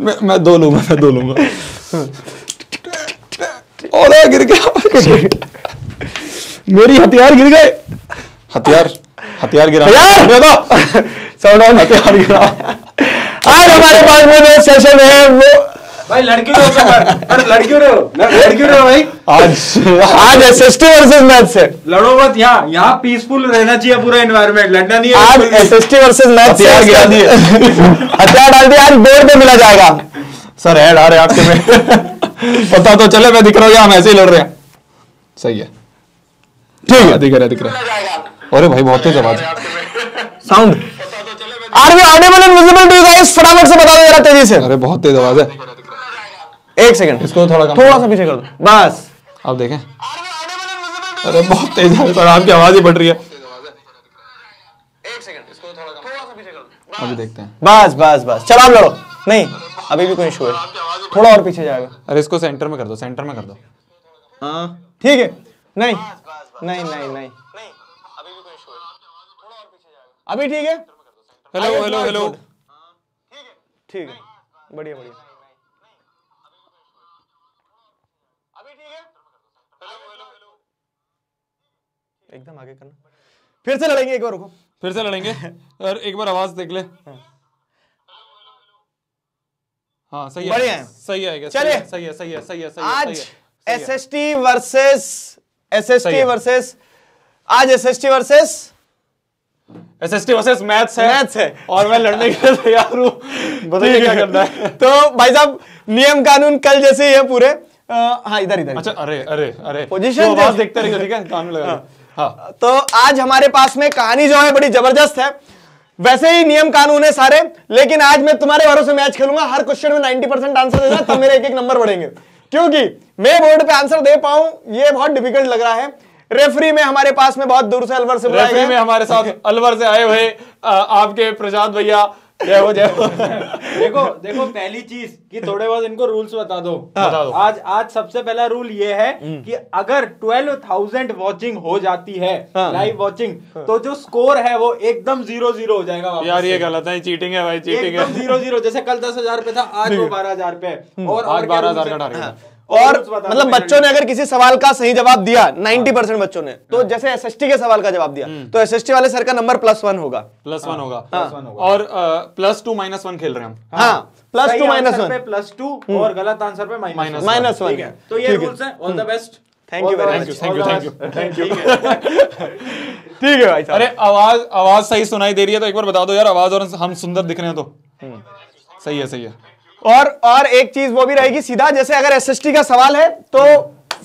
मैं मैं दो लूँगा मैं दो लूँगा। और गिर गया मेरी हथियार गिर गए। हथियार हथियार गिरा। हथियार! साउंड ऑन हथियार गिरा। आज हमारे पास में जो सेशन है वो भाई लड़की रहो अरे लड़की रहो लड़की रहो भाई। आज आज एसएसटी वर्सेस मैथ्स है। लड़ो मत यहाँ यहाँ पीसफुल रहना चाहिए पूरा एनवायरनमेंट लड़ना नहीं है आज एसएसटी वर्सेस मैथ्स हथियार डाल दिया आज बोर्ड पे मिला जाएगा। सर ऐड आ रहे आपके में। पता तो चले मैं दिख रहा हूँ हम ऐसे ही लड़ रहे हैं। सही है। ठीक है। दिख रहा है दिख रहा है। अरे भाई बहुत तेज आवाज़। है sound are we audible and visible to you guys फटाफट से बता दो जरा तेज़ी से। अरे बहुत तेज आवाज़ है। एक सेकंड। इसको थोड़ा कम थोड़ा सा पीछे कर दो। बस। आप देखें। अरे बहुत तेज है सर आपकी आवाज़ ही बढ़ रही है। अभी देखते हैं। बस बस बस। चलो आप लड़ो। नहीं अभी भी कोई इशू है। थोड़ा और पीछे जाएगा। अरे इसको सेंटर में कर दो सेंटर में कर दो। हाँ। ठीक है। नहीं। नहीं नहीं नहीं। अभी भी कोई इशू है। थोड़ा और पीछे जाएगा। अभी ठीक है? हेलो हेलो हेलो ठीक है। बढ़िया बढ़िया अभी ठीक है एकदम आगे करना। फिर से लड़ेंगे एक बार रुको। फिर से लड़ेंगे। और एक बार आवाज़ देख ले। हाँ। सही है। बढ़िया सही है चलिए। सही है सही है सही है सही है आज S S T versus S S T versus आज S S T versus SST versus maths है। मैथ्स है। और मैं लड़ने के लिए तैयार हूँ। बताइए क्या करना है। तो भाई साहब नियम कानून कल जैसे ही है पूरे। अ, हाँ इधर इधर। अच्छा अरे अरे अरे। Position तो आवाज़ देखते रहिए ठीक है? कान में लगा लो। हाँ। तो आज हमारे पास में कहानी जो है बड़ी ज़बरदस्त है। वैसे ही नियम कानून है सारे लेकिन आज मैं तुम्हारे भरोसे मैच खेलूँगा। हर क्वेश्चन में 90 परसेंट आंसर देना तब मेरे एक एक नंबर बढ़ेंगे। क्योंकि मैं बोर्ड पे आंसर दे पाऊँ ये बहुत डिफ़िकल्ट लग रहा है। रेफरी में हमारे पास में बहुत दूर से अलवर से रेफरी में हमारे साथ अलवर से आए हुए आपके प्रसाद भैया जय हो जय हो देखो देखो पहली चीज़ कि थोड़े बहुत इनको रूल्स बता दो बता दो। आज आज सबसे पहला रूल ये है कि अगर ट्वेल्व थाउज़ेंड वॉचिंग हो जाती है हाँ। लाइव वॉचिंग तो जो स्कोर है वो एकदम ज़ीरो ज़ीरो हो जाएगा यार ये गलत है चीटिंग है भाई चीटिंग है ज़ीरो ज़ीरो जैसे कल दस हज़ार पे था आज वो बारह हज़ार पे और आज और क्या 12,000 rules है? का target है। हाँ। और मतलब बच्चों ने अगर किसी सवाल का सही जवाब दिया 90 परसेंट बच्चों ने तो जैसे एसएसटी के सवाल का जवाब दिया तो एसएसटी वाले सर का नंबर प्लस वन होगा। प्लस वन होगा। प्लस वन होगा। और प्लस टू माइनस वन खेल रहे हैं हम। हाँ। Plus two minus one plus two और गलत आंसर पे माइनस माइनस वन तो ये ठीक है। रूल्स हैं। All the best thank you very much. Thank you, thank you, thank you. ठीक है भाई साहब। अरे आवाज़ आवाज़ सही सुनाई दे रही है तो एक बार बता दो यार आवाज़ और हम सुंदर दिख रहे हैं तो। सही है सही है। और और एक चीज़ वो भी रहेगी सीधा जैसे अगर एसएसटी का सवाल है तो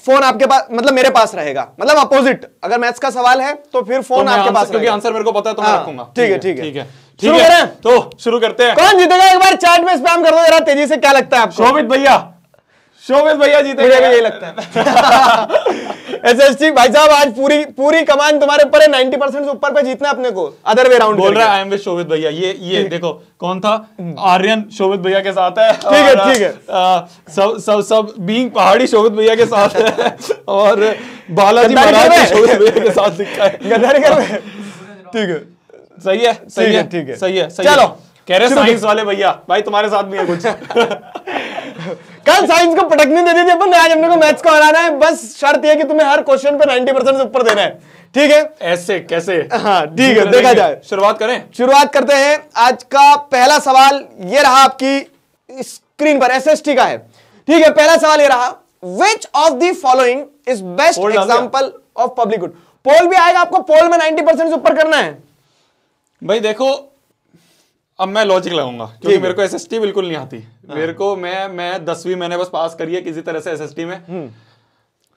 फ़ोन आपके पास मतलब मेरे पास रहेगा। मतलब अपोजिट अगर मैथ्स का सवाल है तो फिर तो फ़ोन मैं आपके पास क्योंकि आंसर मेरे को पता है तो मैं हाँ, रखूँगा। ठीक है, ठीक है। ठीक है। शुरू करें? तो शुरू करते हैं। कौन जीतेगा एक बार चैट में स्पैम कर दो जरा तेज़ी से क्या लगता है आपको? शोभित भैया। शोभित भैया जीते मुझे भी यही लगता है। एसएसटी भाई साहब आज पूरी पूरी कमान तुम्हारे ऊपर है 90 परसेंट से ऊपर पे जीतना है अपने को अदर वे राउंड बोल रहा है आई एम विद शोभित भैया ये ये देखो कौन था? आर्यन शोभित भैया के साथ है ठीक है, और, ठीक है। सब सब सब बीइंग पहाड़ी शोभित भैया के साथ है और बालाजी महाराज। शोभित भैया के साथ दिखा है। गद्दारी कर रहे ठीक है। सही है सही है, ठीक है। सही है सही चलो, कह रहे साइंस वाले भैया भाई तुम्हारे साथ भी है कुछ। कल साइंस को पटकनी दे दी थी अपन आज हमने को मैथ्स को हराना है। बस शर्त ये है कि तुम्हें हर क्वेश्चन पे 90 परसेंट से ऊपर देना है। ठीक है? ऐसे कैसे? हाँ ठीक है देखा जाए। शुरुआत करें। शुरुआत करते हैं। आज का पहला सवाल ये रहा आपकी स्क्रीन पर एसएसटी का है। ठीक है पहला सवाल ये रहा which of the following is best? Example of public good poll भी आएगा आपको पोल में 90 परसेंट से ऊपर करना है। भाई देखो अब मैं लॉजिक लगाऊँगा क्योंकि मेरे को एसएसटी बिल्कुल नहीं आती। मेरे को मैं मैं दसवीं मैंने बस पास करी है किसी तरह से एसएसटी में।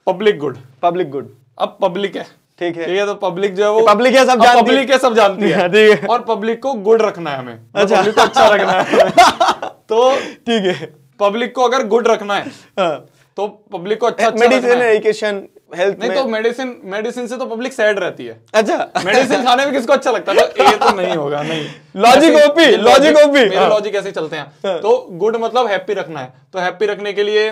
पब्लिक गुड पब्लिक गुड अब पब्लिक है। ठीक है। ठीक है तो पब्लिक जो है वो Public है, सब जानती है। पब्लिक है सब जानती हाँ, है ठीक है। और पब्लिक को गुड रखना है हमें। अच्छा। पब्लिक को अच्छा रखना है। तो ठीक है। पब्लिक को अगर गुड रखना है तो पब्लिक को अच्छा अच्छा मेडिसिन एजुकेशन हेल्थ नहीं तो मेडिसिन मेडिसिन से तो पब्लिक सैड रहती है। अच्छा। मेडिसिन खाने में किसको अच्छा लगता है? तो ये तो नहीं होगा नहीं। ऐसे- OP, ये logic मेरे हाँ। लॉजिक ऐसे चलते हैं। तो गुड मतलब हैप्पी रखना है। तो हैप्पी रखने के लिए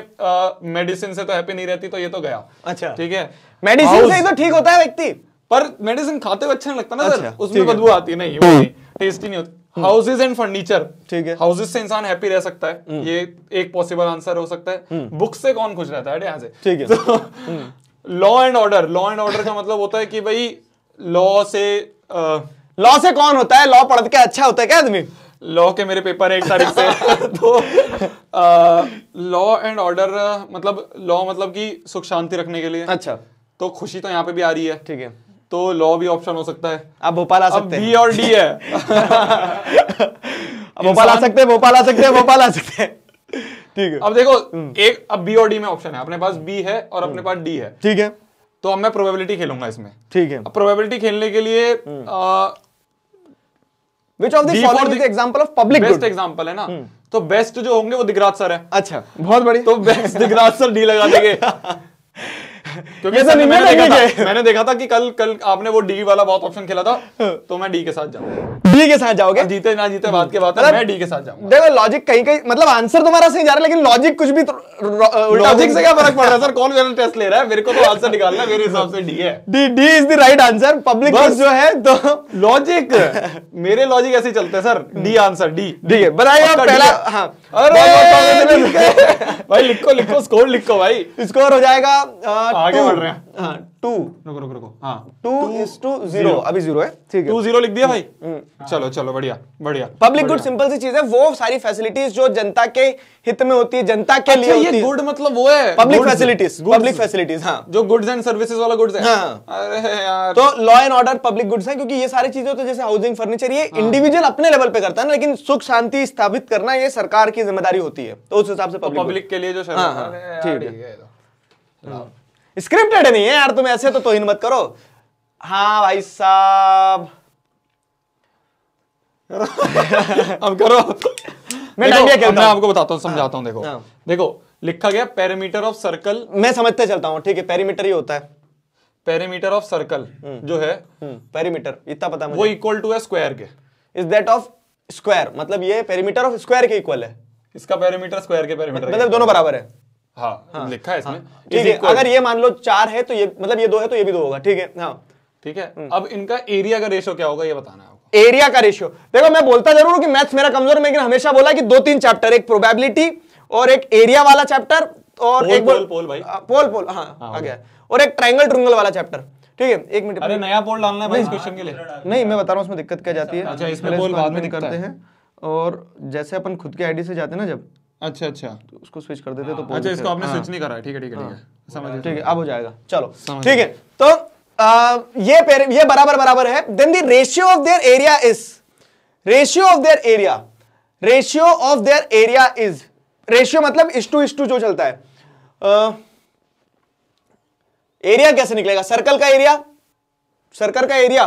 मेडिसिन से तो हैप्पी नहीं रहती तो ये तो गया। अच्छा। ठीक है? मेडिसिन से ही तो ठीक होता है व्यक्ति। पर मेडिसिन खाते हुए अच्छा नहीं लगता ना अच्छा, सर उसमें बदबू आती है। नहीं नहीं टेस्टी नहीं होती। हाउसेज एंड फर्नीचर ठीक है। हाउसेज से इंसान हैप्पी रह सकता है। ये एक पॉसिबल आंसर हो सकता है। बुक से कौन खुश रहता है? यहाँ से। ठीक है। Law and order law and order का मतलब होता है कि भाई लॉ से लॉ से कौन होता है? लॉ पढ़ के अच्छा होता है क्या आदमी? लॉ के मेरे पेपर है एक तारीख से। तो लॉ एंड ऑर्डर मतलब लॉ मतलब कि सुख शांति रखने के लिए। अच्छा। तो खुशी तो यहाँ पे भी आ रही है। ठीक है। तो लॉ भी ऑप्शन हो सकता है। आप भोपाल आ सकते बी और डी है। भोपाल आ सकते हैं भोपाल आ सकते हैं भोपाल आ सकते हैं। ठीक है। अब देखो एक अब बी और डी में ऑप्शन है। अपने पास बी है और अपने पास डी है। ठीक है। तो अब मैं प्रोबेबिलिटी खेलूँगा इसमें। ठीक है। अब प्रोबेबिलिटी खेलने के लिए which of the example of public best example example है ना? तो बेस्ट जो होंगे वो दिगराज सर है। अच्छा बहुत बड़ी तो बेस्ट दिगराज सर डी लगा देंगे। क्योंकि तो नहीं मैंने देखा था। मैंने देखा था कि कल कल आपने वो डी वाला बहुत ऑप्शन खेला था तो मैं डी के साथ जाऊँगा। डी के साथ जाओगे? जीते ना जीते बात के बात है मतलब- मैं डी के साथ जाऊँगा। देखो लॉजिक कहीं कहीं मतलब आंसर तुम्हारा सही जा रहा है लेकिन लॉजिक कुछ भी तो, लॉजिक से क्या फ़र्क पड़ रहा है सर? कौन मेरा टेस्ट ले रहा है? मेरे को तो आंसर निकालना मेरे हिसाब से डी है। D D is the right answer public जो है तो लॉजिक मेरे लॉजिक ऐसे चलते हैं सर। डी आंसर डी ठीक है बताइए पहला है। अरे। भाई लिखो लिखो स्कोर लिखो भाई स्कोर हो जाएगा आगे बढ़ रहे हैं। हाँ टू। रुको रुको रुको। हाँ। Two is two zero. अभी ज़ीरो है। ठीक है। टू ज़ीरो लिख दिया भाई? चलो चलो बढ़िया बढ़िया। पब्लिक गुड सिंपल सी चीज़ है। वो सारी फैसिलिटीज़ जो जनता के हित में होती है जनता के लिए अच्छा होती ये है। गुड मतलब वो है। पब्लिक फैसिलिटीज़ पब्लिक फैसिलिटीज़ हाँ। जो गुड्स एंड सर्विसेज़ वाला गुड्स है। हाँ। अरे यार। तो law and order public goods है क्योंकि ये सारी चीज़ें तो जैसे हाउसिंग फर्नीचर ये हाँ। इंडिविजुअल अपने लेवल पे करता है ना लेकिन सुख शांति स्थापित करना ये सरकार की ज़िम्मेदारी होती है। तो उस हिसाब से पब्लिक के लिए जो हाँ, हाँ, ठीक है। स्क्रिप्टेड नहीं है यार तुम ऐसे तो तोहिन मत करो। हाँ भाई साहब। अब करो। मैं डांडिया खेलता मैं आपको बताता हूँ समझाता हूँ देखो। हाँ। देखो लिखा गया पैरामीटर ऑफ़ सर्कल मैं समझते चलता हूँ ठीक है पेरीमीटर ही होता है। पेरीमीटर ऑफ़ सर्कल जो है पेरीमीटर इतना पता है वो इक्वल टू है स्क्वायर के। इज़ दैट ऑफ़ स्क्वायर मतलब ये पेरीमीटर ऑफ़ स्क्वायर के इक्वल है। इसका पेरीमीटर स्क्वायर के पेरीमीटर मतलब दोनों बराबर है। हाँ लिखा है इसमें। ठीक Is है अगर ये मान लो चार है तो ये मतलब ये दो है तो ये भी दो होगा। ठीक है हाँ। ठीक है हम्म। अब इनका एरिया का रेशो क्या होगा ये बताना है आपको। एरिया का रेशियो देखो मैं बोलता ज़रूर हूँ कि मैथ्स मेरा कमज़ोर है लेकिन हमेशा बोला कि दो तीन चैप्टर एक प्रोबेबिलिटी और एक एरिया वाला चैप्टर और पोल, एक पोल, पोल भाई। पोल पोल हाँ हाँ, आ गया। और एक ट्रायंगल ट्रुंगल वाला चैप्टर ठीक है एक मिनट अरे नया पोल डालना है भाई इस क्वेश्चन के लिए। नहीं मैं बता रहा हूँ उसमें दिक्कत क्या जाती है। अच्छा, इसमें पोल बाद में करते हैं। और जैसे अपन खुद के आईडी से जाते हैं ना जब अच्छा अच्छा। तो उसको स्विच कर देते तो अच्छा इसको आपने हाँ, स्विच नहीं करा। ठीक है ठीक है ठीक है। समझ ठीक है अब हो जाएगा। चलो ठीक है तो आ, ये पेर, ये बराबर बराबर है। Then the ratio of their area is ratio of their area ratio of their area is ratio मतलब इस टू इस टू जो चलता है। एरिया कैसे निकलेगा? सर्कल का एरिया सर्कल का एरिया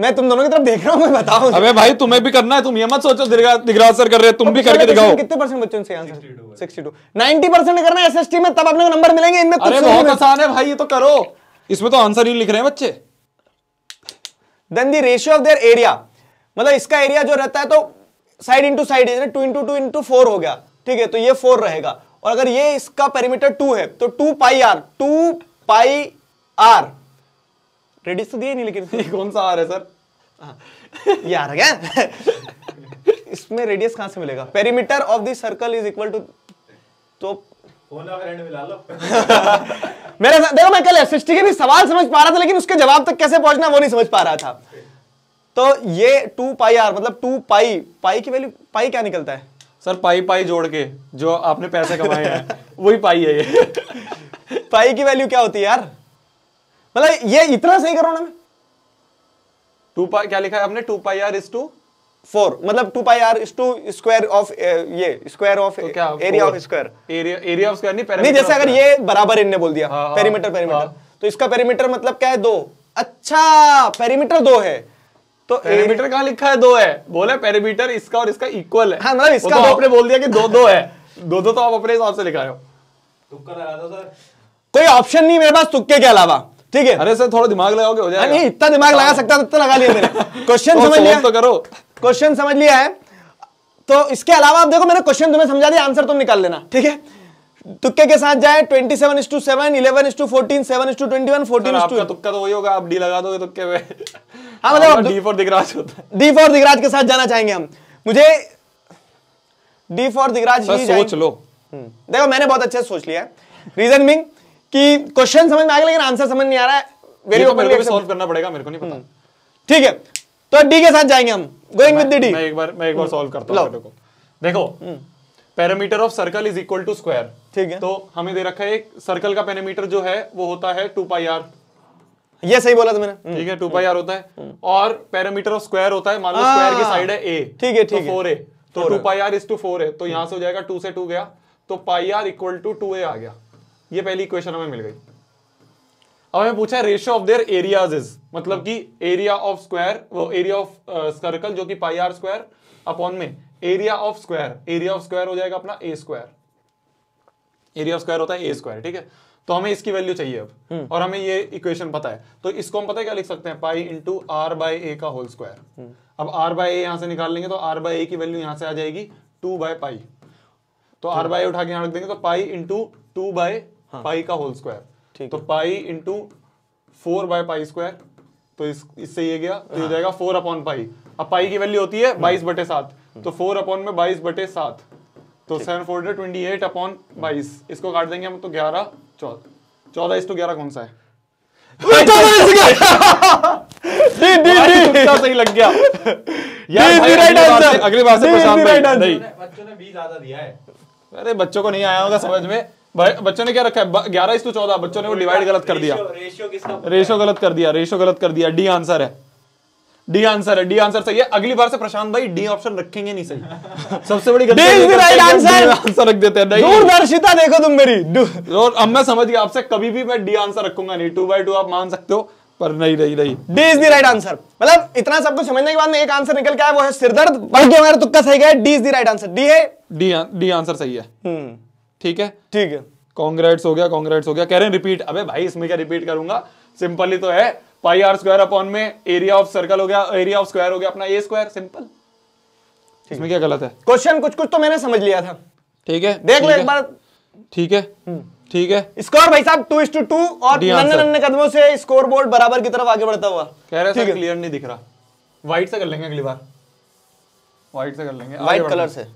मैं तुम दोनों की तरफ़ देख रहा हूँ मैं बताऊँ। अबे भाई तुम्हें भी करना है तुम ये मत सोचो दिगराज सर कर रहे हैं तुम भी करके दिखाओ। कितने परसेंट बच्चों से? आंसर 62 90 परसेंट करना है एसएसटी में तब अपने को नंबर मिलेंगे इनमें कुछ अरे बहुत आसान है भाई ये तो करो। इसमें तो आंसर ही लिख रहे हैं बच्चे। Then the ratio of their area मतलब इसका एरिया जो रहता है तो side into side two into two into four हो गया। ठीक है तो ये फोर रहेगा। और अगर ये इसका पेरीमीटर टू है तो two pi r two pi r radius तो दिए नहीं लेकिन। कौन सा आर है सर ये आ रहा क्या इसमें रेडियस कहाँ से मिलेगा? Perimeter of the circle is equal to तो मेरे देखो मैं कल एसएसटी के भी सवाल समझ पा रहा था लेकिन उसके जवाब तक कैसे पहुँचना वो नहीं समझ पा रहा था। तो ये टू पाई आर मतलब टू पाई पाई की वैल्यू पाई क्या निकलता है? सर पाई पाई जोड़ के जो आपने पैसे कमाए हैं वही पाई है ये। पाई की वैल्यू क्या होती है यार? मतलब ये इतना सही करो ना मैं। टू पाई क्या लिखा है आपने? Two pi r is to four. मतलब two pi r is to square of ये स्क्वायर ऑफ़ तो area of square. Area area of square नहीं नहीं जैसे अगर ये बराबर इनने बोल दिया हाँ, हाँ, पेरीमीटर पेरीमीटर हाँ। तो इसका पेरीमीटर मतलब क्या है? दो। अच्छा पेरीमीटर दो है। तो पेरीमीटर कहाँ लिखा है? दो है। बोले पेरीमीटर इसका और इसका इक्वल है। हाँ, मतलब इसका तो आपने बोल दिया कि दो दो है। दो दो तो आप अपने हिसाब से लिखा रहे हो। कोई ऑप्शन नहीं मेरे पास तुक्के के अलावा। ठीक है। अरे सर थोड़ा दिमाग लगाओगे हो जाएगा। नहीं इतना दिमाग लगा सकता था इतना लगा लिया मैंने। क्वेश्चन तो समझ लिया। तो करो। क्वेश्चन समझ लिया है। तो इसके अलावा आप देखो मैंने क्वेश्चन तुम्हें समझा दिया आंसर तुम निकाल लेना ठीक है? तुक्के के साथ जाए 27 seven is to seven eleven is to fourteen seven is to twenty one sir, fourteen is to तुक्का तो वही होगा आप डी लगा दोगे तुक्के में हाँ, मतलब आप- डी फॉर दिगराज होता है। डी फॉर दिगराज के साथ जाना चाहेंगे हम। मुझे डी फॉर दिगराज ही सोच लो। हम्म, देखो मैंने बहुत अच्छे से सोच लिया रीजन बिंग कि क्वेश्चन समझ में आ गया लेकिन आंसर समझ नहीं आ रहा है। वेरी तो मेरे को सॉल्व करना पड़ेगा मेरे को नहीं पता। ठीक है तो डी के साथ जाएँगे हम। गोइंग विद द डी मैं एक बार मैं एक बार सॉल्व करता लो। हूँ को। देखो parameter of circle is equal to square ठीक है। तो हमें दे रखा है एक सर्कल का पैरामीटर जो है वो होता है टू पाई आर ये सही बोला था मैंने। ठीक है टू पाई आर होता है। और पैरामीटर ऑफ़ स्क्वायर होता है मान लो। स्क्वायर की साइड है ए ठीक है, ठीक है। फोर ए तो Four two pi r is to four है तो यहाँ से हो जाएगा टू से टू गया। तो pi r equal to two a आ गया। ये पहली इक्वेशन हमें मिल गई। अब हमें पूछा है ratio of their areas is मतलब कि एरिया ऑफ़ स्क्वायर वो एरिया ऑफ़ सर्कल जो कि पाई आर स्क्वायर अपॉन में area of square area of square हो जाएगा अपना a square area of square होता है ए स्क्वायर ठीक है? तो हमें इसकी वैल्यू चाहिए अब। और हमें ये इक्वेशन पता है। तो इसको हम पता है क्या लिख सकते हैं? Pi into r by a का होल स्क्वायर अब आर बाय ए यहाँ से निकाल लेंगे तो आर बाय ए की वैल्यू यहाँ से आ जाएगी टू बाय पाई तो आर बाय उठा के यहाँ रख देंगे तो pi into two by pi का होल स्क्वायर तो pi into four by pi square तो इस इससे ये गया तो ये हो। जाएगा फोर अपॉन पाई अब पाई की वैल्यू होती है बाईस बटे सात। तो फोर अपॉन में बाईस बटे सात। तो seven four twenty eight upon बाईस। इसको काट देंगे हम तो ग्यारह चौदह। चौदह इस तो ग्यारह कौन सा है? भाई, डी तुक्का सही लग गया। यार भाई, अगली बार से- प्रशांत भाई नहीं। बच्चों ने बी ज़्यादा दिया है। अरे बच्चों को नहीं आया होगा समझ में। बच्चों ने क्या रखा है? ग्यारह इस तो चौदह बच्चों ने वो डिवाइड गलत कर दिया। रेशियो- रेशियो किसका गलत कर दिया रेशो गलत कर दिया डी आंसर है। डी आंसर है डी आंसर सही है। अगली बार से प्रशांत भाई डी ऑप्शन रखेंगे नहीं सही। सबसे बड़ी गलती हैं answer. D आंसर रख देते हैं नहीं। दूरदर्शिता देखो तुम मेरी। और अब मैं समझ गया आपसे कभी भी मैं डी आंसर रखूँगा नहीं। टू बाई टू आप मान सकते हो पर नहीं नहीं नहीं। D is the right answer मतलब इतना सब कुछ समझने के बाद में एक आंसर निकल के आया वो है सिरदर्द। बाकी हमारा तुक्का सही गया D is the right answer D है? डी डी आंसर सही है। हम्म, ठीक है? ठीक है। कांग्रेट्स हो गया कांग्रेट्स हो गया। कह रहे हैं रिपीट अबे भाई इसमें क्या रिपीट करूँगा? सिंपल तो है। पाई आर स्क्वायर अपॉन में एरिया ऑफ़ सर्कल हो गया एरिया ऑफ़ स्क्वायर हो गया अपना ए स्क्वायर सिंपल इसमें क्या गलत है? क्वेश्चन कुछ कुछ तो मैंने समझ लिया था। ठीक है देख लो एक बार। ठीक है ठीक है। स्कोर भाई साहब टू इज़ टू टू और नन्हे नन्हे कदमों से स्कोर बोर्ड बराबर की तरफ़ आगे बढ़ता हुआ। कह रहे है क्लियर नहीं दिख रहा। व्हाइट से कर लेंगे अगली बार। व्हाइट से कर लेंगे। व्हाइट कलर से।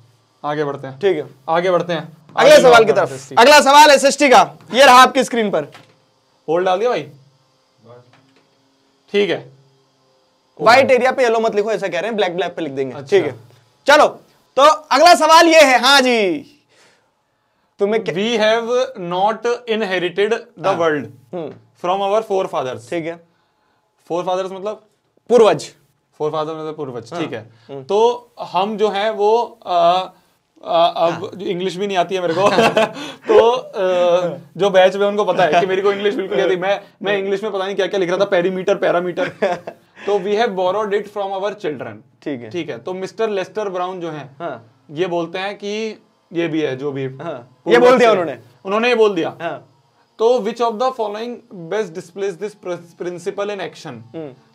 आगे बढ़ते हैं। ठीक है। आगे बढ़ते हैं। अगले सवाल की तरफ़। अगला सवाल एसएसटी का। ये रहा आपकी स्क्रीन पर। होल्ड डाल दिया भाई? ठीक है। व्हाइट एरिया पे येलो मत लिखो ऐसा कह रहे हैं ब्लैक ब्लैक पे लिख देंगे। अच्छा। ठीक है। चलो तो अगला सवाल ये है। हाँ जी। तुम्हें we have not inherited the world from our forefathers ठीक है। फोर फादर्स मतलब? पूर्वज। फोर फादर मतलब पूर्वज ठीक हाँ। है। तो हम जो है वो आ, अब इंग्लिश भी नहीं आती है मेरे को। तो आ, जो बैच में उनको पता है कि मेरे को इंग्लिश बिल्कुल नहीं आती। मैं मैं इंग्लिश में पता नहीं क्या क्या लिख रहा था पेरीमीटर पैरामीटर तो we have borrowed it from our children ठीक है। ठीक है तो मिस्टर लेस्टर ब्राउन जो है हाँ। ये बोलते हैं कि ये भी है जो भी। हाँ, ये बोल दिया उन्होंने। उन्होंने ये बोल दिया। हाँ। तो which of the following best displays this principle in action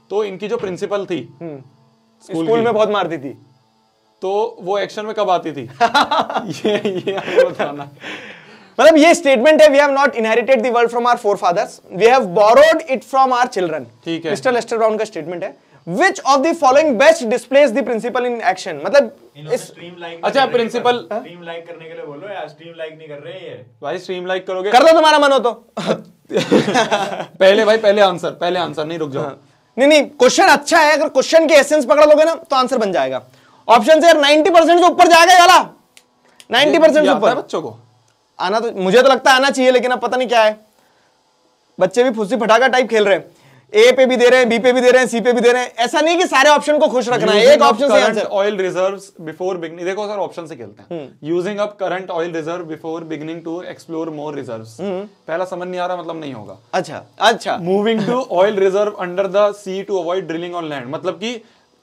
तो इनकी जो प्रिंसिपल थी स्कूल में बहुत मारती थी। तो वो एक्शन में कब आती थी? ये ये बताना। मतलब ये स्टेटमेंट है we have not inherited the world from our forefathers we have borrowed it from our children ठीक है। मिस्टर लेस्टर ब्राउन का स्टेटमेंट है। Which of the following best displays the principle in action मतलब इस streamline अच्छा, principal- stream like करने के लिए बोलो यार स्ट्रीम लाइक नहीं कर रहे हैं ये? भाई स्ट्रीम लाइक करोगे? कर दो तुम्हारा मन हो तो। पहले भाई पहले आंसर पहले आंसर नहीं रुक जाओ। नहीं नहीं क्वेश्चन अच्छा है अगर क्वेश्चन के एसेंस पकड़ लोगे ना तो आंसर बन जाएगा। ऑप्शन से यार 90 परसेंट से ऊपर जाएगा ये वाला। 90 परसेंट से ऊपर। बच्चों को। आना तो मुझे तो लगता है आना चाहिए लेकिन अब पता नहीं क्या है। बच्चे भी फुस्सी फटाका टाइप खेल रहे हैं। ए पे भी दे रहे हैं बी पे भी दे रहे हैं सी पे भी दे रहे हैं। ऐसा नहीं कि सारे ऑप्शन को खुश रखना है। एक ऑप्शन से answer oil reserves before beginning देखो सर ऑप्शन से खेलते हैं। Using up current oil reserve before beginning to explore more reserves. पहला समझ नहीं आ रहा मतलब नहीं होगा। अच्छा अच्छा। Moving to oil reserve under the sea to avoid drilling on land मतलब कि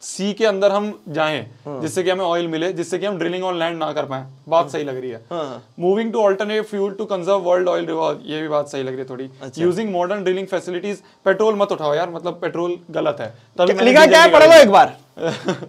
सी के अंदर हम जाएँ जिससे कि हमें ऑयल मिले जिससे कि हम ड्रिलिंग ऑन लैंड ना कर पाए। बात सही लग रही है। हाँ। Moving to alternate fuel to conserve world oil reward ये भी बात सही लग रही है थोड़ी। Using modern drilling facilities petrol मत उठाओ यार मतलब पेट्रोल गलत है। तभी लिखा क्या है? पढ़ लो एक बार।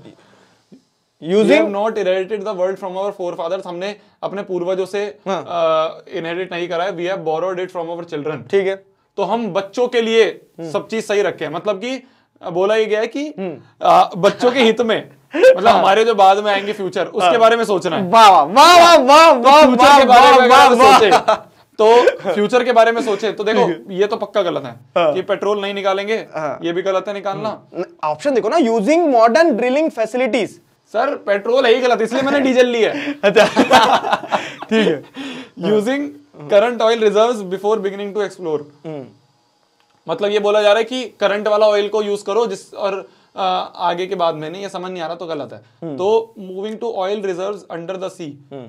Using- not inherited the world from our forefathers हमने अपने पूर्वजों से हाँ। इनहेरिट नहीं करा है। We have borrowed it from our children ठीक है। तो हम बच्चों के लिए हम्म। सब चीज़ सही रखे हैं। मतलब कि बोला ये गया है कि हम्म। अ, बच्चों के हित में मतलब हमारे जो बाद में आएँगे फ्यूचर उसके बारे में सोचना है। वाह वाह वाह वाह वाह वाह वाह बारे में वाह अगर वाह सोचे वाह। तो फ्यूचर के बारे में सोचे तो देखो ये तो पक्का गलत है कि पेट्रोल नहीं निकालेंगे हाँ। ये भी गलत है निकालना। ऑप्शन देखो ना using modern drilling facilities sir petrol है ही गलत इसलिए मैंने डीजल लिया है। अच्छा। ठीक है। Using current oil reserves before beginning to explore मतलब ये बोला जा रहा है कि करंट वाला ऑयल को यूज़ करो जिस और अ, आगे के बाद में नहीं ये समझ नहीं आ रहा तो गलत है। तो moving to oil reserves under the sea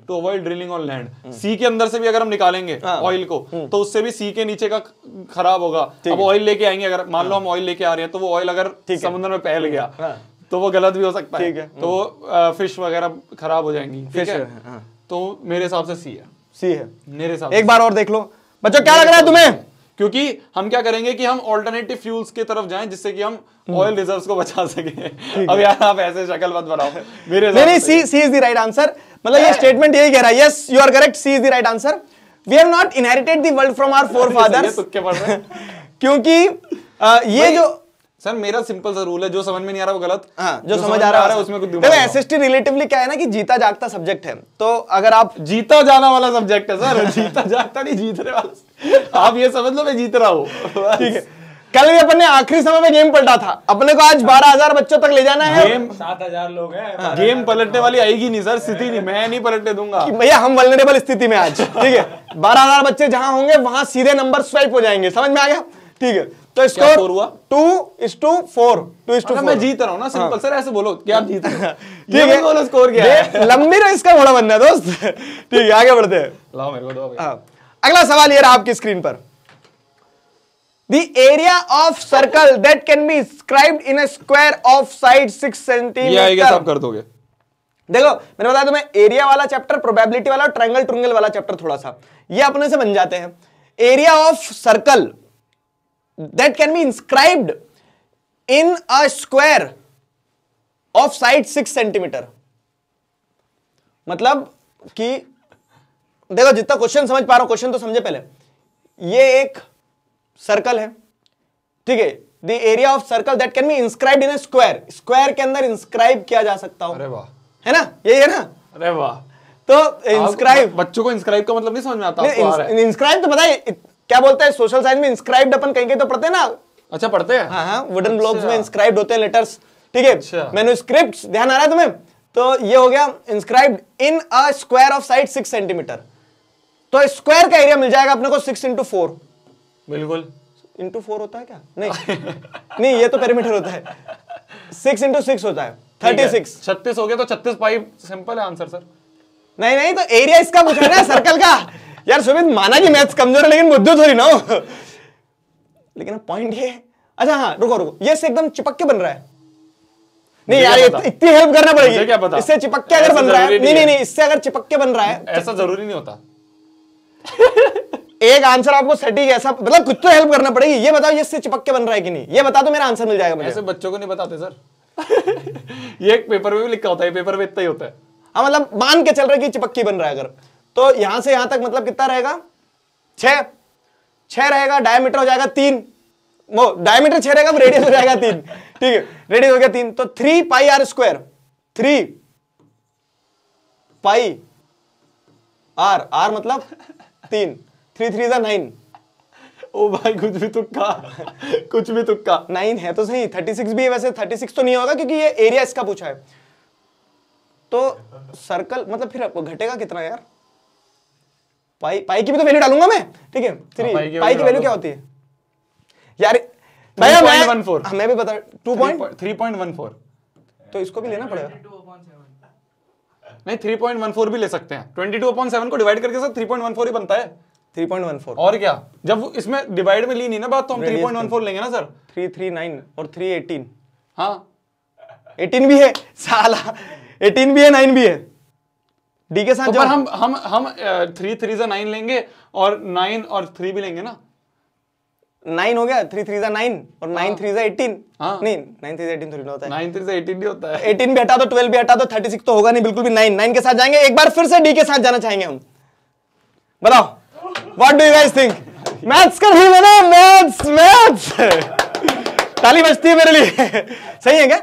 to avoid drilling on land sea के अंदर से भी अगर हम निकालेंगे हाँ। ऑयल को तो उससे भी सी के नीचे का खराब होगा। अब ऑयल लेके आएँगे अगर मान लो हम ऑयल लेके आ रहे हैं तो वो ऑयल अगर समुद्र में फैल गया हाँ। तो वो गलत भी हो सकता ठीक है। है। तो फ़िश वगैरह खराब हो जाएँगी। है? है, हाँ। तो मेरे हिसाब से सी है। सी है। मेरे हिसाब एक बार और देख लो। बच्चों क्या लग रहा है तुम्हें? क्योंकि हम क्या करेंगे कि हम ऑल्टरनेटिव फ्यूल्स की तरफ़ जाएँ जिससे कि हम हम्म। ऑयल रिजर्व्स को बचा सके। अब यार आप ऐसे शक्ल मत बनाओ। मेरे नहीं नहीं C C is the right answer मतलब ये स्टेटमेंट यही कह रहा है। Yes you are correct C is the right answer we have not inherited the world from our forefathers. क्योंकि ये जो सर मेरा सिंपल सा रूल है जो समझ में नहीं आ रहा वो गलत हाँ जो जो समझ आ रहा है उसमें कुछ। एसएसटी रिलेटिवली क्या है ना कि जीता जागता सब्जेक्ट है तो अगर आप जीता जाना वाला सब्जेक्ट है सर जीता जागता नहीं जीतने वाला आप ये समझ लो मैं जीत रहा हूँ। ठीक है। कल भी अपन ने आखिरी समय में गेम पलटा था। अपने को आज बारह हज़ार बच्चों तक ले जाना है। गेम सात हज़ार लोग हैं गेम पलटने वाली आएगी नहीं सर स्थिति नहीं मैं नहीं पलटने दूँगा। भैया हम वल्नरेबल स्थिति में आज। ठीक है। बारह हज़ार बच्चे जहाँ होंगे वहाँ सीधे नंबर स्वाइप हो जाएँगे। समझ में आ गया? ठीक है। तो स्कोर हुआ? Two is two four two is two मैं जीत रहा हूँ ना सिंपल सर ऐसे बोलो कि आप जीत ठीक है। बोलो स्कोर क्या लंबी रेस का घोड़ा बनना है दोस्त। ठीक है आगे बढ़ते हैं। लाओ मेरे को दो हाँ। अगला सवाल ये रहा आपकी स्क्रीन पर। The area of circle that can be inscribed in a square of side 6 ये आएगा सब कर दोगे। देखो मैंने बताया तुम्हें एरिया वाला चैप्टर प्रोबेबिलिटी वाला ट्रायंगल ट्रुंगल वाला चैप्टर थोड़ा सा। ये अपने से बन जाते हैं। Area of circle that can be inscribed in a square of side six centimetre मतलब कि देखो जितना क्वेश्चन समझ पा रहा हूँ क्वेश्चन तो समझे पहले। ये एक सर्कल है ठीक है? The area of circle that can be inscribed in square square के अंदर इंस्क्राइब किया जा सकता हो। अरे वाह। है ना? यही है ना? अरे वाह। तो इंस्क्राइब इंस्क्राइब बच्चों को इंस्क्राइब का मतलब नहीं समझ में आता? इंस्क्राइब तो पता है इत- क्या बोलते हैं सोशल साइंस में इंस्क्राइब्ड अपन कहीं कहीं तो पढ़ते हैं ना? अच्छा पढ़ते हैं? हाँ हाँ वुडन ब्लॉक्स अच्छा। में इंस्क्राइब्ड होते हैं लेटर्स ठीक है? अच्छा। मैन्युस्क्रिप्ट्स ध्यान आ रहा है तुम्हें? तो ये हो गया inscribed in a square of side six centimetre तो स्क्वायर का एरिया मिल जाएगा अपने को सिक्स इंटू फोर बिल्कुल। इंटू फोर होता है क्या? नहीं। नहीं ये तो पेरीमीटर होता है। सिक्स इंटू सिक्स होता है। थर्टी सिक्स छत्तीस हो गया तो छत्तीस पाई सिंपल है आंसर सर नहीं नहीं तो एरिया इसका पूछा है ना सर्कल का। यार सुमित माना कि मैथ्स कमज़ोर है लेकिन बुद्धू थोड़ी ना हो। लेकिन पॉइंट ये अच्छा हाँ रुको रुको। ये एकदम चिपक के बन रहा है। नहीं यार? इतनी हेल्प करना पड़ेगी। क्या पता? इससे चिपक के अगर बन रहा है। नहीं नहीं नहीं नहीं इससे अगर चिपक के बन रहा है ऐसा ज़रूरी नहीं होता। एक आंसर आपको सटीक ऐसा मतलब कुछ तो हेल्प करना पड़ेगी। ये बताओ ये इससे चिपक के बन रहा है कि नहीं? ये बता दो मेरा आंसर मिल जाएगा मुझे। ऐसे बच्चों को नहीं बताते सर ये एक पेपर में भी लिखा होता है पेपर में इतना ही होता है। हाँ मतलब मान के चल रहा है कि चिपक्की बन रहा है अगर। तो यहाँ से यहाँ तक मतलब कितना रहेगा? छह। छह रहेगा डायमीटर हो जाएगा तीन। वो डायमीटर छह रहेगा रेडियस हो जाएगा तीन। ठीक है रेडियस हो गया तीन। तो three pi r square three pi r r मतलब तीन। थ्री थ्री जा नाइन ओ भाई कुछ भी तुक्का कुछ भी तुक्का नाइन है तो सही। थर्टी सिक्स भी है वैसे थर्टी सिक्स तो नहीं होगा क्योंकि ये एरिया इसका पूछा है। तो सर्कल मतलब फिर आपको घटेगा कितना यार? पाई पाई की भी तो वैल्यू डालूँगा मैं। ठीक है थ्री पाई की पाई की वैल्यू क्या होती है? यार भैया मैं 3.14 हाँ, भी बता two point three point one four तो इसको भी लेना पड़ेगा। नहीं थ्री पॉइंट वन फोर भी ले सकते हैं। ट्वेंटी टू अपॉन सेवन को डिवाइड करके sir three point one four ही बनता है। थ्री पॉइंट वन फोर और क्या? जब इसमें डिवाइड में ली नहीं ना बात तो हम three Radius point one four लेंगे ना सर? थ्री थ्री नाइन और थ्री एटीन हाँ। एटीन भी है साला। एटीन भी है नाइन भी है। डी के साथ तो पर हम हम हम थ्री थ्री से नाइन लेंगे और नाइन और थ्री भी लेंगे ना? नाइन हो गया थ्री थ्री जा नाइन और नाइन थ्री जा एटीन हाँ। नहीं नाइन थ्री एटीन थोड़ी ना होता है। नाइन थ्री एटीन नहीं होता है। एटीन भी हटा दो ट्वेल्व भी हटा दो थर्टी सिक्स तो होगा नहीं बिल्कुल भी नाइन नाइन के साथ जाएँगे एक बार फिर से डी के साथ जाना चाहेंगे हम। बताओ what do you guys think maths कर भी ना मैथ्स मैथ्स ताली बजती है मेरे लिए। सही है क्या?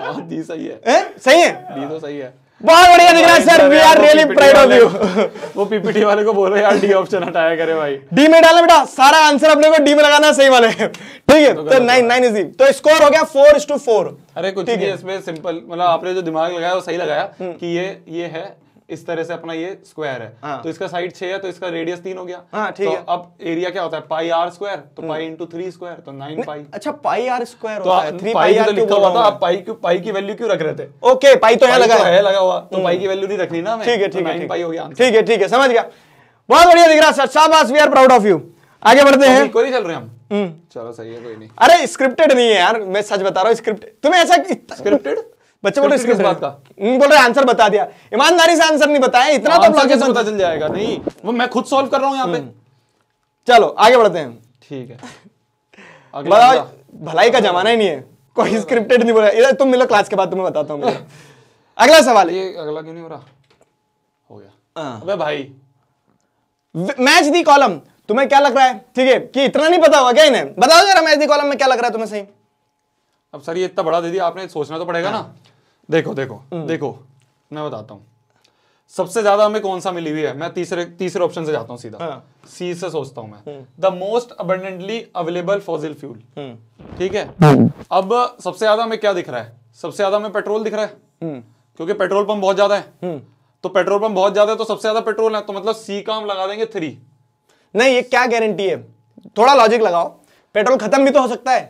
हाँ दी सही है। ए? सही है? दी तो सही है। बहुत बढ़िया दिख रहा है sir we are really pride proud of you वो पीपीटी वाले को बोल रहे यार डी ऑप्शन हटाया करे भाई। डी में डालना बेटा सारा आंसर अपने को डी में लगाना सही वाले। ठीक है तो नाइन नाइन इजी तो स्कोर हो गया फोर टू फोर अरे कुछ नहीं है। इसमें सिंपल मतलब आपने जो दिमाग लगाया वो सही लगाया कि ये ये है इस तरह से अपना ये स्क्वायर है। हाँ। तो इसका साइड छह है तो इसका रेडियस तीन हो गया। हाँ, ठीक तो है। अब एरिया क्या होता है? पाई आर स्क्वायर तो पाई इंटू थ्री स्क्वायर तो नाइन पाई अच्छा पाई आर स्क्वायर तो है। थ्री पाई आर तो लिखा हुआ था आप पाई क्यों पाई की वैल्यू क्यों रख रहे थे? ओके पाई तो यहाँ लगा तो है लगा हुआ। तो पाई की वैल्यू नहीं रखनी ना ठीक है तो ठीक है। पाई हो गया ठीक है ठीक है समझ गया। बहुत बढ़िया दिख रहा सर। शाबाश we are proud of you आगे बढ़ते हैं। कोई नहीं चल रहे हम? चलो सही है कोई नहीं। अरे स्क्रिप्टेड नहीं है यार मैं सच बता रहा हूँ स्क्रिप्ट तुम्हें ऐसा स्क्रिप्टेड बच्चे बोल रहे बात का? बोल रहे आंसर बता दिया। ईमानदारी से आंसर नहीं बताया इतना तो आंसर कैसे पता चल जाएगा? नहीं वो मैं खुद सॉल्व कर रहा हूँ यहाँ पे। चलो आगे बढ़ते हैं। ठीक है। बताओ भलाई का जमाना ही नहीं है। कोई स्क्रिप्टेड नहीं बोला। इधर तुम मिलो क्लास के बाद तुम्हें बताता हूँ अगला सवाल। ये अगला क्यों नहीं हो रहा? हो गया। हाँ। अबे भाई। मैच दी कॉलम तुम्हें क्या लग रहा है? ठीक है कि इतना नहीं पता होगा क्या इन्हें? बताओ जरा मैच दी कॉलम में क्या लग रहा है तुम्हें सही। अब सर ये इतना बड़ा दे दिया आपने सोचना तो पड़ेगा ना। देखो देखो देखो मैं बताता हूँ। सबसे ज़्यादा हमें कौन सा मिली हुई है? मैं तीसरे तीसरे ऑप्शन से जाता हूँ सीधा। हाँ। सी से सोचता हूँ मैं। The most abundantly available fossil fuel hmm. ठीक है? अब सबसे ज़्यादा हमें क्या दिख रहा है? सबसे ज़्यादा हमें पेट्रोल दिख रहा है। हम्म। क्योंकि पेट्रोल पंप बहुत ज़्यादा है। तो पेट्रोल पंप बहुत ज़्यादा है तो सबसे ज़्यादा पेट्रोल है। तो मतलब सी का हम लगा देंगे थ्री नहीं ये क्या गारंटी है? थोड़ा लॉजिक लगाओ। पेट्रोल खत्म भी तो हो सकता है।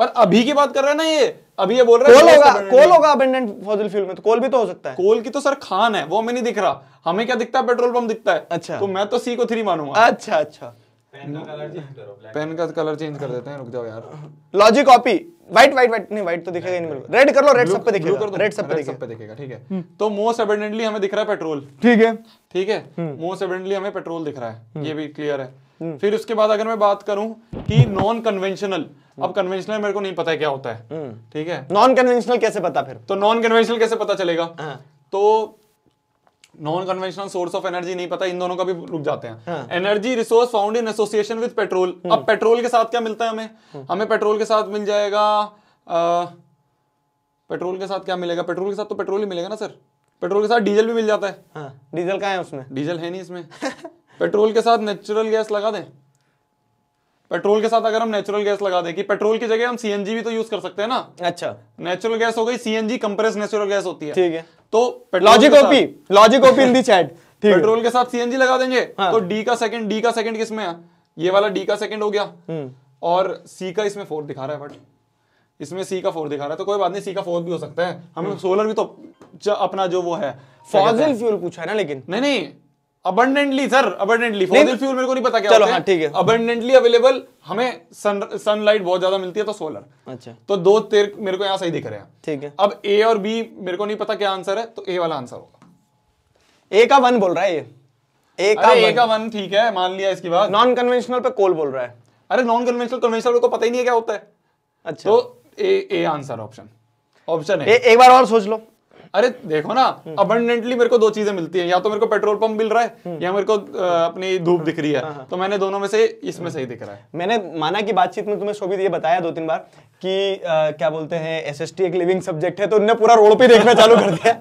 पर अभी की बात कर रहे हैं ना ये। अभी ये बोल रहे कोल होगा कोल होगा अबेंडेंट फॉसिल फ्यूल में तो कोल भी तो हो सकता है। कोल की तो सर खान है वो हमें नहीं दिख रहा। हमें क्या दिखता है? पेट्रोल पंप दिखता है। अच्छा। तो मैं तो सी को थ्री मानूँगा। अच्छा अच्छा। पेन का कलर चेंज कर देते हैं रुक जाओ यार। Logic copy white white white नहीं व्हाइट तो दिखेगा ही नहीं मेरे को रेड कर लो रेड सब पे दिखेगा। रेड सब पे सब दिखेगा। पे दिखेगा ठीक है। तो मोस्ट अबेंडेंटली हमें दिख रहा है पेट्रोल ठीक है। ठीक है? हम्म। मोस्ट अबेंडेंटली हमें पेट्रोल दिख रहा है। ये भी क्लियर है। फिर उसके बाद अगर मैं बात करूँ कि नॉन कन्वेंशनल अब कन्वेंशनल मेरे को नहीं पता है क्या होता है। हम्म। ठीक है? नॉन कन्वेंशनल कैसे पता फिर? तो नॉन कन्वेंशनल कैसे पता चलेगा? हाँ। तो non conventional source of energy नहीं पता इन दोनों का भी रुक जाते हैं। हाँ। Energy resource found in association with petrol hmm. अब पेट्रोल के साथ क्या मिलता है हमें? हमें पेट्रोल के साथ मिल जाएगा पेट्रोल के साथ क्या मिलेगा? पेट्रोल के साथ तो पेट्रोल ही मिलेगा ना सर पेट्रोल के साथ डीजल भी मिल जाता है। हाँ। डीजल कहाँ है उसमें? डीजल है नहीं इसमें। पेट्रोल के साथ नेचुरल गैस लगा दें। पेट्रोल के साथ अगर हम नेचुरल गैस लगा दें कि पेट्रोल की जगह हम सीएनजी भी तो यूज़ कर सकते हैं ना? अच्छा। नेचुरल गैस हो गई सीएनजी कंप्रेस नेचुरल गैस होती है। ठीक है। तो logic OP logic OP in the chat petrol के साथ सीएनजी लगा देंगे। हाँ। तो डी का सेकंड डी का सेकंड किसमें है? ये वाला डी का सेकंड हो गया। हम्म। और सी का इसमें फोर दिखा रहा है बट इसमें सी का फोर दिखा रहा है। तो कोई बात नहीं सी का फोर भी हो सकता है। हमें सोलर भी तो अपना जो वो है? फॉसिल फ्यूल पूछा है ना लेकिन। नहीं नहीं। Abundantly sir abundantly fossil fuel मेरे को नहीं पता क्या चलो, हाँ, ठीक है। अबंडेंटली अवेलेबल हमें सन सनलाइट बहुत ज़्यादा मिलती है तो सोलर अच्छा। तो दो तेर मेरे को यहाँ सही दिख रहे हैं। ठीक है। अब ए और बी मेरे को नहीं पता क्या आंसर है तो ए वाला आंसर होगा। ए का वन बोल रहा है ये। ए का ए का वन ठीक है मान लिया इसकी बात नॉन कन्वेंशनल पे कोल बोल रहा है। अरे नॉन कन्वेंशनल कन्वेंशनल को पता ही नहीं है क्या होता है। अच्छा। तो A A answer option option है एक बार और सोच लो। अरे देखो ना अबंडेंटली मेरे को दो चीज़ें मिलती हैं। या तो मेरे को पेट्रोल पंप मिल रहा है या मेरे को अपनी धूप दिख रही है। तो मैंने दोनों में से इसमें सही दिख रहा है। मैंने माना कि बातचीत में तुम्हें शोभित ये बताया दो तीन बार कि क्या बोलते हैं एसएसटी एक लिविंग सब्जेक्ट है तो उन्होंने पूरा रोड पे देखना चालू कर दिया।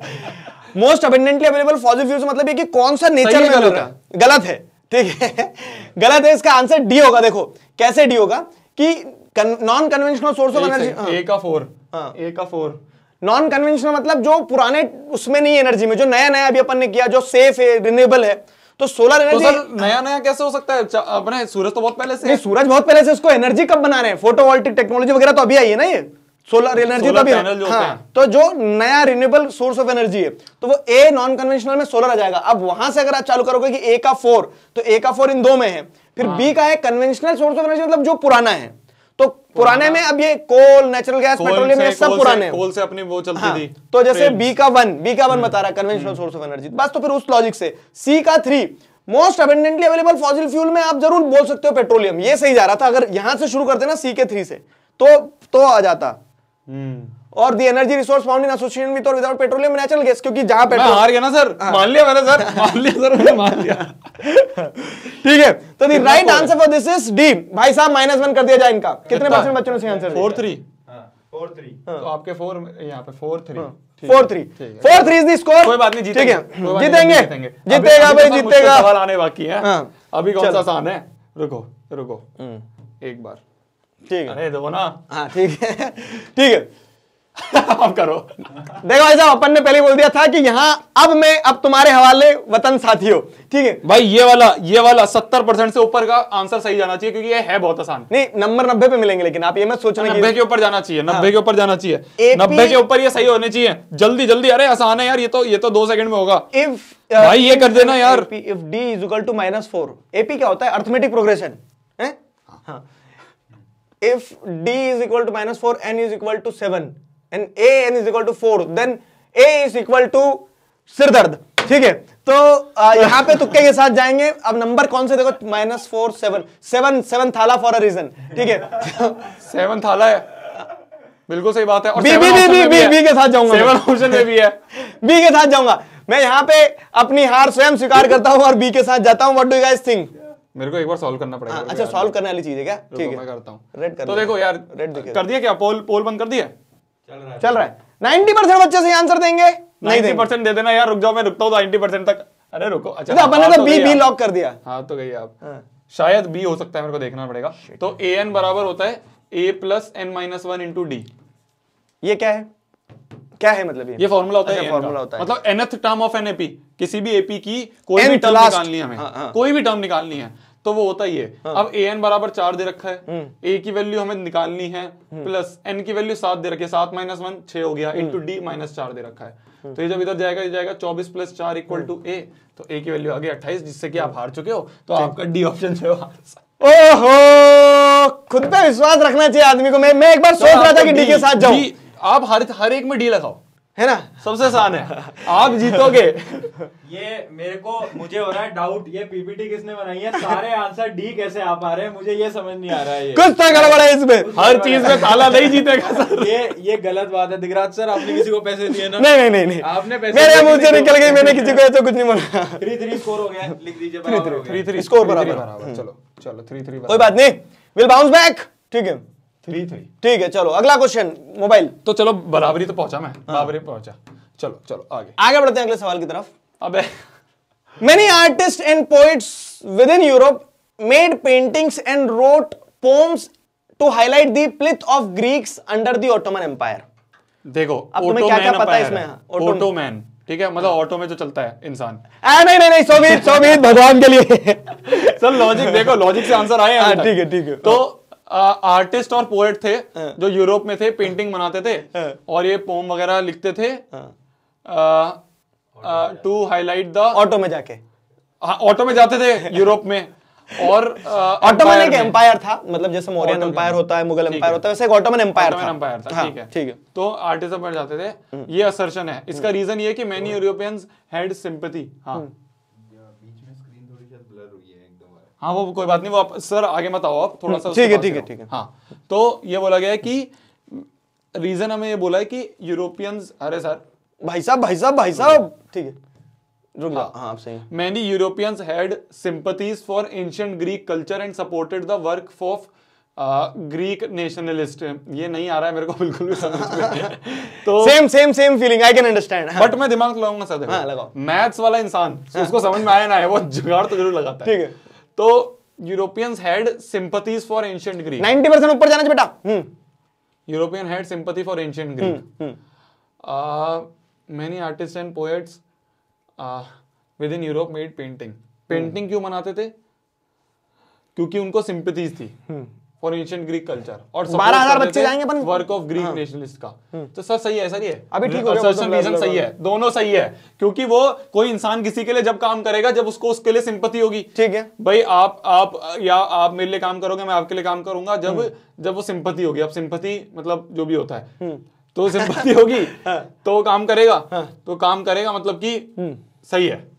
Most abundantly available fossil fuels मतलब ये कि कौन सा नेचर में है, गलत है। गलत है ठीक है? गलत है इसका आंसर डी होगा देखो। कैसे डी होगा? कि non conventional source of energy A का फोर हाँ। ए का फोर नॉन कन्वेंशनल मतलब जो पुराने उसमें नहीं एनर्जी में जो नया नया अभी अपन ने किया जो सेफ़ है रिन्यूएबल है तो सोलर तो एनर्जी सर नया नया कैसे हो सकता है? अपने सूरज तो बहुत पहले से नहीं सूरज बहुत पहले से उसको एनर्जी कब बना रहे हैं? फोटोवोल्टिक टेक्नोलॉजी वगैरह तो अभी आई है ना ये? सोलर एनर्जी तो अभी हाँ, हैं। तो जो नया रिन्यूएबल सोर्स ऑफ़ एनर्जी है तो वो ए नॉन कन्वेंशनल में सोलर आ जाएगा। अब वहाँ से अगर आप चालू करोगे कि ए का फोर तो ए का फोर इन दो में है। फिर हाँ। बी का है कन्वेंशनल सोर्स ऑफ़ एनर्जी मतलब जो पुराना है। तो पुराने में अब ये कोल नेचुरल गैस पेट्रोलियम ये सब पुराने हैं। कोल से अपनी वो चलती हाँ, थी। तो जैसे बी का वन बी का हम्म। वन बता रहा कन्वेंशनल सोर्स ऑफ़ एनर्जी बस तो फिर उस लॉजिक से। सी का three most abundantly available fossil fuel में आप ज़रूर बोल सकते हो पेट्रोलियम ये सही जा रहा था अगर यहाँ से शुरू करते ना सी के थ्री से तो तो आ जाता। और the energy resource found in association with और विदाउट पेट्रोलियम नेचुरल गैस क्योंकि जहाँ मैं पेट्रोल हार गया ना सर। मान लिया मैंने सर। मान लिया सर मैंने मान लिया। ठीक है तो the right answer for this is D भाई साहब माइनस वन कर दिया जाए इनका। कितने परसेंट बच्चों ने सही answer four three four three तो आपके फोर यहाँ पे four three four three four three is the score कोई बात नहीं ठीक जीतेंगे है जीतेंगे। जीतेंगे। भाई तो जीतेगा। सवाल आने बाकी है। हाँ। अभी कौन सा आसान है? रुको रुको। एक बार। ठीक है। अरे दो ना। हाँ ठीक है। ठीक है। आप करो। देखो भाई साहब अपन ने पहले बोल दिया था कि यहाँ अब मैं अब तुम्हारे हवाले वतन साथियों ठीक है? भाई ये वाला ये वाला सत्तर परसेंट से ऊपर का आंसर सही जाना चाहिए क्योंकि ये है बहुत आसान। नहीं नंबर नब्बे पे मिलेंगे लेकिन आप ये मत सोचना नब्बे के ऊपर जाना चाहिए नब्बे के ऊपर जाना चाहिए। नब्बे के ऊपर ये सही होने चाहिए। जल्दी जल्दी अरे आसान है यार ये तो ये तो दो सेकंड में होगा। इफ़ भाई, ये कर देना यार। If D is equal to minus four AP क्या होता है? अर्थमेटिक प्रोग्रेशन है? हाँ। If D is equal to minus four N is equal to seven and A N is equal to four then A is equal to सिर दर्द ठीक है? तो आ, यहाँ पे तुक्के के साथ जाएँगे। अब नंबर कौन से? देखो minus four seven seven seven Thala for a reason ठीक है? सेवन थाला है। बिल्कुल सही बात है। और B B B B B B के साथ जाऊँगा सेवन ऑप्शन में भी है। बी के साथ जाऊँगा। मैं यहाँ पे अपनी हार स्वयं स्वीकार करता हूँ और बी के साथ जाता हूँ। What do you guys think मेरे को एक बार सॉल्व करना पड़ेगा। हाँ, अच्छा सॉल्व करने वाली चीज़ है क्या? ठीक मैं करता हूँ। रेड कर तो देखो यार रेड कर दिया क्या? पोल पोल बंद कर दिया? चल रहा है। नाइनटी परसेंट बच्चे सही आंसर देंगे। नहीं नाइन्टी परसेंट दे देना यार रुक जाओ मैं रुकता हूँ नाइन्टी परसेंट तक। अरे रुको अच्छा तो अपन ने हाँ तो बी बी लॉक कर दिया। हाँ तो गई आप। हाँ। शायद बी हो सकता है मेरे को देखना पड़ेगा। तो ए एन बराबर होता है A plus N minus one into D ये क्या है? क्या है मतलब ये? ये फॉर्मूला होता है अच्छा, formula का। होता है। मतलब nth term of an AP किसी भी एपी की कोई भी टर्म निकालनी है हमें। हाँ। कोई भी टर्म निकालनी है। तो वो होता ही है। हाँ। अब ए एन बराबर चार दे रखा हम्म। है ए की वैल्यू हमें निकालनी है प्लस एन की वैल्यू सात दे रखी है। सात माइनस वन छह हो गया। इंटू डी माइनस चार दे रखा है। हम्म। तो ये जब इधर जाएगा ये जाएगा चौबीस प्लस चार इक्वल टू ए तो ए की वैल्यू आ गई अट्ठाईस जिससे कि आप हार चुके हो। तो आपका डी ऑप्शन जो है ओहो! खुद पे विश्वास रखना चाहिए आदमी को। मैं मैं एक बार सोच रहा था कि डी के साथ जाऊँ। आप हर हर एक में डी लगाओ। है ना? सबसे आसान है। आप जीतोगे। ये मेरे को मुझे हो रहा है डाउट ये पीपीटी किसने बनाई है? सारे आंसर डी कैसे आ पा रहे हैं? मुझे ये समझ नहीं आ रहा है ये। कुछ तो गड़बड़ है इसमें। हर चीज़ में ताला नहीं जीतेगा सर। ये ये गलत बात है दिगराज सर आपने किसी को पैसे दिए ना? नहीं नहीं नहीं नहीं। आपने पैसे मेरे मुँह से किसी निकल गई मैंने किसी को ऐसा कुछ नहीं बोला। थ्री थ्री स्कोर हो गया लिख दीजिए बराबर हो थ्री थ्री थ्री बराबर। थ्री बराबर। चलो चलो थ्री थ्री कोई बात नहीं विल बाउंस बैक ठीक है। थ्री थ्री ठीक है चलो अगला क्वेश्चन मोबाइल तो चलो बराबरी तो पहुँचा मैं। बराबरी पहुँचा। चलो चलो आगे। आगे बढ़ते हैं अगले सवाल की तरफ़। अबे। Many artists and poets within Europe made paintings and wrote poems to highlight the plight of Greeks under the Ottoman Empire. देखो अब तुम्हें क्या-क्या पता है इसमें? ऑटो- ऑटोमैन ठीक है? मतलब ऑटो में जो चलता है इंसान। आ, नहीं नहीं नहीं सोवियत सोवियत भगवान के लिए। सर लॉजिक देखो लॉजिक से आंसर आए हैं हाँ। ठीक है, ठीक है। तो आर्टिस्ट और पोएट थे हाँ। जो यूरोप में थे पेंटिंग बनाते थे हाँ। और ये पोम वगैरह लिखते थे। टू हाईलाइट द ऑटो में जाके। ऑटो में जाते थे यूरोप में। और ऑटोमन एक एम्पायर था मतलब जैसे मौर्यन एम्पायर होता है मुगल एम्पायर होता है वैसे एक ऑटोमन एम्पायर था। एम्पायर था हाँ, ठीक है। ठीक है। तो आर्टिस्ट बन जाते थे। ये असर्शन है। इसका रीजन ये कि मेनी यूरोपियंस हैड सिंपैथी हाँ बीच में स्क्रीन थोड़ी शायद ब्लर हुई है हाँ वो कोई बात नहीं वो आप सर आगे मत आओ आप थोड़ा सा ठीक है, ठीक है, ठीक है। हाँ तो ये बोला गया है कि रीजन हमें ये बोला है कि यूरोपियंस अरे सर। भाई साहब भाई साहब भाई साहब ठीक है। रुक जाओ। हाँ। आप सही हैं। Europeans had sympathies for ancient Greek culture and supported the work of uh, Greek nationalist. ये नहीं आ रहा है मेरे को बिल्कुल भी समझ में तो same same same feeling I can understand but मैं दिमाग लगाऊँगा सर देखो। हाँ, लगाओ। मैथ्स वाला इंसान उसको समझ में आया ना है वो जुगाड़ तो ज़रूर लगाता है। ठीक है। तो Europeans had sympathies for ancient Greek 90 percent ऊपर जाना बेटा। European had sympathy for ancient Greek many artist and poets within Europe made painting painting क्यों मनाते थे? क्योंकि उनको सिंपथीज थी. Hmm. For ancient Greek culture और 12,000 बच्चे जाएँगे अपन- वर्क ऑफ़ ग्रीक नेशनलिस्ट का। तो सर सही है नहीं है अभी ठीक हो गया, reason ब्ला- सही है। दोनों सही है क्योंकि वो कोई इंसान किसी के लिए जब काम करेगा जब उसको उसके लिए सिंपथी होगी। ठीक है। भाई आप आप या आप मेरे लिए काम करोगे मैं आपके लिए काम करूँगा जब जब वो सिंपथी होगी। अब सिंपथी मतलब जो भी होता है। तो सिंपथी होगी तो काम करेगा। तो काम करेगा मतलब कि सही है।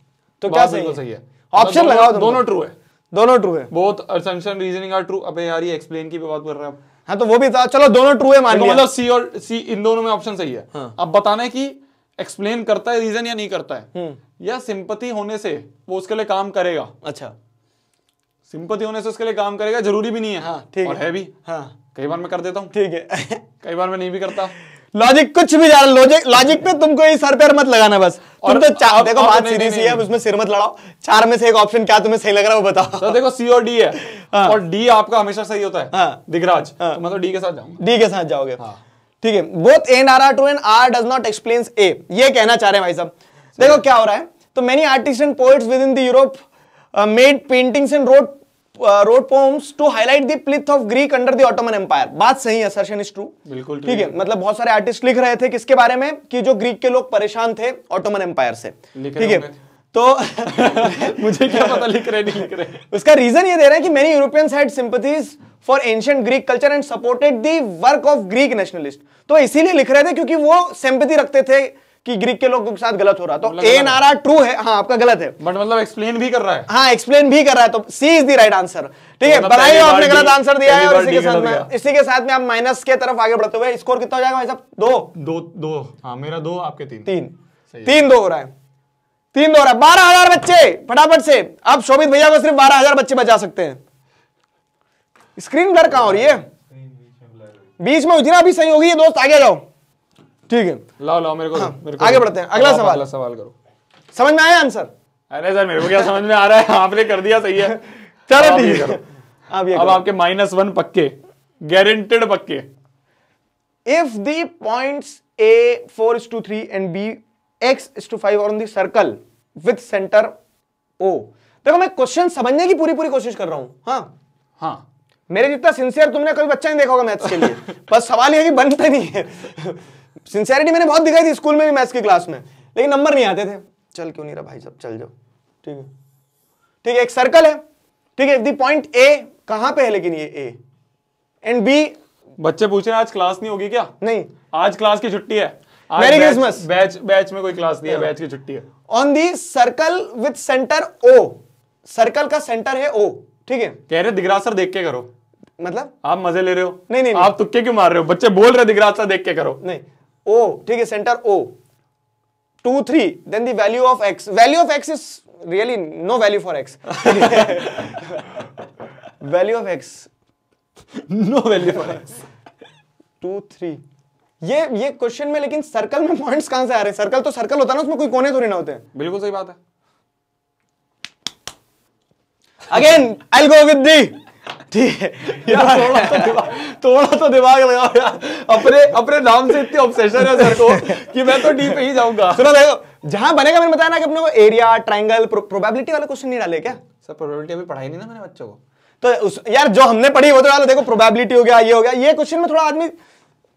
तो क्या सही है? सही है। ऑप्शन लगाओ दोनों ट्रू है। दोनों ट्रू है। Both assumption reasoning are true अबे यार ये एक्सप्लेन की भी बात कर रहे हैं। आप हाँ तो वो भी था। चलो दोनों ट्रू है मान लिया। मतलब सी और सी इन दोनों में ऑप्शन सही है। हाँ। अब बताना है कि एक्सप्लेन करता है रीजन या नहीं करता है। हम्म। या सिंपति होने से वो उसके लिए काम करेगा। अच्छा। सिंपति होने से उसके लिए काम करेगा ज़रूरी भी नहीं है। हाँ, ठीक और है। है भी। हाँ। कई बार मैं कर देता हूँ। ठीक है। कई बार मैं नहीं भी करता। लॉजिक कुछ भी जा लॉजिक लॉजिक पे तुमको ये सर पैर मत लगाना बस। तुम और तो चार देखो बात सीरीज़ नहीं, ही है उसमें सिर मत लड़ाओ। चार में से एक ऑप्शन क्या तुम्हें सही लग रहा है वो बताओ। तो देखो सी और डी है। हाँ। और डी आपका हमेशा सही होता है। हाँ। दिगराज हाँ। तो मैं तो डी के साथ जाऊँगा। डी के साथ जाओगे। हाँ। ठीक है both and R are true and R does not explains A ये कहना चाह रहे हैं भाई साहब। देखो क्या हो रहा है? तो many artist and poets within the Europe made paintings and wrote wrote poems to highlight the plight of Greek under the Ottoman Empire बात सही है असर्शन इज़ ट्रू बिल्कुल ठीक है मतलब बहुत सारे आर्टिस्ट लिख रहे थे किसके बारे में? कि जो ग्रीक के लोग परेशान थे ऑटोमन एम्पायर से। ठीक है तो मुझे क्या पता लिख रहे नहीं लिख रहे। उसका रीजन ये दे रहे हैं कि many Europeans had sympathies for ancient Greek culture and supported the work of Greek nationalist तो इसीलिए लिख रहे थे क्योंकि वो सिंपथी रखते थे कि ग्रीक के लोगों के साथ गलत हो रहा तो ए गलत एन आर आर ट्रू है। हाँ आपका गलत है। बट मतलब एक्सप्लेन भी कर रहा है। हाँ एक्सप्लेन भी कर रहा है। तो C is the right answer ठीक है मतलब बनाइए आपने गलत आंसर दिया है और इसी के साथ में इसी के साथ में आप माइनस के तरफ़ आगे बढ़ते हुए स्कोर कितना हो जाएगा भाई साहब? दो। दो दो। हाँ मेरा दो आपके तीन। तीन। तीन दो हो रहा है। तीन दो रहा है। बारह हज़ार बच्चे फटाफट से। अब शोभित भैया को सिर्फ़ बारह हज़ार बच्चे बचा सकते हैं। स्क्रीन ब्लर कहाँ हो रही है? बीच में हुई थी ना अभी सही होगी ये दोस्त आगे जाओ। ठीक है। लाओ लाओ मेरे को हाँ, मेरे को आगे बढ़ते हैं। अगला सवाल। अगला सवाल करो। समझ में आया आंसर अरे सर मेरे को क्या समझ में आ रहा है? आपने कर दिया सही है। चलो ठीक है। अब ये अब आपके माइनस वन पक्के। गारंटेड पक्के। If the points a 4 is to 3 and b x is to 5 are on the circle with center o देखो मैं क्वेश्चन समझने की पूरी पूरी कोशिश कर रहा हूँ। हाँ। हाँ। मेरे जितना सिंसियर तुमने कभी बच्चा नहीं देखा होगा मैथ्स के लिए। बस सवाल ये है कि बनते नहीं है। सिंसियरिटी मैंने बहुत दिखाई थी स्कूल में भी मैथ्स की क्लास में लेकिन नंबर नहीं आते थे। चल क्यों नहीं रहा भाई सब चल जाओ। ठीक है। ठीक है एक सर्कल है। ठीक है दी पॉइंट ए कहाँ पे है लेकिन ये ए एंड बी बच्चे पूछ रहे हैं आज क्लास नहीं होगी क्या? नहीं। आज क्लास की छुट्टी है। आज Merry बैच- बैच में कोई क्लास नहीं है बैच की छुट्टी है। On the circle with centre O circle का सेंटर है ओ ठीक है। कह रहे दिगराज सर देख के करो। मतलब? आप मज़े ले रहे हो? नहीं, नहीं, नहीं। आप तुक्के क्यों मार रहे हो? बच्चे बोल रहे दिगराज सर देख के करो। नहीं। ओ ठीक है centre O two three then the value of x value of x is really no value for x value of x no value for x two three ये ये क्वेश्चन में लेकिन सर्कल में पॉइंट्स कहाँ से आ रहे हैं? सर्कल तो सर्कल होता है ना उसमें कोई कोने थोड़ी ना होते हैं। बिल्कुल सही बात है। Again I go with the ठीक है यार थोड़ा तो दिमाग थोड़ा तो दिमाग लगाओ यार अपने अपने नाम से इतनी ऑब्सेशन है सर को कि मैं तो डी पे ही जाऊँगा सुनो देखो जहाँ बनेगा मैंने बताया ना कि अपने को एरिया ट्रायंगल प्रोबेबिलिटी वाले क्वेश्चन नहीं डाले क्या? सर प्रोबेबिलिटी अभी पढ़ाई नहीं ना मैंने बच्चों को। तो उस यार जो हमने पढ़ी वो तो डालो देखो प्रोबेबिलिटी हो गया ये हो गया। ये क्वेश्चन में थोड़ा आदमी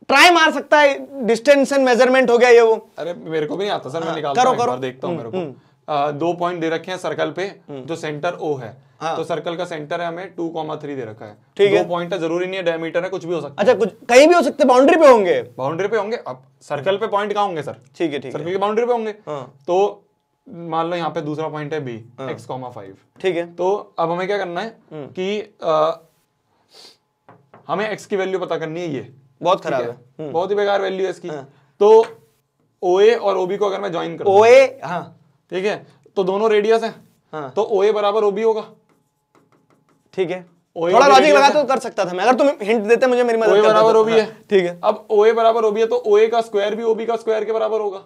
ट्राई मार सकता है। डिस्टेंस एंड मेज़रमेंट हो गया ये वो। अरे मेरे को भी नहीं आता सर मैं हाँ, निकालता करो, करो। देखता हूँ मेरे को। आ, दो पॉइंट दे रखे हैं सर्कल पे जो सेंटर ओ है। हाँ। तो सर्कल का सेंटर है हमें टू कॉमा थ्री दे रखा है। ठीक है। पॉइंट है ज़रूरी नहीं है डायमीटर है कुछ भी हो सकता है। अच्छा कुछ कहीं भी हो सकते बाउंड्री पे होंगे। बाउंड्री पे होंगे। अब सर्कल पे पॉइंट कहाँ होंगे सर ठीक है ठीक सर्कल की बाउंड्री पे होंगे। हाँ। तो मान लो यहाँ पे दूसरा पॉइंट है बी एक्स कॉमा फाइव ठीक है। तो अब हमें क्या करना है हम्म। कि आ, हमें एक्स की वैल्यू पता करनी है ये। बहुत खराब है? है। हम्म। बहुत ही बेकार वैल्यू है इसकी। हाँ। तो ओ ए और ओबी को अगर मैं ज्वाइन कर ओ ए हाँ। ठीक है? तो दोनों रेडियस है। हाँ। तो ओ ए बराबर ओ बी होगा। ठीक है। थोड़ा लॉजिक लगा तो कर सकता था मैं। अगर तुम हिंट देते मुझे मेरी मदद बराबर। ओबी है। हाँ, ठीक है। अब ओ ए बराबर ओबी है तो ओ ए का स्क्वायर भी ओबी का स्क्वायर के बराबर होगा।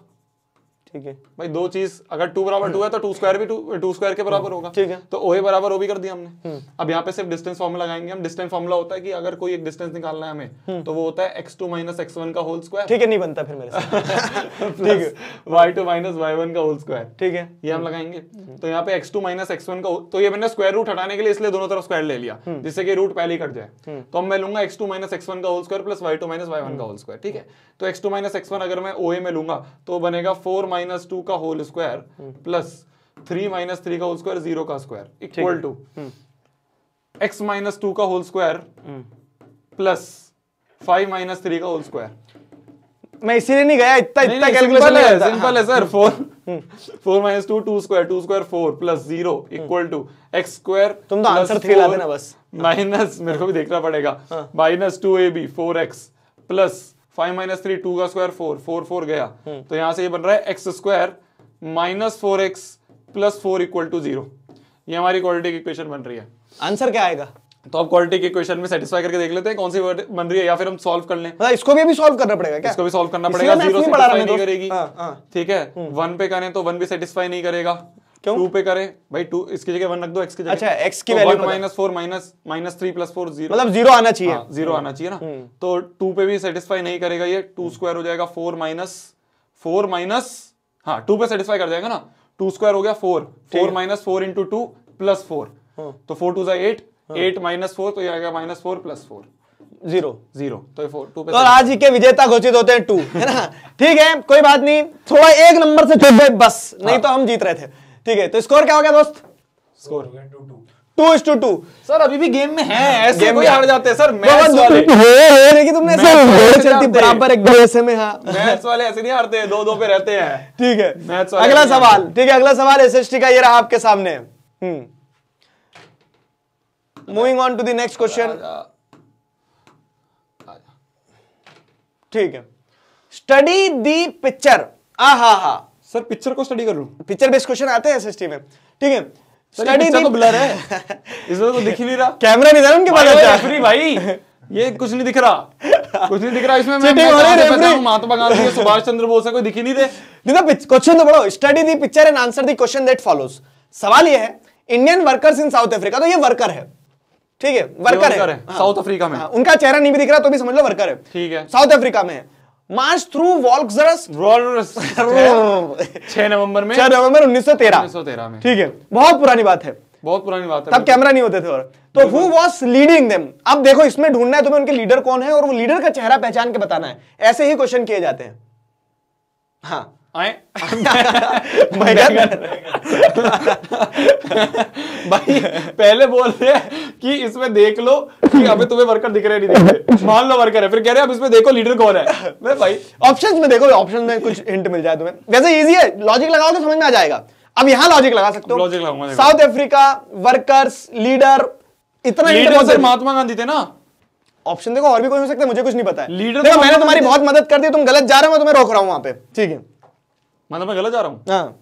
ठीक है। भाई दो चीज़ अगर टू बराबर टू है तो टू स्क्वायर भी टू टू स्क्वायर के बराबर होगा। ठीक है। तो ओ ए बराबर ओबी कर दिया हमने। अब यहाँ पे सिर्फ़ डिस्टेंस फॉर्मूला लगाएँगे हम। डिस्टेंस फॉर्मूला होता है कि अगर कोई एक डिस्टेंस निकालना है हमें तो वो होता है x two minus x one का होल स्क्वायर ठीक है नहीं बनता फिर मेरे ठीक है। Y two minus y one का होल स्क्वायर ठीक है। ये हम लगाएँगे। तो यहाँ पे x two minus x one का तो ये मैंने स्क्वायर रूट हटाने के लिए इसलिए दोनों तरफ़ स्क्वायर ले लिया जिससे कि रूट पहले ही कट जाए। तो अब मैं लूँगा x two minus x one का whole square plus y two minus y one का होल स्क्वायर ठीक है? तो x two minus x one अगर मैं ओ ए में लूँगा तो बनेगा फोर माइनस टू का whole square plus three minus three का होल स्क्वायर ज़ीरो का square equal to x minus two का whole square plus five minus three का होल स्क्वायर मैं इसीलिए नहीं गया इतना इतना कैलकुलेशन है सिंपल है sir four four minus two two square two square four plus zero equal to x square तुम तो आंसर थ्री ला देना बस। माइनस मेरे को भी देखना पड़ेगा। Minus two A B four x plus five minus three two का स्क्वायर फोर फोर फोर गया। तो यहाँ से ये बन रहा है x square minus four x plus four equal to zero. ये हमारी क्वालिटी की इक्वेशन बन रही है। आंसर क्या आएगा? तो अब क्वालिटी की इक्वेशन में सेटिस्फाई करके देख लेते हैं कौन सी बन रही है या फिर हम सॉल्व कर लें। मतलब इसको भी अभी सॉल्व करना पड़ेगा क्या? इसको भी सॉल्व करना पड़ेगा ज़ीरो सेटिस्फाई नहीं करेगी। हाँ, हाँ। ठीक है? वन पे करें तो वन भी सेटिस्फाई नहीं करेगा। क्यों? टू पे करें। भाई टू इसकी जगह वन रख दो एक्स की जगह। अच्छा, x की है। Minus four minus minus three plus four zero मतलब ज़ीरो आना चाहिए। ज़ीरो आना चाहिए ना। तो टू पे भी सेटिस्फाई नहीं करेगा ये। टू स्क्वायर हो जाएगा फोर माइनस फोर माइनस हाँ टू पे सेटिस्फाई कर जाएगा ना। टू स्क्वायर हो गया four four minus four into two plus four तो फोर टू जाए एट एट माइनस फोर तो ये आएगा minus four plus four zero zero तो फोर टू तो आज ही के विजेता घोषित होते हैं टू है ना? ठीक है कोई बात नहीं। थोड़ा एक नंबर से चुप गए बस। नहीं तो हम जीत रहे थे। ठीक है तो स्कोर क्या हो गया दोस्त? Score two is two two sir अभी भी गेम में है ऐसे गेम कोई में- हार जाते हैं। सर बहुत मैथ्स वाले हो हो लेकिन तुमने ऐसे घोड़े चलती बराबर एकदम ऐसे में हाँ। मैथ्स वाले ऐसे नहीं हारते दो दो पे रहते हैं। ठीक है। मैथ्स वाले अगला सवाल ठीक है अगला सवाल एसएसटी का ये रहा आपके सामने। हम्म। Moving on to the next question ठीक है। स्टडी दी पिक्चर आ हा हा। सर पिक्चर को स्टडी कर। लूँ पिक्चर बेस्ड क्वेश्चन आते हैं एसएसटी में। ठीक है? स्टडी तो ब्लर है। इसमें तो दिख ही नहीं रहा? कैमरा नहीं था उनके पास अच्छा। रेफरी भाई। ये कुछ नहीं दिख रहा। कुछ नहीं दिख रहा। इसमें मैं हो है? महात्मा गांधी है, सुभाष चंद्र बोस है कोई दिख ही नहीं दे क्वेश्चन तो पढ़ो। Study the picture and answer the question that follows सवाल ये है Indian workers in South Africa तो ये वर्कर है। ठीक है? वर्कर है। है, साउथ अफ्रीका में। हाँ, उनका चेहरा नहीं भी दिख रहा तो भी समझ लो वर्कर है। ठीक है। साउथ अफ्रीका में मार्च थ्रू वॉल्क्सरस छह नवंबर में। छह नवंबर 1913 1913 में। ठीक है बहुत पुरानी बात है। बहुत पुरानी बात है तब कैमरा नहीं होते थे और। तो हु वॉज़ लीडिंग देम अब देखो इसमें ढूंढना है तुम्हें उनके लीडर कौन है और वो लीडर का चेहरा पहचान के बताना है। ऐसे ही क्वेश्चन किए जाते हैं। हाँ। आए भाई पहले बोल रहे हैं कि इसमें देख लो कि अबे तुम्हें वर्कर दिख रहे नहीं दिख रहे मान लो वर्कर है फिर कह रहे हैं अब इसमें देखो लीडर कौन है मैं भाई ऑप्शंस में देखो ऑप्शन में कुछ हिंट मिल जाए तुम्हें वैसे इजी है लॉजिक लगाओ तो समझ में आ जाएगा अब यहाँ लॉजिक लगा सकते हो लॉजिक लगाऊँगा, साउथ अफ्रीका वर्कर्स लीडर इतना लीडर। महात्मा गांधी थे ना ऑप्शन देखो और भी कोई हो सकता है मुझे कुछ नहीं पता है। लीडर देखो तो मैंने तुम्हारी बहुत मदद कर दी तुम गलत जा रहे हो मैं तुम्हें रोक रहा हूँ वहाँ पे। ठीक है। मतलब मैं गलत जा रहा हूँ। हाँ।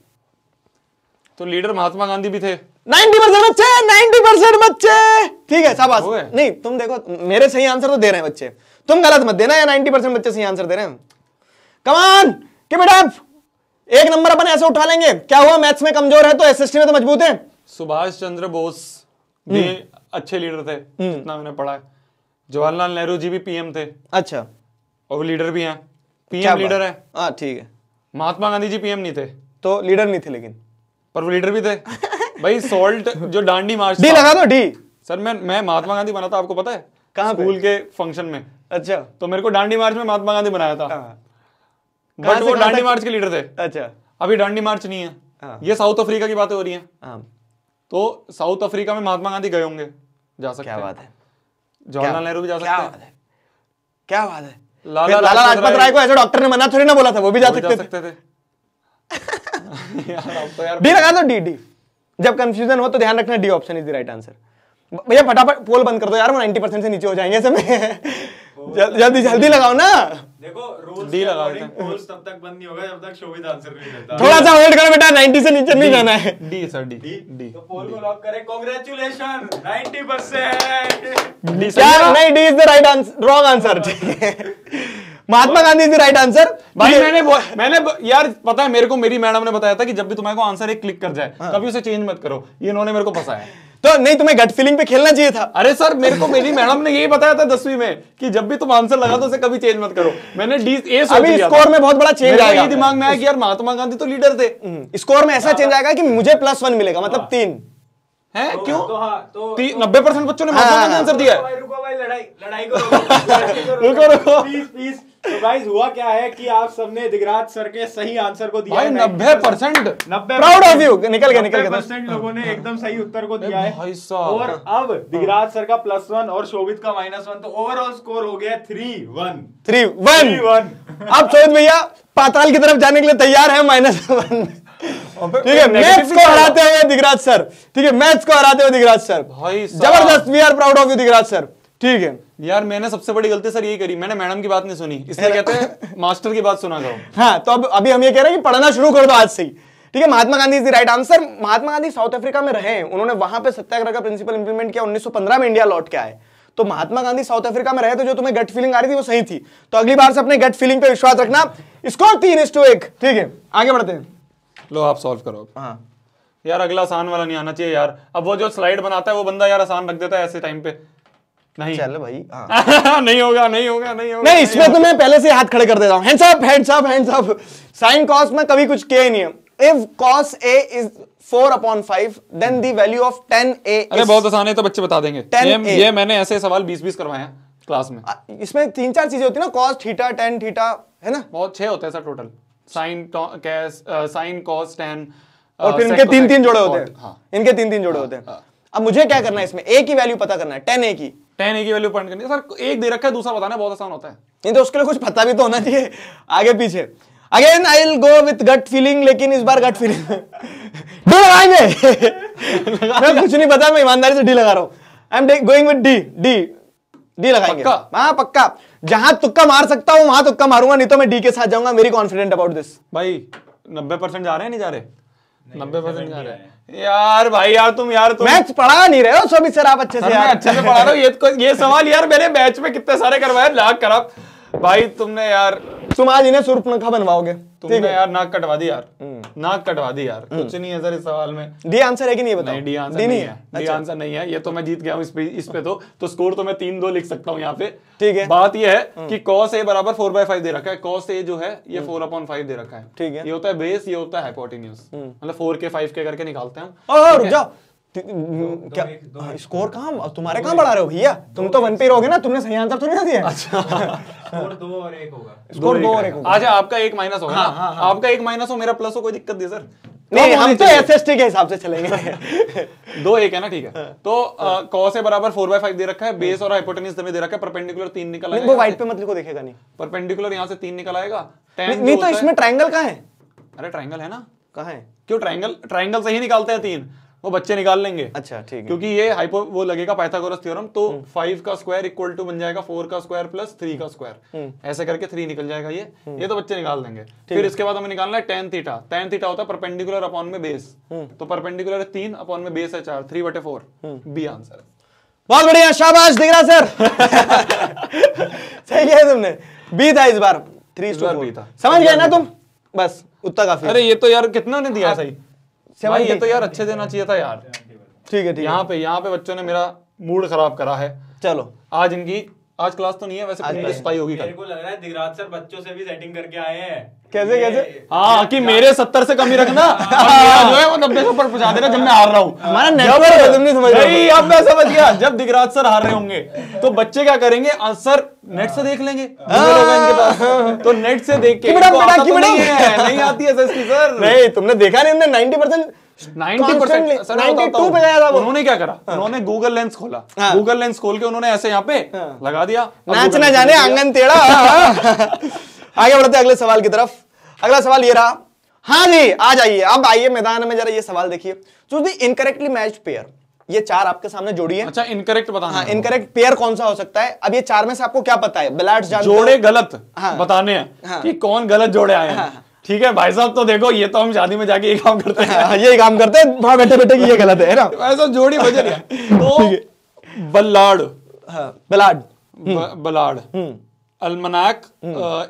तो लीडर महात्मा गांधी भी थे। 90 परसेंट बच्चे 90 परसेंट बच्चे। ठीक है शाबाश। हो नहीं तुम देखो मेरे सही आंसर तो दे रहे हैं बच्चे। तुम गलत मत देना या 90 परसेंट बच्चे सही आंसर दे रहे हैं। कमान इट अप एक नंबर अपन ऐसे उठा लेंगे। क्या हुआ मैथ्स में कमज़ोर है तो एसएसटी में तो मज़बूत है। सुभाष चंद्र बोस भी अच्छे लीडर थे जितना मैंने पढ़ा है। जवाहरलाल नेहरू जी भी पीएम थे। अच्छा। और लीडर भी हैं। पीएम लीडर है। हाँ ठीक है। महात्मा गांधी जी पीएम नहीं थे। तो लीडर नहीं थे लेकिन। पर वो लीडर भी थे। भाई सॉल्ट जो डांडी मार्च डी लगा दो डी। सर मैं मैं महात्मा गांधी बना था आपको पता है? कहाँ स्कूल के फ़ंक्शन में। अच्छा। तो मेरे को डांडी मार्च में महात्मा गांधी बनाया था। हाँ, बट वो डांडी मार्च के लीडर थे। अच्छा। अभी डांडी मार्च नहीं हाँ। है। ये साउथ अफ्रीका की बातें हो रही हैं। हाँ। तो साउथ अफ्रीका में महात्मा गांधी गए होंगे। जा सकते क्या बात है। जवाहरलाल नेहरू भी जा सकते हैं। क्या बात है। लाला लाजपत राय को ऐसे डॉक्टर ने मना थोड़ी ना बोला था वो भी जा सकते थे। तो यार डी लगा दो डी डी। जब कंफ्यूजन हो तो ध्यान रखना D option is the right answer भैया फटाफट पोल बंद कर दो यार वो 90% से नीचे हो जाएँगे समय जल- जल्दी जल्दी लगाओ ना। देखो रूल्स डी लगाओ हैं। पोल्स तब तक बंद नहीं होगा जब तक शोभित आंसर नहीं देता थोड़ा सा होल्ड करो बेटा 90 से नीचे नहीं जाना है। D sir D D D तो पोल को लॉक करें। कांग्रेचुलेशन 90% डी क्या नहीं D is the right answer wrong answer ठीक है। Mahatma Gandhi is the right answer भाई मैंने मैंने यार पता है मेरे को मेरी मैडम ने बताया था कि जब भी तुम्हारे को आंसर एक क्लिक कर जाए कभी उसे चेंज मत करो। ये इन्होंने मेरे को फंसाया है। तो नहीं तुम्हें गट फीलिंग पे खेलना चाहिए था। अरे सर मेरे को मेरी मैडम ने यही बताया था दसवीं में कि जब भी तुम आंसर लगा तो उसे कभी चेंज मत करो। मैंने डी ए अभी स्कोर में बहुत बड़ा चेंज आएगा। दिमाग में आया कि यार महात्मा गांधी तो लीडर थे। स्कोर में ऐसा चेंज आएगा कि मुझे प्लस वन मिलेगा मतलब तीन। हैं? तो- क्यों? तो हाँ तो नब्बे परसेंट बच्चों ने महात्मा हाँ, गांधी आंसर दिया रुको है भाई रुको भाई लड़ाई लड़ाई को रोको तो गाइस हुआ क्या है कि आप सबने दिगराज सर के सही आंसर को दिया भाई नब्बे परसेंट। नब्बे Proud of you. निकल गए, निकल गए। परसेंट लोगों ने एकदम सही उत्तर को दिया है। और अब दिगराज सर का प्लस वन और शोभित का माइनस वन तो ओवरऑल स्कोर हो गया three one three one one अब सोच भैया पाताल की तरफ़ जाने के लिए तैयार है माइनस वन ठीक है मैथ्स को हराते हुए दिगराज सर। ठीक है मैथ्स को हराते हुए दिगराज सर। भाई ज़बरदस्त we are proud of you Digraj sir. ठीक है। यार मैंने सबसे बड़ी गलती सर यही करी। मैंने मैडम की बात नहीं सुनी। इसलिए कहते हैं मास्टर की बात सुना करो। हाँ तो अब अभी हम ये कह रहे हैं कि पढ़ना शुरू कर दो आज से ही। ठीक है Mahatma Gandhi is the right answer. Mahatma Gandhi South Africa में रहे उन्होंने वहाँ पे सत्याग्रह का प्रिंसिपल इंप्लीमेंट किया 1915 में इंडिया लौट के आए। तो महात्मा गांधी साउथ अफ्रीका में रहे तो जो तुम्हें गट फीलिंग आ रही थी वो सही थी। तो अगली बार से अपने गट फीलिंग पे विश्वास रखना। स्कोर तीन इस टू एक। ठीक है आगे बढ़ते हैं। लो आप सॉल्व करो हाँ। यार अगला आसान वाला नहीं आना चाहिए यार। अब वो जो स्लाइड बनाता है वो बंदा यार आसान रख देता है ऐसे टाइम पे। नहीं। चल भाई हाँ। नहीं होगा नहीं होगा नहीं होगा नहीं इसमें तो मैं पहले से हाथ खड़े कर देता हूँ। Hands up hands up hands up sine cos में कभी कुछ किया ही नहीं है। If cos A is 4 upon 5 then the value of 10 A अरे बहुत आसान है तो बच्चे बता देंगे। 10 ये, ये मैंने ऐसे सवाल बीस बीस करवाए हैं क्लास में। इसमें तीन चार चीज़ें होती है ना कॉस थीटा टेन थीटा है ना? बहुत छह होते हैं sir total sine cos sine cos tan और फिर इनके तीन तीन जोड़े होते हैं। हाँ। इनके तीन तीन जोड़े होते हैं। अब मुझे क्या करना है इसमें? ए की वैल्यू पता करना है टेन ए की। टेन ए की वैल्यू पॉइंट करनी है। सर एक दे रखा है दूसरा बताना बहुत आसान होता है। नहीं तो उसके लिए कुछ पता भी तो होना चाहिए। आगे पीछे। Again I will go with gut feeling लेकिन इस बार गट फीलिंग डी लगाएँगे। मैं कुछ नहीं पता मैं ईमानदारी से डी लगा रहा हूँ। I am going with D D D लगाएँगे? हाँ पक्का। जहाँ तुक्का मार सकता हूँ वहाँ तुक्का मारूँगा नहीं तो मैं डी के साथ जाऊँगा। मेरी कॉन्फिडेंट अबाउट दिस भाई नब्बे परसेंट जा रहे हैं नहीं जा रहे? नब्बे परसेंट जा रहे हैं। यार भाई यार तुम यार तुम। मैथ्स पढ़ा नहीं रहे हो सभी सर आप अच्छे से यार। अच्छे से पढ़ा रहे हो। ये तो- ये सवाल यार मेरे बैच में कितने सारे करवाए लाख खराब। भाई तुमने यार तुम आज इन्हें सुर्पनखा बनवाओगे। तुमने यार नाक कटवा दी यार। नाक कटवा दी यार। कुछ नहीं है सर इस सवाल में। डी आंसर है कि नहीं बताओ? डी आंसर नहीं है। डी अच्छा। आंसर नहीं है। ये तो मैं जीत गया हूँ इस पे इस पे तो। तो स्कोर तो मैं तीन दो लिख सकता हूँ यहाँ पे। ठीक है। बात ये है कि कॉस ए बराबर फोर बाय फाइव दे रखा है। कॉस ए जो है ये फोर अपॉन फाइव दे रखा है। ठीक है। ये होता है बेस ये होता है हाइपोटेन्यूज मतलब फोर के फाइव के करके निकालते हैं हम। क्या? हाँ, स्कोर कहाँ? तुम्हारे कहाँ बढ़ा रहे हो भैया? तुम तो वन पे रहोगे ना तुमने सही आंसर थोड़ी ना दिया। अच्छा। स्कोर दो और एक होगा। स्कोर दो और एक होगा। अच्छा आपका एक माइनस होगा आपका एक माइनस हो मेरा प्लस हो कोई दिक्कत नहीं सर। नहीं हम तो। एस एस टी के हिसाब से चलेंगे। दो एक है ना ठीक है। तो कॉस ए बराबर फोर बाय फाइव दे रखा है बेस और हाइपोटेन्यूज हमें दे रखा है परपेंडिकुलर तीन निकल आएगा। वो व्हाइट पे मत लिखो देखेगा नहीं। परपेंडिकुलर यहाँ से तीन निकल आएगा। नहीं, नहीं तो इसमें ट्रायंगल कहाँ है? अरे ट्राइंगल है ना। कहाँ है? क्यों ट्राइंगल ट्राइंगल से ही निकालते हैं तीन। वो बच्चे निकाल लेंगे। अच्छा ठीक है। क्योंकि ये हाइपो वो लगेगा पाइथागोरस थ्योरम तो फाइव का स्क्वायर इक्वल टू बन जाएगा फोर का स्क्वायर प्लस थ्री का स्क्वायर ऐसे करके थ्री निकल जाएगा ये। ये तो बच्चे निकाल देंगे। फिर इसके बाद हमें निकालना है टेन थीटा टेन थीटा होता है परपेंडिकुलर अपॉन में बेस तो परपेंडिकुलर तीन अपॉन में बेस है चार। थ्री बटे फोर बी आंसर बहुत बढ़िया शाबाश दिख रहा सर। सही किया तुमने। बी था इस बार। थ्री इस बार B था। समझ गए ना तुम? बस उतना काफ़ी अरे ये तो यार कितना ने दिया सही? भाई ये तो यार अच्छे देना चाहिए था यार। ठीक है ठीक है। यहाँ पे यहाँ पे बच्चों ने मेरा मूड खराब करा है। चलो। आज इनकी आज क्लास तो नहीं है वैसे होगी मेरे को लग रहा है दिगराज सर बच्चों से भी सेटिंग करके आए हैं। कैसे, कैसे? हाँ कि मेरे सत्तर से कम ही रखना जो है वो नब्बे से ऊपर पहुँचा देना जब मैं हार रहा हूँ। हमारा तुम नहीं समझ रहे नहीं अब मैं समझ गया जब दिगराज सर हार रहे होंगे तो बच्चे क्या करेंगे? आंसर नेट से देख लेंगे। पास। तो नेट से देख के तो। नहीं आती है सर। नहीं तुमने देखा नहीं हमने 90 परसेंट 90 परसेंट सर मैं बताता 92 पे गया था हूँ वो। उन्होंने क्या करा? उन्होंने गूगल लेंस खोला। हाँ। गूगल लेंस खोल के उन्होंने ऐसे यहाँ पे लगा दिया। नाच ना जाने आँगन टेढ़ा। आगे बढ़ते अगले सवाल की तरफ़। अगला सवाल ये रहा। हाँ जी आ जाइए। अब आइए मैदान में जरा ये सवाल देखिए। Choose the incorrectly match pair ये चार आपके सामने जोड़ी है। अच्छा इनकरेक्ट बताना हाँ इनकरेक्ट पेयर कौन सा हो सकता है? अब ये चार में से आपको क्या पता है? हो? जोड़े गलत हाँ। बताने हैं हाँ। कि कौन गलत जोड़े आए हैं हाँ। ठीक है भाई साहब तो देखो ये तो हम शादी में जाके ये काम करते हैं। हाँ, यही काम करते हैं वहाँ बैठे बैठे कि ये गलत है ना? ऐसा जोड़ी बज है। तो बल्लाड। हाँ। Ballad ballad almanac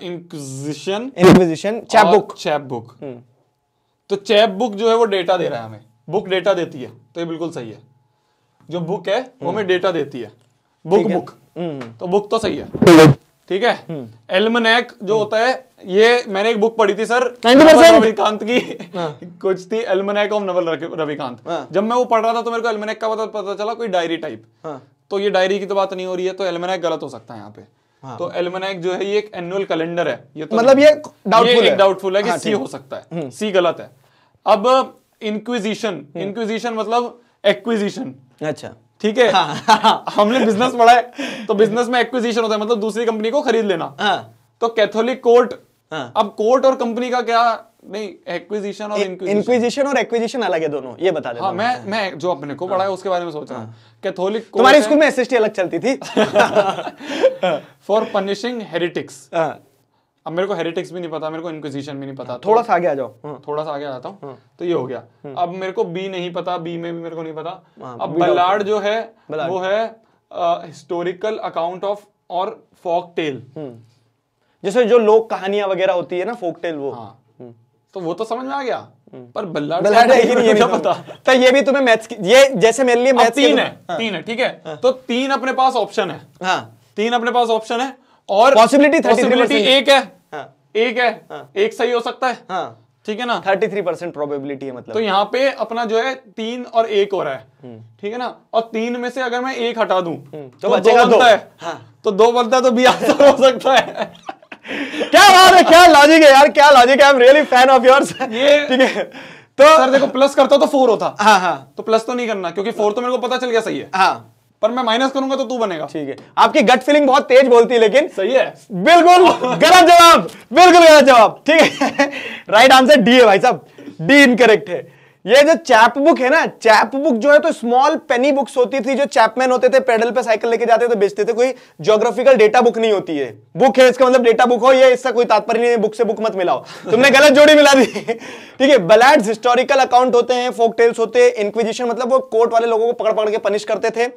inquisition inquisition chapbook chapbook तो चैप बुक जो है वो डेटा दे रहा है हमें। बुक डेटा देती है। तो ये बिल्कुल सही है। जो बुक है वो हमें डेटा देती है। बुक बुक तो बुक तो सही है। ठीक है। एल्मनैक जो होता है ये मैंने एक बुक पढ़ी थी सर। रविकांत की। कुछ थी एल्मनैक ऑफ़ नवल रविकांत। हाँ। जब मैं वो पढ़ रहा था तो मेरे को एल्मनैक का पता पता चला कोई डायरी टाइप हाँ। तो ये डायरी की तो बात नहीं हो रही है तो एल्मनैक गलत हो सकता है यहाँ पे। तो एल्मनैक जो है ये एक एनुअल कैलेंडर है। ये तो मतलब ये ये है। एक डाउटफुल है कि हाँ, सी हो सकता है। सी गलत है। अब इंक्विजिशन इंक्विजिशन मतलब एक्विजिशन अच्छा। ठीक है? हमने बिज़नेस पढ़ा है तो बिज़नेस में एक्विजिशन होता है मतलब दूसरी कंपनी को खरीद लेना। हाँ। तो कैथोलिक कोर्ट हाँ। अब कोर्ट और कंपनी का क्या नहीं एक्विजिशन और इंक्विजिशन और एक्विजिशन अलग है दोनों ये बता देना हाँ मैं मैं जो अपने को पढ़ा है उसके बारे में सोच रहा हूँ। कैथोलिक तुम्हारे स्कूल में एसएसटी अलग चलती थी। फॉर पनिशिंग हेरिटिक्स हाँ, अब मेरे को हेरिटिक्स भी नहीं पता मेरे को इंक्विजिशन भी नहीं पता। थोड़ा सा आगे आ जाओ। हाँ। थोड़ा सा आगे आता हूँ। तो ये हो गया। अब मेरे को बी नहीं पता बी में भी मेरे को नहीं पता। हाँ, अब बल्लाड जो है वो है हिस्टोरिकल अकाउंट ऑफ़ और फॉक टेल। जैसे जो लोक कहानियाँ वगैरह होती है ना फोक टेल वो। हाँ। तो वो तो समझ में आ गया। पर बल्लाड बल्लाड है कि नहीं ये नहीं पता। तो ये भी तुम्हें मैथ्स की ये जैसे मेरे लिए मैथ्स तीन है तीन है ठीक है? तो तीन अपने पास ऑप्शन है। हाँ। तीन अपने पास ऑप्शन है और Possibility 33% एक है। हाँ। एक है। एक सही हो सकता है। हाँ। ठीक है ना? थर्टी थ्री परसेंट प्रोबेबिलिटी है मतलब। तो यहाँ पे अपना जो है तीन और एक हो रहा है। ठीक है ना? और तीन में से अगर मैं एक हटा दूँ तो बचेगा दो। बनता है। हाँ। तो दो बनता है तो बी आंसर हो सकता है। क्या बात है? क्या लॉजिक है यार? क्या लॉजिक है? I am really fan of yours ठीक है? तो सर देखो प्लस करता तो फोर होता। हाँ हाँ। तो प्लस तो नहीं करना क्योंकि फोर तो मेरे को पता चल गया सही है। हाँ। पर मैं माइनस करूँगा तो तू बनेगा। ठीक है। आपकी गट फीलिंग बहुत तेज बोलती है लेकिन सही है। बिल्कुल गलत जवाब! बिल्कुल गलत जवाब! ठीक है? राइट आंसर डी है भाई साहब। डी इनकरेक्ट है। ये जो चैप बुक है ना चैप बुक जो है तो स्मॉल पेनी बुक्स होती थी जो चैपमैन होते थे पेडल पे साइकिल लेके जाते थे बेचते थे। कोई ज्योग्राफिकल डेटा बुक नहीं होती है बुक है इसका मतलब डेटा बुक हो ये इसका कोई तात्पर्य नहीं है बुक से बुक मत मिलाओ। तुमने गलत जोड़ी मिला दी। ठीक है बलैड्स हिस्टोरिकल अकाउंट होते हैं फोक टेल्स होते हैं इंक्विजिशन मतलब वो कोर्ट वाले लोगों को पकड़ पकड़ के पनिश करते थे।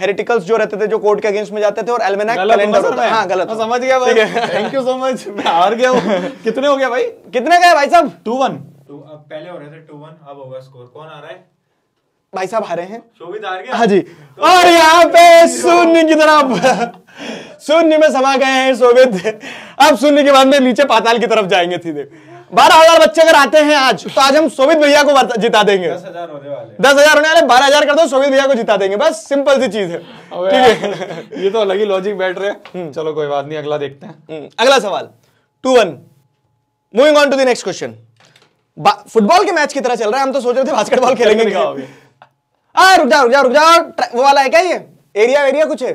हेरिटिकल्स जो रहते थे जो कोर्ट के अगेंस्ट में जाते थे और एल्मेनाक कैलेंडर होता है। हाँ गलत समझ गया भाई। थैंक यू सो मच मैं हार गया हूँ। कितने हो गया भाई? कितने गए भाई साहब? टू वन टू अब पहले हो रहे थे टू वन अब होगा स्कोर कौन आ रहा है? भाई साहब हारे हैं। शोभित हार गया हाँ? जी। और यहाँ पे शून्य की तरफ़ शून्य में समा गए हैं शोभित। अब शून्य के बाद में नीचे पाताल की तरफ़ जाएँगे सीधे। बारह हज़ार बच्चे अगर आते हैं आज तो आज हम शोभित भैया को जिता देंगे। दस हज़ार होने वाले दस हज़ार होने वाले बारह हज़ार कर दो शोभित भैया को जिता देंगे। बस सिंपल सी चीज़ है। अबे यार, ये तो अलग ही लॉजिक बैठ रहे हैं। चलो कोई बात नहीं अगला देखते हैं। हम्म, अगला सवाल। Two one moving on to the next question football के मैच की तरह चल रहा है हम तो सोच रहे थे बास्केटबॉल खेलेंगे हो? आ रुक जा रुक जा रुक जा वो वाला है क्या ये? एरिया एरिया कुछ है?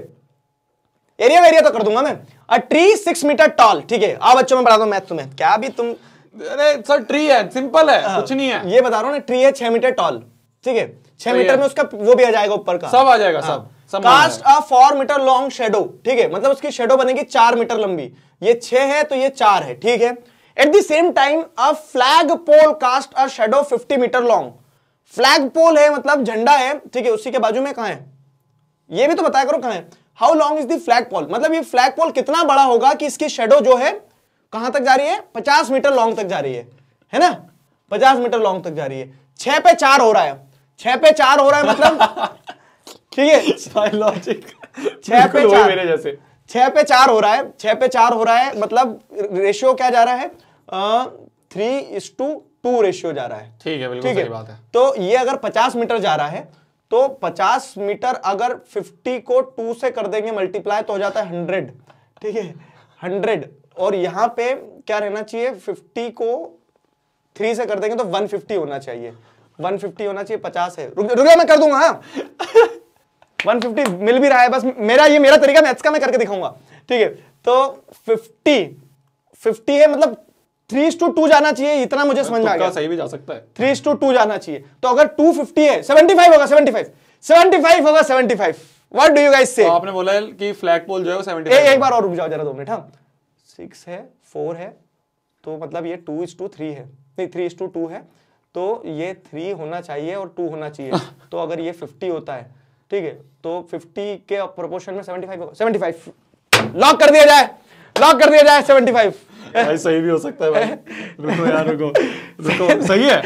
एरिया एरिया तो कर दूँगा मैं। A tree six metre tall ठीक है। आओ बच्चों में पढ़ा दो मैथ तुम्हें क्या भी तुम अरे सर ट्री है सिंपल है कुछ नहीं है। ये बता रहा हूँ ना ट्री है छह मीटर टॉल ठीक है? छह मीटर में उसका वो भी आ जाएगा ऊपर का। सब आ जाएगा सब सब cast a four metre long shadow ठीक है? मतलब उसकी शेडो बनेगी चार मीटर लंबी। ये छह है तो ये चार है ठीक है? At the same time a flag pole cast a shadow 50 metre long flag pole है मतलब झंडा है ठीक है उसी के बाजू में कहा है? ये भी तो बताया करो कहा है। How long is the flag pole मतलब ये फ्लैग पोल कितना बड़ा होगा कि इसकी शेडो जो है कहाँ तक जा रही है? 50 मीटर लॉन्ग तक जा रही है। है ना? 50 मीटर लॉन्ग तक जा रही है। छह पे चार हो रहा है। छह पे चार हो रहा है मतलब ठीक है? लॉजिक छह पे चार। मेरे जैसे। छह पे चार हो रहा है। छह पे चार हो रहा है मतलब रेशियो क्या जा रहा है? Three is to two ratio जा रहा है। ठीक है बिल्कुल ठीक है? बात है। तो ये अगर 50 मीटर जा रहा है तो 50 मीटर अगर 50 को टू से कर देंगे मल्टीप्लाई तो हो जाता है 100 ठीक है? 100 और यहाँ पे क्या रहना चाहिए? 50 को 3 से कर देंगे तो 150 होना चाहिए। 150 होना चाहिए 50 है। रुक रुक मैं कर दूँगा हाँ। 150 मिल भी रहा है बस मेरा ये मेरा तरीका मैथ्स का मैं करके दिखाऊँगा। ठीक है? तो 50 50 है मतलब 3 टू टू जाना चाहिए इतना मुझे समझ में आ गया। सही भी जा सकता है। थ्री टू टू जाना चाहिए। तो अगर टू फिफ्टी है सेवेंटी फाइव होगा सेवेंटी फाइव। सेवेंटी फाइव होगा seventy five. What do you guys say तो आपने बोला है कि फ्लैग पोल जो है वो 75 एक बार और रुक जाओ जरा दो मिनट हाँ। सिक्स है फोर है तो मतलब ये टू इज़ टू थ्री है। नहीं थ्री इज़ टू टू है तो ये थ्री होना चाहिए और टू होना चाहिए। तो अगर ये फिफ्टी होता है ठीक है तो फिफ्टी के प्रोपोर्शन में सेवेंटी फाइव होगा। सेवेंटी फाइव लॉक कर दिया जाए लॉक कर दिया जाए सेवेंटी फाइव भाई सही भी हो सकता है भाई। रुको यार रुको। रुको। सही है?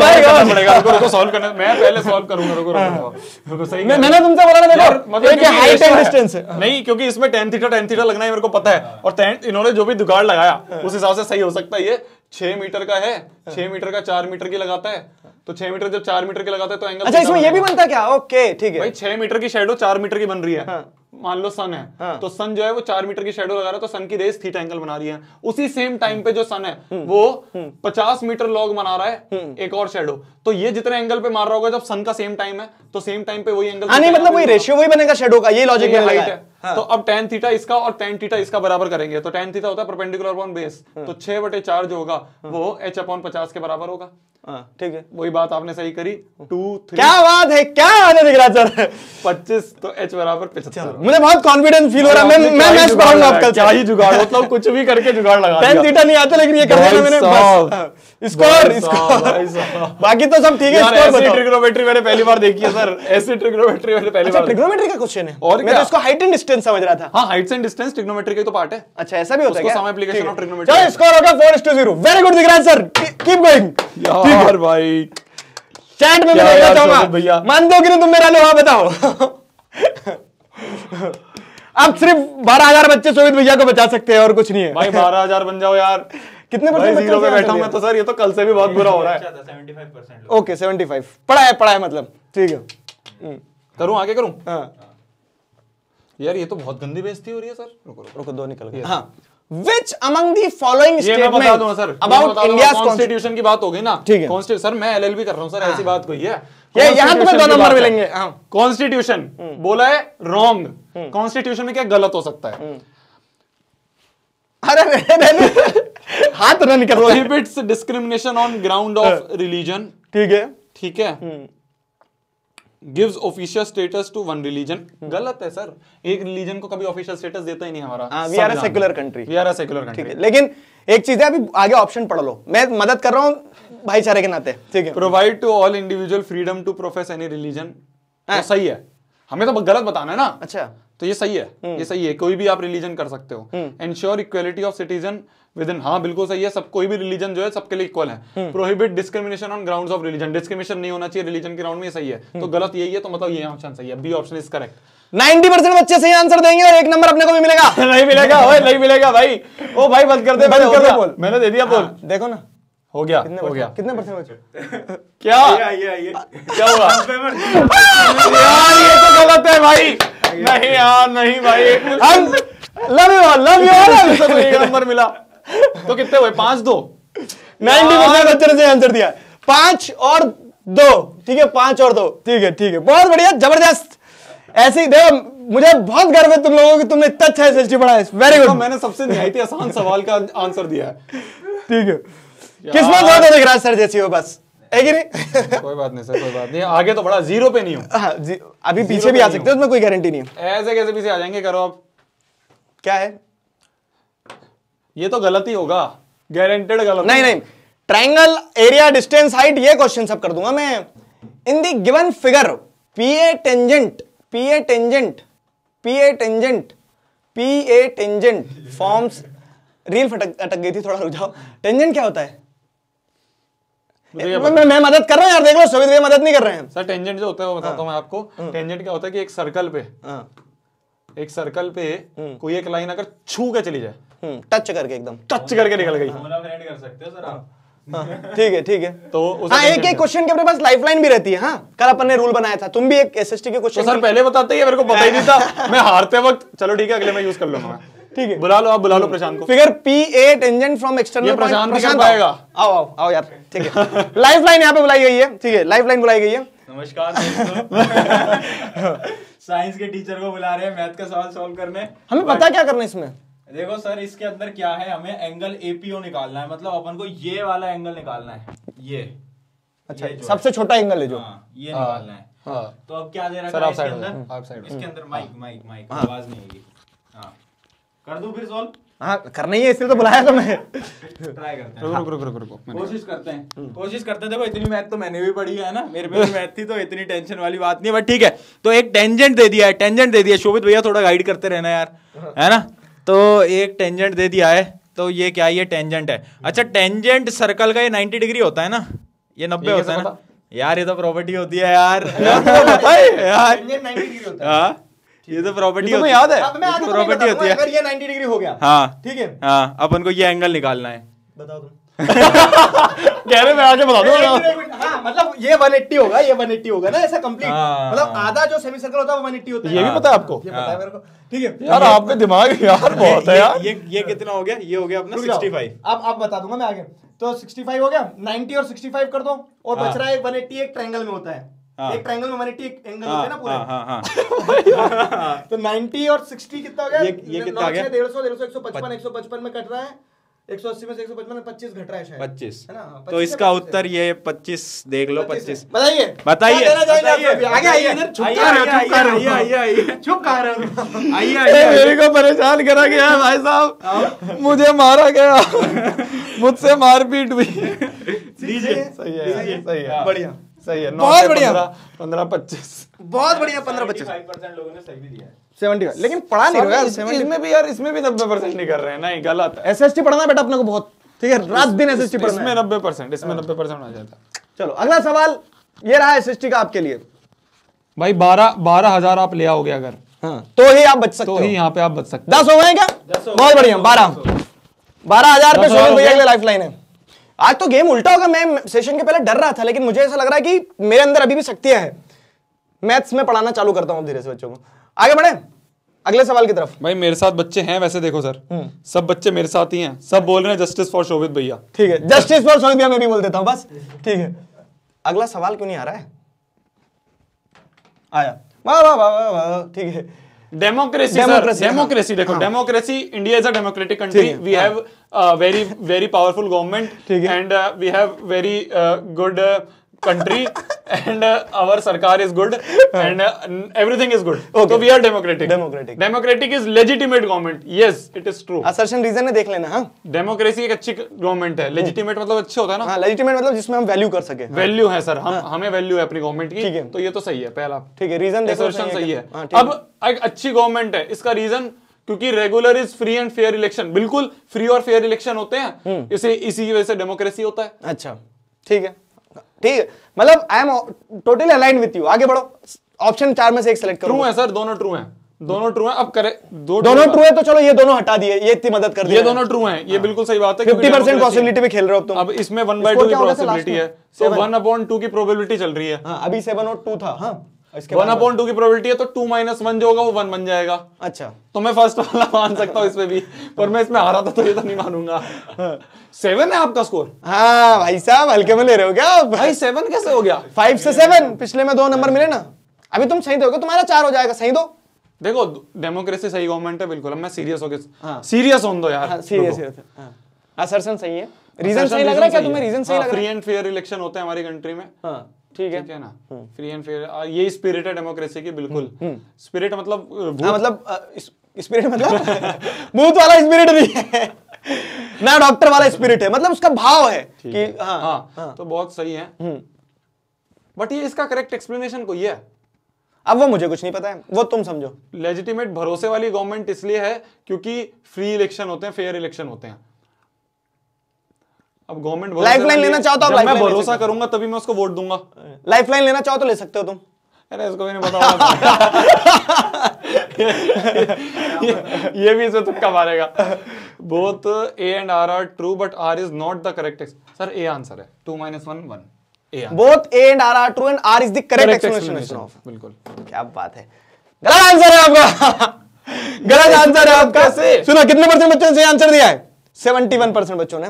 भाई करना पड़ेगा। रुको रुको सॉल्व करना। मैं पहले सॉल्व करूँगा रुको रुको रुको। सही मैं- मैंने तुमसे बोला ना देखो मतलब एक क्योंकि हाइट एंड डिस्टेंस है। नहीं क्योंकि इसमें थीटा थीटा लगना है मेरे को पता है। और tan- इन्होंने जो भी जुगाड़ लगाया उस हिसाब से सही हो सकता है ये। छह मीटर का है छह मीटर का चार मीटर की लगाता है। तो छह मीटर जब चार मीटर की लगाता है तो एंगल अच्छा इसमें ये भी बनता क्या? ओके ठीक है। भाई छह मीटर की शेडो चार मीटर की बन रही है। हाँ। मान लो सन है हाँ। तो सन जो है वो चार मीटर की शेडो लगा रहा है तो सन की रेस थीटा एंगल बना रही है। उसी सेम टाइम पे जो सन है हम्म। वो पचास मीटर लॉग बना रहा है एक और शेडो तो ये जितने एंगल पे मार रहा होगा जब सन का सेम टाइम है तो सेम टाइम पे वही एंगल हाँ नहीं मतलब वही रेशियो वही बनेगा शेडो का ये लॉजिक हाइट है। है। हाँ। तो अब टेन थीटा इसका और टेन थीटा इसका बराबर करेंगे। तो टेन थीटा होता है परपेंडिकुलर अपॉन बेस हाँ। तो छह बटे चार जो होगा वो एच अपॉन पचास के बराबर होगा। हाँ, ठीक है वही बात आपने सही करी। टू थ्री क्या बात है क्या बात है दिख रहा सर? पच्चीस तो एच बराबर पचहत्तर। मुझे बहुत कॉन्फिडेंस फील हो रहा है मैं मैं मैच पढ़ाऊँगा आपका क्या ही जुगाड़ मतलब कुछ भी करके जुगाड़ लगा टेन सीटर थीटा नहीं आता लेकिन ये कर मैंने स्कोर भाई साहब, भाई साहब। स्कोर बाकी तो सब ठीक है स्कोर बताओ। ट्रिग्नोमेट्री मैंने पहली बार देखी है सर ऐसी ट्रिग्नोमेट्री मैंने पहली अच्छा बार ट्रिग्नोमेट्री का क्वेश्चन है। और मैं? तो इसको हाइट एंड डिस्टेंस समझ रहा था। हाँ हाइट्स एंड डिस्टेंस ट्रिग्नोमेट्री का ही तो पार्ट है। अच्छा ऐसा भी होता है। some application ठीक है। चलो स्कोर होगा 4 टू 0 वेरी गुड दिख रहा है सर कीप गोइंग यार भाई। चैट में मैं चाहूँगा भैया। मानते हो कि तुम मेरा लो हाँ बताओ। अब सिर्फ़ बारह हज़ार बच्चे शोभित भैया को बचा सकते हैं और कुछ नहीं है। भाई बारह हज़ार बन जाओ यार। कितने परसेंट ज़ीरो पे बैठा हूँ मैं तो सर ये तो कल से भी बहुत बुरा हो रहा है। था 75% ओके 75 पढ़ा है पढ़ा है मतलब। ठीक है। करूँ आगे करूँ? हाँ। यार ये तो बहुत गंदी बेइज्जती हो रही है सर। रुको रुको रुको दो निकल गए। हाँ। विच अमंग दी फॉलोइंग ये मैं बता दूँगा सर। अबाउट इंडिया कॉन्स्टिट्यूशन की बात हो गई ना? ठीक है। सर मैं एलएलबी कर रहा हूँ सर ऐसी बात कोई है। ये यहाँ तुम्हें दो नंबर मिलेंगे। हाँ। कॉन्स्टिट्यूशन बोला है रॉन्ग कॉन्स्टिट्यूशन में क्या गलत हो सकता है? अरे हाथ ना निकल रहा prohibits discrimination on ground of religion ठीक है। ठीक है? Gives official status to one religion गलत है सर। एक रिलीजन को कभी ऑफिशियल स्टेटस देता ही नहीं हमारा। We are a secular country we are a secular ठीक कंट्री लेकिन एक चीज़ है अभी आगे ऑप्शन पढ़ लो। मैं मदद कर रहा हूँ भाईचारे के नाते। ठीक है। Provide to all individual freedom to profess any religion सही है। हमें तो गलत बताना है ना। अच्छा। तो ये सही है। ये सही है। कोई भी आप रिलीजन कर सकते हो। Ensure equality of citizen within हाँ बिल्कुल सही है सब कोई भी रिलीजन जो है सबके लिए इक्वल है prohibit discrimination on ground of religion discrimination नहीं होना चाहिए रिलीजन के ग्राउंड में सही है तो गलत यही है तो मतलब ये ऑप्शन सही है B option is correct 90 percent बच्चे सही आंसर देंगे और एक नंबर अपने को भी मिलेगा नहीं मिलेगा ओए नहीं मिलेगा भाई ओ भाई बंद कर दे बंद कर हो दे गया। बोल। मैंने दे दिया बोल हाँ, देखो ना हो गया कितने हो गया कितने परसेंट बचे क्या आइए आइए क्या हुआ यार ये तो गलत है भाई नहीं यार नहीं भाई लव यू लव यू तो एक नंबर मिला तो कितने हुए? पाँच दो। 90 परसेंट बच्चे ने आंसर दिया। पाँच और दो। ठीक है पाँच और दो। ठीक है ठीक है। बहुत बढ़िया ज़बरदस्त। ऐसे ही देखो मुझे बहुत गर्व है तुम लोगों की तुमने इतना अच्छा एसएसटी पढ़ा है। वेरी गुड मैंने सबसे निहायती आसान सवाल का आंसर दिया है। ठीक है। किस्मत हो तो दिख रहा सर जैसी हो बस। है कोई बात नहीं सर कोई बात नहीं। आगे तो बड़ा ज़ीरो पे नहीं हूँ। हाँ, अभी पीछे भी आ सकते हो उसमें कोई गारंटी नहीं है। ऐसे कैसे पीछे आ जाएँगे करो आप। क्या है? ये तो गलत ही होगा। गारंटेड गलत नहीं नहीं। ट्राइंगल एरिया डिस्टेंस हाइट ये क्वेश्चन सब कर दूँगा मैं। In the given figure P A tangent P A tangent P A tangent P A tangent forms reel फटक अटक गई थी थोड़ा रुक जाओ। टेंजेंट क्या होता है? मैं, मैं, मैं मदद कर रहा हूँ यार देख लो सभी भैया मदद नहीं कर रहे हैं। सर टेंजेंट जो होता है वो बताता हूँ मैं आपको। टेंजेंट क्या होता है कि एक सर्कल पे हाँ। एक सर्कल पे कोई एक लाइन अगर छू के चली जाए टच करके एकदम। टच करके निकल गई। कर सकते हो सर आप। हाँ, ठीक है ठीक है। तो हाँ एक एक क्वेश्चन के अपने पास लाइफलाइन भी रहती है हाँ। कल अपन ने रूल बनाया था तुम भी एक एसएसटी के क्वेश्चन तो सर पहले बताते ही मेरे को पता ही नहीं था। मैं हारते वक्त चलो ठीक है अगले में यूज़ कर लूँगा। ठीक है। बुला लो आप बुला लो प्रशांत को। Figure P A tangent from external Prashant कर पाएगा। आओ आओ आओ यार ठीक है। लाइफ लाइन यहाँ पे बुलाई गई है ठीक है लाइफ लाइन बुलाई गई है। नमस्कार साइंस के टीचर को बुला रहे हैं मैथ का सवाल सॉल्व करने। हमें पता क्या करना है इसमें? देखो सर इसके अंदर क्या है? हमें एंगल एपीओ निकालना है। मतलब अपन को ये वाला एंगल निकालना है। ये। अच्छा ये सबसे छोटा एंगल है जो। हाँ, ये निकालना है। हाँ। तो अब क्या दे रखा है इसके अंदर? हो इसके अंदर माइक माइक माइक आवाज़ नहीं होगी। हाँ। कर दूँ फिर सॉल्व हाँ करना ही है इसलिए तो बुलाया था मैं ट्राई करते हैं। रुको रुको रुको रुको रुको। कोशिश करते हैं। कोशिश करते हैं। देखो इतनी मैथ तो मैंने भी पढ़ी है ना। मेरे पे भी मैथ थी तो इतनी टेंशन वाली बात नहीं है। बट ठीक है तो एक टेंजेंट दे दिया है टेंजेंट दे दिया शोभित भैया थोड़ा गाइड करते रहना यार। है ना? तो एक टेंजेंट दे दिया है तो ये क्या है? ये टेंजेंट है। अच्छा टेंजेंट सर्कल का ये 90 डिग्री होता है ना? ये 90 ये होता है ना? यार ये तो प्रॉपर्टी होती है यार। यार। है। हाँ ये तो प्रॉपर्टी तो होती याद है। प्रॉपर्टी होती है। अगर ये 90 डिग्री हो गया। हाँ। ठीक है। हाँ अपन को ये एंगल निकालना है। बताओ तुम। कह रहे मैं आगे बता मिनट, हाँ मतलब ये 180 होगा ये 180 होगा ना ऐसा कंप्लीट हाँ। मतलब आधा जो सेमी सर्कल होता है वो 180 होता है। ये भी पता है आपको? ये पता है मेरे को। ठीक है। यार आप में दिमाग यार बहुत है यार। ये ये कितना हो गया? ये हो गया अपना 65 अब अब बता दूँगा मैं आगे। तो 65 हो गया 90 और 65 कर दो और बच हाँ। रहा है 180 एक ट्रायंगल में होता है। हाँ। एक ट्रायंगल में 180 एक एंगल होते हाँ हैं ना पूरे। हाँ हाँ हाँ। तो 90 और 60 कितना हो गया? ये- ये कितना आ गया? 150 150 155 155 में कट रहा है। 180 में से 155 में 25 घट रहा है शायद। 25 है ना? तो इसका उत्तर ये 25 देख लो 25 बताइए। बताइए? आगे आइए इधर चुप आइए, रहे चुप कहाँ रहे आइए, आइए, आइए। चुप कहाँ रहे। आइए आइए मेरे को परेशान करा गया भाई साहब। मुझे मारा गया। मुझसे मारपीट हुई दीजिए। सही है सही है। बढ़िया। सही है बहुत बढ़िया। पंद्रह पच्चीस। बहुत बढ़िया पंद्रह पच्चीस। लोगों ने सही भी दिया है। सेवेंटी लेकिन पढ़ा नहीं रहा इसमें भी यार इसमें भी नब्बे परसेंट नहीं कर रहे हैं नहीं गलत है। एस एस पढ़ना बेटा अपने को बहुत ठीक है? रात दिन एस एस टी पढ़ना इसमें नब्बे परसेंट इसमें नब्बे परसेंट आ जाता है चलो अगला सवाल ये रहा एस एस टी का आपके लिए। भाई बारह बारह हज़ार आप ले आओगे अगर। हाँ तो ही आप बच सकते तो ही यहाँ पे आप बच सकते दस हो। गए क्या? बहुत बढ़िया बारह। बारह हज़ार पे सोनू भैया। के लिए लाइफ लाइन है। आज तो गेम उल्टा होगा मैं सेशन के पहले डर रहा था लेकिन मुझे ऐसा लग रहा है कि मेरे अंदर अभी भी शक्तियाँ है। मैथ्स में पढ़ाना चालू करता हूँ धीरे से बच्चों को। आगे बढ़े अगले सवाल की तरफ़। भाई मेरे साथ बच्चे हैं वैसे देखो सर। सब बच्चे मेरे साथ ही हैं। सब बोल रहे हैं जस्टिस फॉर शोभित भैया। ठीक है जस्टिस फॉर शोभित भैया मैं भी बोल देता हूँ बस। ठीक है। अगला सवाल क्यों नहीं आ रहा है? आया। वाह वाह वाह वाह वाह ठीक है। डेमोक्रेसी। डेमोक्रेसी देखो। Democracy India is a democratic country we. Have very very powerful government and we have very good country and our sarkar is good and everything is good Okay. तो we are democratic Democratic. Democratic is legitimate government yes it is true assertion reason है देख लेना हाँ? Democracy एक अच्छी government है. Legitimate मतलब अच्छे होता है ना? हाँ लेजिटिमेट मतलब जिसमें हम वैल्यू कर सके। वैल्यू है सर हम हमें वैल्यू है अपनी गवर्नमेंट ठीक की है। तो ये तो सही है पहला। ठीक है रीजन देखो सही है। हाँ, अब एक अच्छी गवर्नमेंट है। इसका रीजन क्योंकि regular is free and fair election बिल्कुल फ्री और फेयर इलेक्शन होते हम्म। हैं इसे इसी की वजह से डेमोक्रेसी होता है। अच्छा ठीक है। ठीक है। मतलब I am totally align with you आगे बढ़ो। ऑप्शन चार में से एक सेलेक्ट करो। ट्रू है सर दोनों ट्रू हैं। दोनों ट्रू हैं। अब करे। दो दोनों ट्रू है तो चलो ये दोनों हटा दिए। ये इतनी मदद कर दी ये दोनों ट्रू हैं। ये बिल्कुल सही बात है फिफ्टी परसेंट पॉसिबिलिटी पे खेल रहे हो तुम। अब इसमें वन बाई टू की पॉसिबिलिटी है तो वन अपॉन टू की प्रोबेबिलिटी चल रही है। हाँ अभी सेवन और टू था। हाँ। वन अपॉन टू की प्रोबेबिलिटी है तो टू माइनस वन जो होगा वो वन बन जाएगा। अच्छा। तो मैं फ़र्स्ट वाला मान सकता हूँ इसमें भी पर मैं इसमें हारा था तो ये तो नहीं मानूँगा। सेवन है आपका स्कोर हाँ भाई साहब हल्के में ले रहे हो क्या भाई सेवन कैसे हो गया? फाइव से सेवन पिछले में दो नंबर मिले ना। अभी तुम सही दोगे तुम्हारा चार हो जाएगा सही दो। देखो डेमोक्रेसी सही गवर्नमेंट है बिल्कुल अब मैं सीरियस हो हाँ। गया सीरियस होन दो यार हाँ सीरियस रुको। सीरियस सही है। रीजन सही लग रहा है क्या तुम्हें? रीजन सही लग रहा है। फ्री एंड फेयर इलेक्शन होते हैं हमारी कंट्री में। हाँ। ठीक है। ठीक है ना? फ्री एंड फेयर ये स्पिरिट है डेमोक्रेसी की बिल्कुल। स्पिरिट मतलब हाँ मतलब स्पिरिट मतलब? भूत वाला स्पिरिट नहीं है। ना डॉक्टर वाला स्पिरिट है। मतलब उसका भाव है कि हाँ, हाँ हाँ तो बहुत सही है। बट ये इसका करेक्ट एक्सप्लेनेशन कोई है? अब वो मुझे कुछ नहीं पता है। वो तुम समझो। लेजिटिमेट भरोसे वाली गवर्नमेंट इसलिए है क्योंकि फ्री इलेक्शन होते हैं फेयर इलेक्शन होते हैं। अब गवर्नमेंट Lifeline लेना चाहो तो आप मैं भरोसा करूँगा तभी मैं उसको वोट दूँगा। लाइफ लाइन लेना चाहो तो ले सकते हो तुम। अरे इसको भी नहीं पता ये, भी इसमें तुक्का मारेगा। Both A and R are true but R is not the correct sir A answer है। Two minus one one both A and R are true and R is the correct explanation of बिल्कुल। क्या बात है। गलत answer है आपका। गलत answer है आपका? सुनो कितने परसेंट बच्चों ने सही आंसर दिया है? 71 परसेंट बच्चों ने।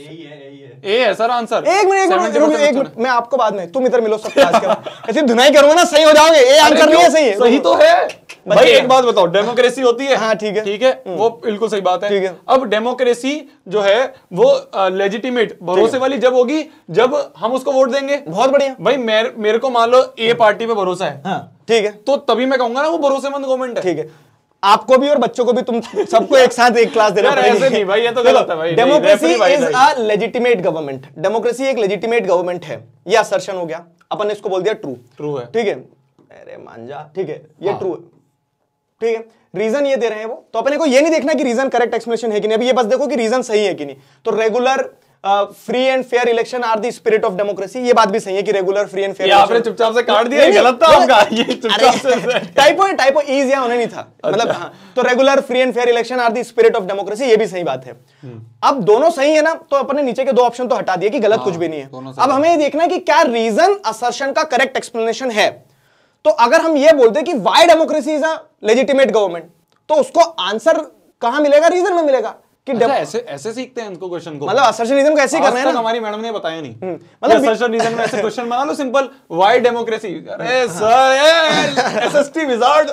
ए है सर आंसर। एक मिनट एक मिनट 70% एक मिनट मैं आपको बाद में तुम इधर मिलो सब क्लास के ऐसी धुनाई करूँगा ना सही हो जाओगे। ए आंसर नहीं है सही है। सही तो है। भाई एक बात बताओ डेमोक्रेसी होती है? हाँ, ठीक है। ठीक है वो बिल्कुल सही बात है। ठीक है। अब डेमोक्रेसी जो है वो लेजिटिमेट भरोसे वाली जब होगी जब हम उसको वोट देंगे। बहुत बढ़िया। भाई मेरे मेरे को मान लो ए पार्टी पे भरोसा है। हाँ। ठीक है। तो तभी मैं कहूँगा ना वो भरोसेमंद गवर्नमेंट है। ठीक है। आपको भी और बच्चों को भी तुम सबको एक साथ एक क्लास देना यार, पड़ेगी। ऐसे नहीं भाई, ये तो गलत है भाई। Democracy is a legitimate government democracy एक लेजिटिमेट गवर्नमेंट है। ये असर्शन हो गया। अपन ने इसको बोल दिया ट्रू ट्रू है। ठीक है? अरे मान जा ठीक है ये हाँ। ट्रू है। ठीक है? रीजन ये दे रहे हैं वो। तो अपने को ये नहीं देखना कि रीजन करेक्ट एक्सप्लेनेशन है कि नहीं। अभी ये बस देखो कि रीजन सही है कि नहीं। तो regular free and fair election are the spirit of democracy ये बात भी सही है कि रेगुलर फ्री एंड फेयर आपने चुपचाप से काट दिया गलत था आपका ये चुपचाप से टाइपो है टाइपो इज़ या होने नहीं था। मतलब हाँ, तो regular free and fair election are the spirit of democracy ये भी सही बात है। अब दोनों सही है ना तो अपने नीचे के दो ऑप्शन तो हटा दिए कि गलत कुछ भी नहीं है। अब हमें देखना है कि क्या रीजन असर्शन का करेक्ट एक्सप्लेनेशन है। तो अगर हम ये बोलते हैं कि why democracy is a legitimate government तो उसको आंसर कहाँ मिलेगा? रीजन में मिलेगा। कि अच्छा, ऐसे ऐसे सीखते हैं इनको क्वेश्चन को? मतलब असर्शन रीजन को ऐसे ही करना है ना हमारी मैडम ने बताया नहीं। मतलब मतलब reason में ऐसे क्वेश्चन बना लो सिंपल व्हाई डेमोक्रेसी अरे सर एसएसटी विजार्ड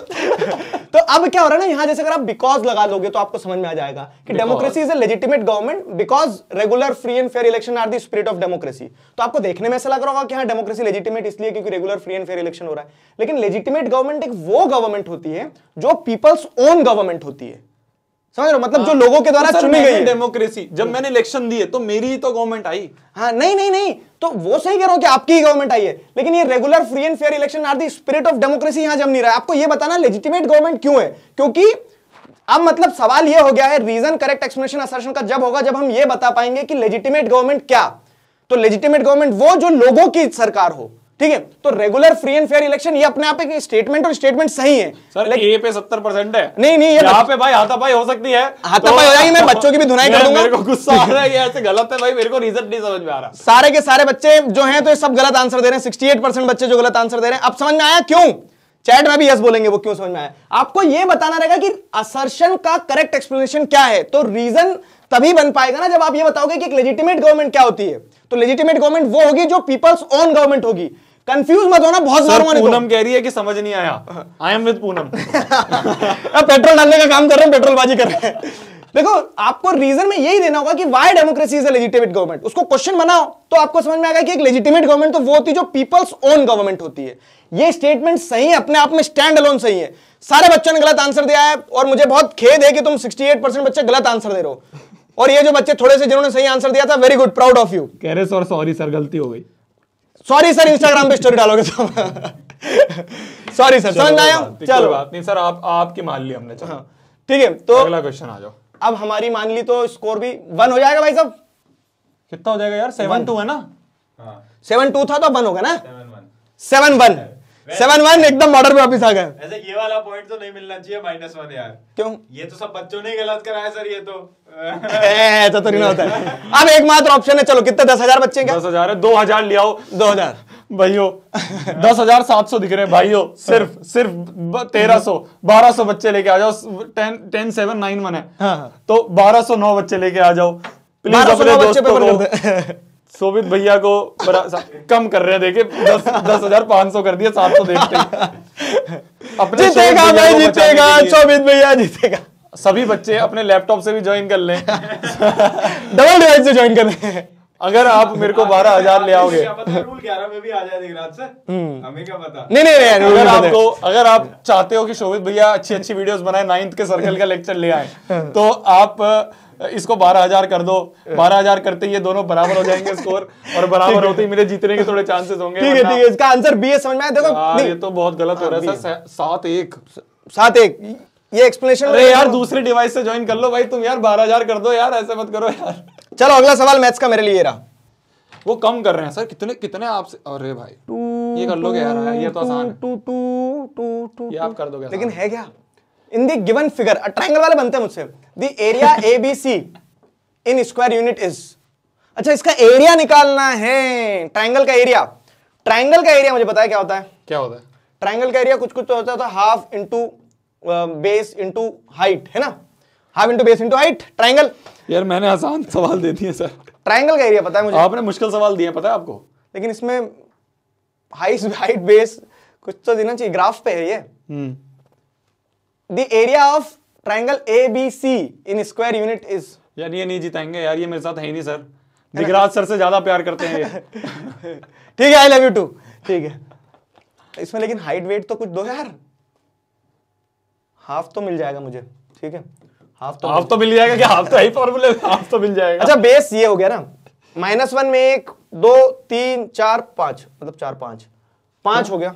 तो अब क्या हो रहा है ना यहाँ जैसे अगर आप बिकॉज़ लगा लोगे तो आपको समझ में आ जाएगा कि democracy is a legitimate government because regular free and fair election are the spirit of democracy तो आपको देखने में ऐसा लग रहा होगा कि हाँ डेमोक्रेसी लेजिटिमेट इसलिए क्योंकि regular free and fair election हो रहा है। लेकिन लेजिटिमेट गवर्नमेंट एक वो गवर्नमेंट होती है जो पीपल्स ओन गवर्नमेंट होती है। समझ रहे हो? मतलब जो लोगों के द्वारा चुनी गई डेमोक्रेसी जब मैंने इलेक्शन दिए तो मेरी ही तो गवर्नमेंट आई। हाँ नहीं नहीं नहीं। तो वो सही कह रहा हूँ कि आपकी ही गवर्नमेंट आई है। लेकिन ये regular free and fair election are the spirit of democracy यहाँ जम नहीं रहा है। आपको ये बताना लेजिटिमेट गवर्नमेंट क्यों है? क्योंकि अब मतलब सवाल ये हो गया है रीजन करेक्ट एक्सप्लेनेशन असर्शन का जब होगा जब हम ये बता पाएँगे कि लेजिटिमेट गवर्नमेंट क्या। तो लेजिटिमेट गवर्नमेंट वो जो लोगों की सरकार हो ठीक है? तो regular free and fair election ये अपने आप एक स्टेटमेंट और स्टेटमेंट सही है। सर लेकिन ए पे सत्तर परसेंट है। नहीं, नहीं, ये यहाँ पे भाई हाथापाई हो सकती है। हाथापाई हो जाएगी, मैं बच्चों की भी धुनाई कर दूँगा। मेरे को गुस्सा आ रहा है ये ऐसे गलत है भाई मेरे को रीजन नहीं समझ में आ रहा। सारे के सारे बच्चे जो है तो ये सब गलत आंसर दे रहे हैं। 68 परसेंट बच्चे जो गलत आंसर दे रहे हैं। अब समझ में आया? क्यों? चैट में भी यस बोलेंगे वो क्यों समझ में आया? आपको ये बताना रहेगा कि असर्शन का करेक्ट एक्सप्लेनेशन क्या है। तो रीजन तभी बन पाएगा ना जब आप ये बताओगे कि एक लेजिटिमेट गवर्नमेंट क्या होती है। तो लेजिटिमेट गवर्नमेंट वो होगी जो पीपल्स ओन गवर्नमेंट होगी। कंफ्यूज मत होना बहुत सर तो। पूनम कह रही है कि समझ नहीं आया। I am with Poonam. अब पेट्रोल डालने का काम कर रहे हैं पेट्रोलबाजी कर रहे हैं। देखो आपको रीजन में यही देना होगा कि why democracy is a legitimate government उसको क्वेश्चन बनाओ तो आपको समझ में आएगा कि एक लेजिटिमेट गवर्नमेंट तो वो होती है जो पीपल्स ओन गवर्नमेंट होती है। ये स्टेटमेंट सही है अपने आप में स्टैंड अलोन सही है। सारे बच्चों ने गलत आंसर दिया है और मुझे बहुत खेद है कि तुम 68 परसेंट बच्चे गलत आंसर दे रहे हो। और ये जो बच्चे थोड़े से जिन्होंने सही आंसर दिया था very good proud of you कह रहे सर सॉरी सर गलती हो गई। सॉरी सर इंस्टाग्राम पे स्टोरी डालोगे तो। सॉरी सर समझ आया? चलो। चलो बात नहीं सर आप आपकी मान ली हमने चलो। ठीक है तो अगला क्वेश्चन आ जाओ। अब हमारी मान ली तो स्कोर भी वन हो जाएगा भाई साहब। कितना हो जाएगा यार? सेवन टू है ना? हाँ। सेवन टू था तो वन होगा ना? सेवन वन सेवन वन एकदम बॉर्डर पे वापिस आ गए। ऐसे ये वाला पॉइंट तो नहीं मिलना चाहिए माइनस वन यार। क्यों? ये तो सब बच्चों ने गलत कराया सर ये तो। ऐसा तो नहीं होता है। अब एकमात्र ऑप्शन है चलो कितने दस हज़ार बच्चे दस हज़ार है दो हज़ार ले आओ। दो हज़ार। भाइयों दस हज़ार सात सौ दिख रहे हैं भाइयों। सिर्फ़ सिर्फ़ तेरह सौ बारह सौ बच्चे लेके आ जाओ ten ten seven nine one है। हाँ, हाँ। तो बारह सौ नौ बच्चे लेके आ जाओ। प्लीज़ अपने दोस्तों को सोबित भैया को बड़ा कम कर रहे हैं देखिए दस दस हज़ार पाँच सौ कर दिया सात सौ देखते अपने जीतेगा भाई जीतेगा चौबीस भैया जीतेगा। सभी बच्चे अपने लैपटॉप से भी ज्वाइन कर लें। डबल डिवाइस से ज्वाइन कर रहे हैं अगर आप मेरे को बारह हज़ार ले आओगे। क्या पता रूल ग्यारह में भी आ जाए दिखराज सर हमें क्या पता? नहीं नहीं नहीं अगर आपको अगर आप चाहते हो कि शोभित भैया अच्छी अच्छी वीडियोस बनाए नाइन्थ के सर्कल का लेक्चर ले आए तो आप इसको बारह हज़ार कर दो। बारह हज़ार करते ही ये दोनों बराबर हो जाएँगे स्कोर और बराबर होते ही मेरे जीतने के थोड़े चांसेस होंगे ठीक है ठीक है। इसका आंसर बी है समझ में आया? देखो ये तो बहुत गलत हो रहा है हाँ, सर। सात एक। सात एक। ये एक्सप्लेनेशन अरे यार दूसरी डिवाइस से ज्वाइन कर लो भाई तुम। यार बारह हज़ार कर दो यार ऐसे मत करो यार। चलो अगला सवाल मैथ्स का मेरे लिए रहा। वो कम कर रहे हैं सर। कितने कितने आपसे अरे भाई ये कर लोगे यार ये तो आसान है। टू टू टू टू ये आप कर दोगे लेकिन है क्या? In the given figure triangle वाले बनते हैं मुझसे। The area A B C in square unit is अच्छा इसका एरिया निकालना है। ट्रायंगल का एरिया ट्रायंगल का एरिया मुझे पता है क्या होता है? क्या होता है? ट्रायंगल का एरिया कुछ कुछ तो होता है तो half into base into height है ना? Half into base into height triangle यार मैंने आसान सवाल दे दिए सर। ट्रायंगल का एरिया पता है मुझे? आपने मुश्किल सवाल दिए पता है आपको? लेकिन इसमें हाइट हाइट बेस कुछ तो देना चाहिए ग्राफ पे है ये। The area of triangle A B C in square unit is यार ये नहीं जिताएँगे यार ये मेरे साथ है ही नहीं सर। दिगराज सर से ज़्यादा प्यार करते हैं ये। ठीक है आई लव यू टू ठीक है। इसमें लेकिन हाइट वेट तो कुछ दो यार। हाफ़ तो मिल जाएगा मुझे ठीक है? हाफ़ तो हाफ़ तो मिल जाएगा क्या? हाफ़ तो है फॉर्मूले हाफ़ तो मिल जाएगा। अच्छा बेस ये हो गया ना। माइनस वन में एक दो तीन चार पाँच। मतलब चार पाँच। पाँच हो गया।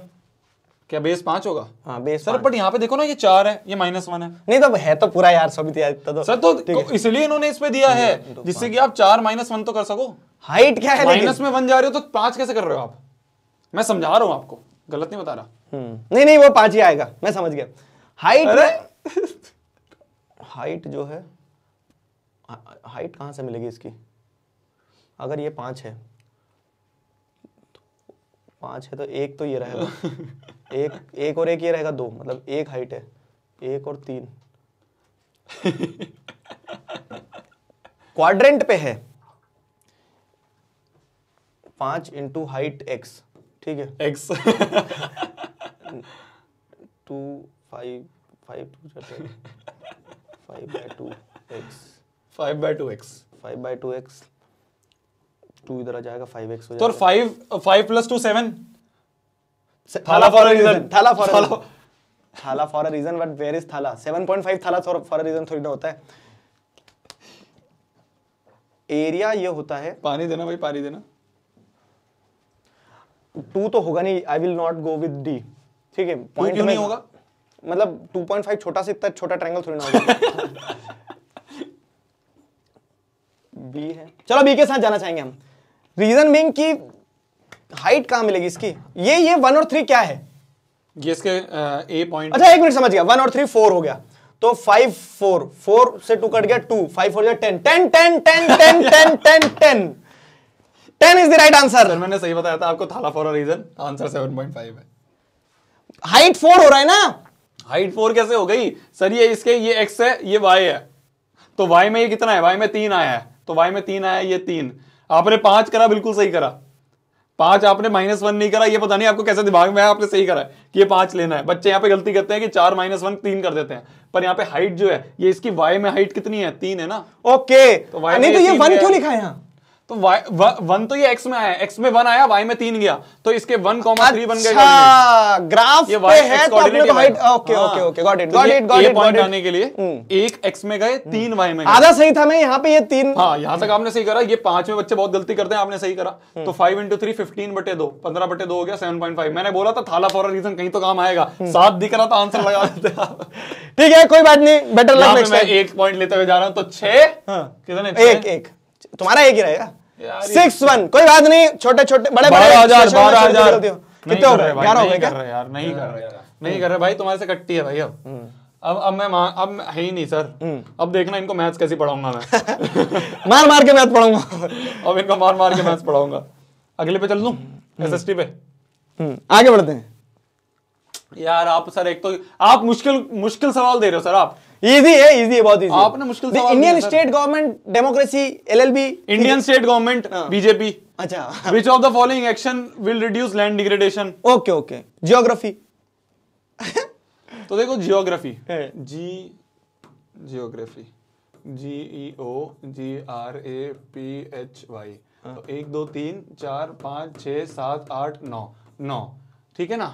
क्या बेस पाँच होगा? हाँ बेस सर बट यहाँ पे देखो ना ये चार है ये माइनस वन है। नहीं तो है तो पूरा यार सभी तो सर तो इसलिए इन्होंने इस पे दिया है जिससे कि आप चार माइनस वन तो कर सको। हाइट क्या है माइनस में वन जा रहे हो तो पाँच कैसे कर रहे हो आप? मैं समझा रहा हूँ आपको गलत नहीं बता रहा। हम्म, नहीं नहीं वो पाँच ही आएगा मैं समझ गया। हाइट हाइट जो है हाइट कहाँ से मिलेगी इसकी? अगर ये पाँच है तो पाँच है तो एक तो ये रहेगा एक एक और एक ये रहेगा दो मतलब एक हाइट है एक और तीन। क्वाड्रेंट पे है। पाँच इंटू हाइट एक्स ठीक है? X two five five two five by two x five by two x five by two x two इधर आ जाएगा फाइव एक्स हो तो five five plus two seven Thala for a reason. Thala for Thala- Thala for a reason but where is Thala 7.5 Thala for a reason थोड़ी ना होता है। Area ये होता है पानी देना भाई पानी देना। टू तो होगा नहीं I will not go with D ठीक है क्यों नहीं होगा? मतलब 2.5 छोटा से इतना छोटा ट्रायंगल थोड़ी ना होगा। बी है। चलो बी के साथ जाना चाहेंगे हम। रीजन बिंग की हाइट कहाँ मिलेगी इसकी? ये ये वन और थ्री क्या है? ये इसके ए पॉइंट अच्छा एक मिनट समझ गया। वन और थ्री फोर हो गया। तो फाइव फोर फोर से टू कट गया टू फाइव गया ten ten ten ten ten ten ten ten ten is the right answer मैंने सही बताया था आपको थाला फॉर रीजन आंसर 7.5 है। हाइट फोर हो रहा है ना? हाइट फोर कैसे हो गई? सर ये इसके ये एक्स है ये वाई है। तो वाई में ये कितना है? वाई में तीन आया है। तो वाई में तीन आया ये तीन। आपने पाँच करा बिल्कुल सही करा। पाँच आपने माइनस वन नहीं करा ये पता नहीं आपको कैसे दिमाग में आया आपने सही करा है कि ये पाँच लेना है। बच्चे यहाँ पे गलती करते हैं कि चार माइनस वन तीन कर देते हैं पर यहाँ पे हाइट जो है ये इसकी वाई में हाइट कितनी है? तीन है ना? ओके। तो वाई नहीं तो ये ये वन क्यों लिखा है यहाँ? तो वाई वन तो ये एक्स में आया एक्स में वन आया वाई में तीन गया तो इसके वन कॉमा थ्री बन गए अच्छा ग्राफ ये पे y है तो अपने को height okay. Okay okay got it तो got it got it point आने के लिए एक एक्स में गए तीन वाई में आधा सही था मैं यहाँ पे ये तीन हाँ यहाँ तक आपने सही करा ये पाँच में बच्चे बहुत गलती करते हैं आपने सही करा। तो फाइव इंटू थ्री फिफ्टीन बटे दो पंद्रह बटे दो हो गया सेवन पॉइंट फाइव मैंने बोला था थाला फॉर रीजन कहीं तो काम आएगा। सात दिख रहा था आंसर लगा देते ठीक है कोई बात नहीं बेटर पे मैं एक पॉइंट लेते हुए जा रहा हूँ तो छह हाँ। कितने एक एक। तुम्हारा एक ही रहेगा। सिक्स वन कोई बात नहीं छोटे छोटे बड़े बड़े हज़ार बारह हज़ार। हो। कितने हो गए? रहे ग्यारह हो नहीं गए कर क्या? रहे यार नहीं कर रहे नहीं कर रहे भाई तुम्हारे से कट्टी है भाई अब। अब अब मैं मा- अब है ही नहीं सर। अब देखना इनको मैथ्स कैसे पढ़ाऊँगा मैं। मार मार के मैथ पढ़ूँगा अब इनको मार मार के मैथ्स पढ़ाऊँगा। अगले पे चल दूँ? एसएसटी पे? हम्म, आगे बढ़ते हैं। यार आप सर एक तो आप मुश्किल मुश्किल सवाल दे रहे हो सर आप। इजी है इजी है बहुत इजी आपने मुश्किल सवाल Indian state government democracy LLB Indian state government BJP अच्छा। Which of the following action will reduce land degradation okay okay geography तो देखो geography G geography G E O G R A P H Y तो एक दो तीन चार पाँच छः सात आठ नौ। नौ। ठीक है ना?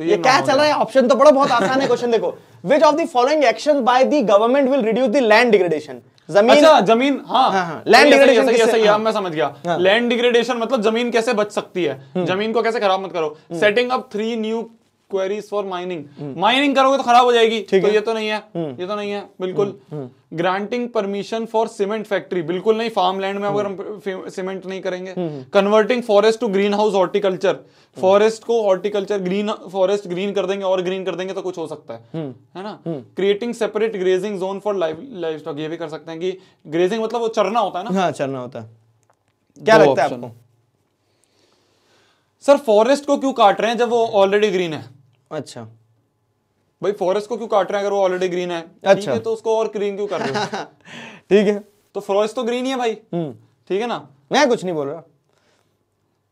तो ये क्या नौ चल रहा है? ऑप्शन तो पढ़ो बहुत आसान है क्वेश्चन देखो। Which of the following action by the government will reduce the land degradation ज़मीन अच्छा ज़मीन हाँ। हाँ, हाँ, सही है, सही है, सही है। मैं समझ गया। हाँ। लैंड डिग्रेडेशन मतलब ज़मीन कैसे बच सकती है? ज़मीन को कैसे खराब मत करो। Setting up three new quarries for mining mining करोगे तो खराब हो जाएगी। ठीक तो है। ये तो नहीं है। ये तो नहीं है बिल्कुल। Granting permission for cement factory बिल्कुल नहीं फार्म लैंड में अगर हम सीमेंट नहीं करेंगे। Converting forest to green house horticulture forest को हॉर्टिकल्चर ग्रीन फॉरेस्ट ग्रीन कर देंगे और ग्रीन कर देंगे तो कुछ हो सकता है। है ना? Creating separate grazing zone for livestock ये भी कर सकते हैं कि ग्रेजिंग मतलब वो चरना होता है ना? हाँ चलना होता है। क्या लगता है आपको? सर फॉरेस्ट को क्यों काट रहे हैं जब वो ऑलरेडी ग्रीन है? अच्छा। भाई फॉरेस्ट को क्यों काट रहे हैं अगर वो ऑलरेडी ग्रीन है? अच्छा। है तो उसको और ग्रीन क्यों कर रहे हो? ठीक है। तो फॉरेस्ट तो ग्रीन ही है भाई। हम्म। ठीक है ना? मैं कुछ नहीं बोल रहा।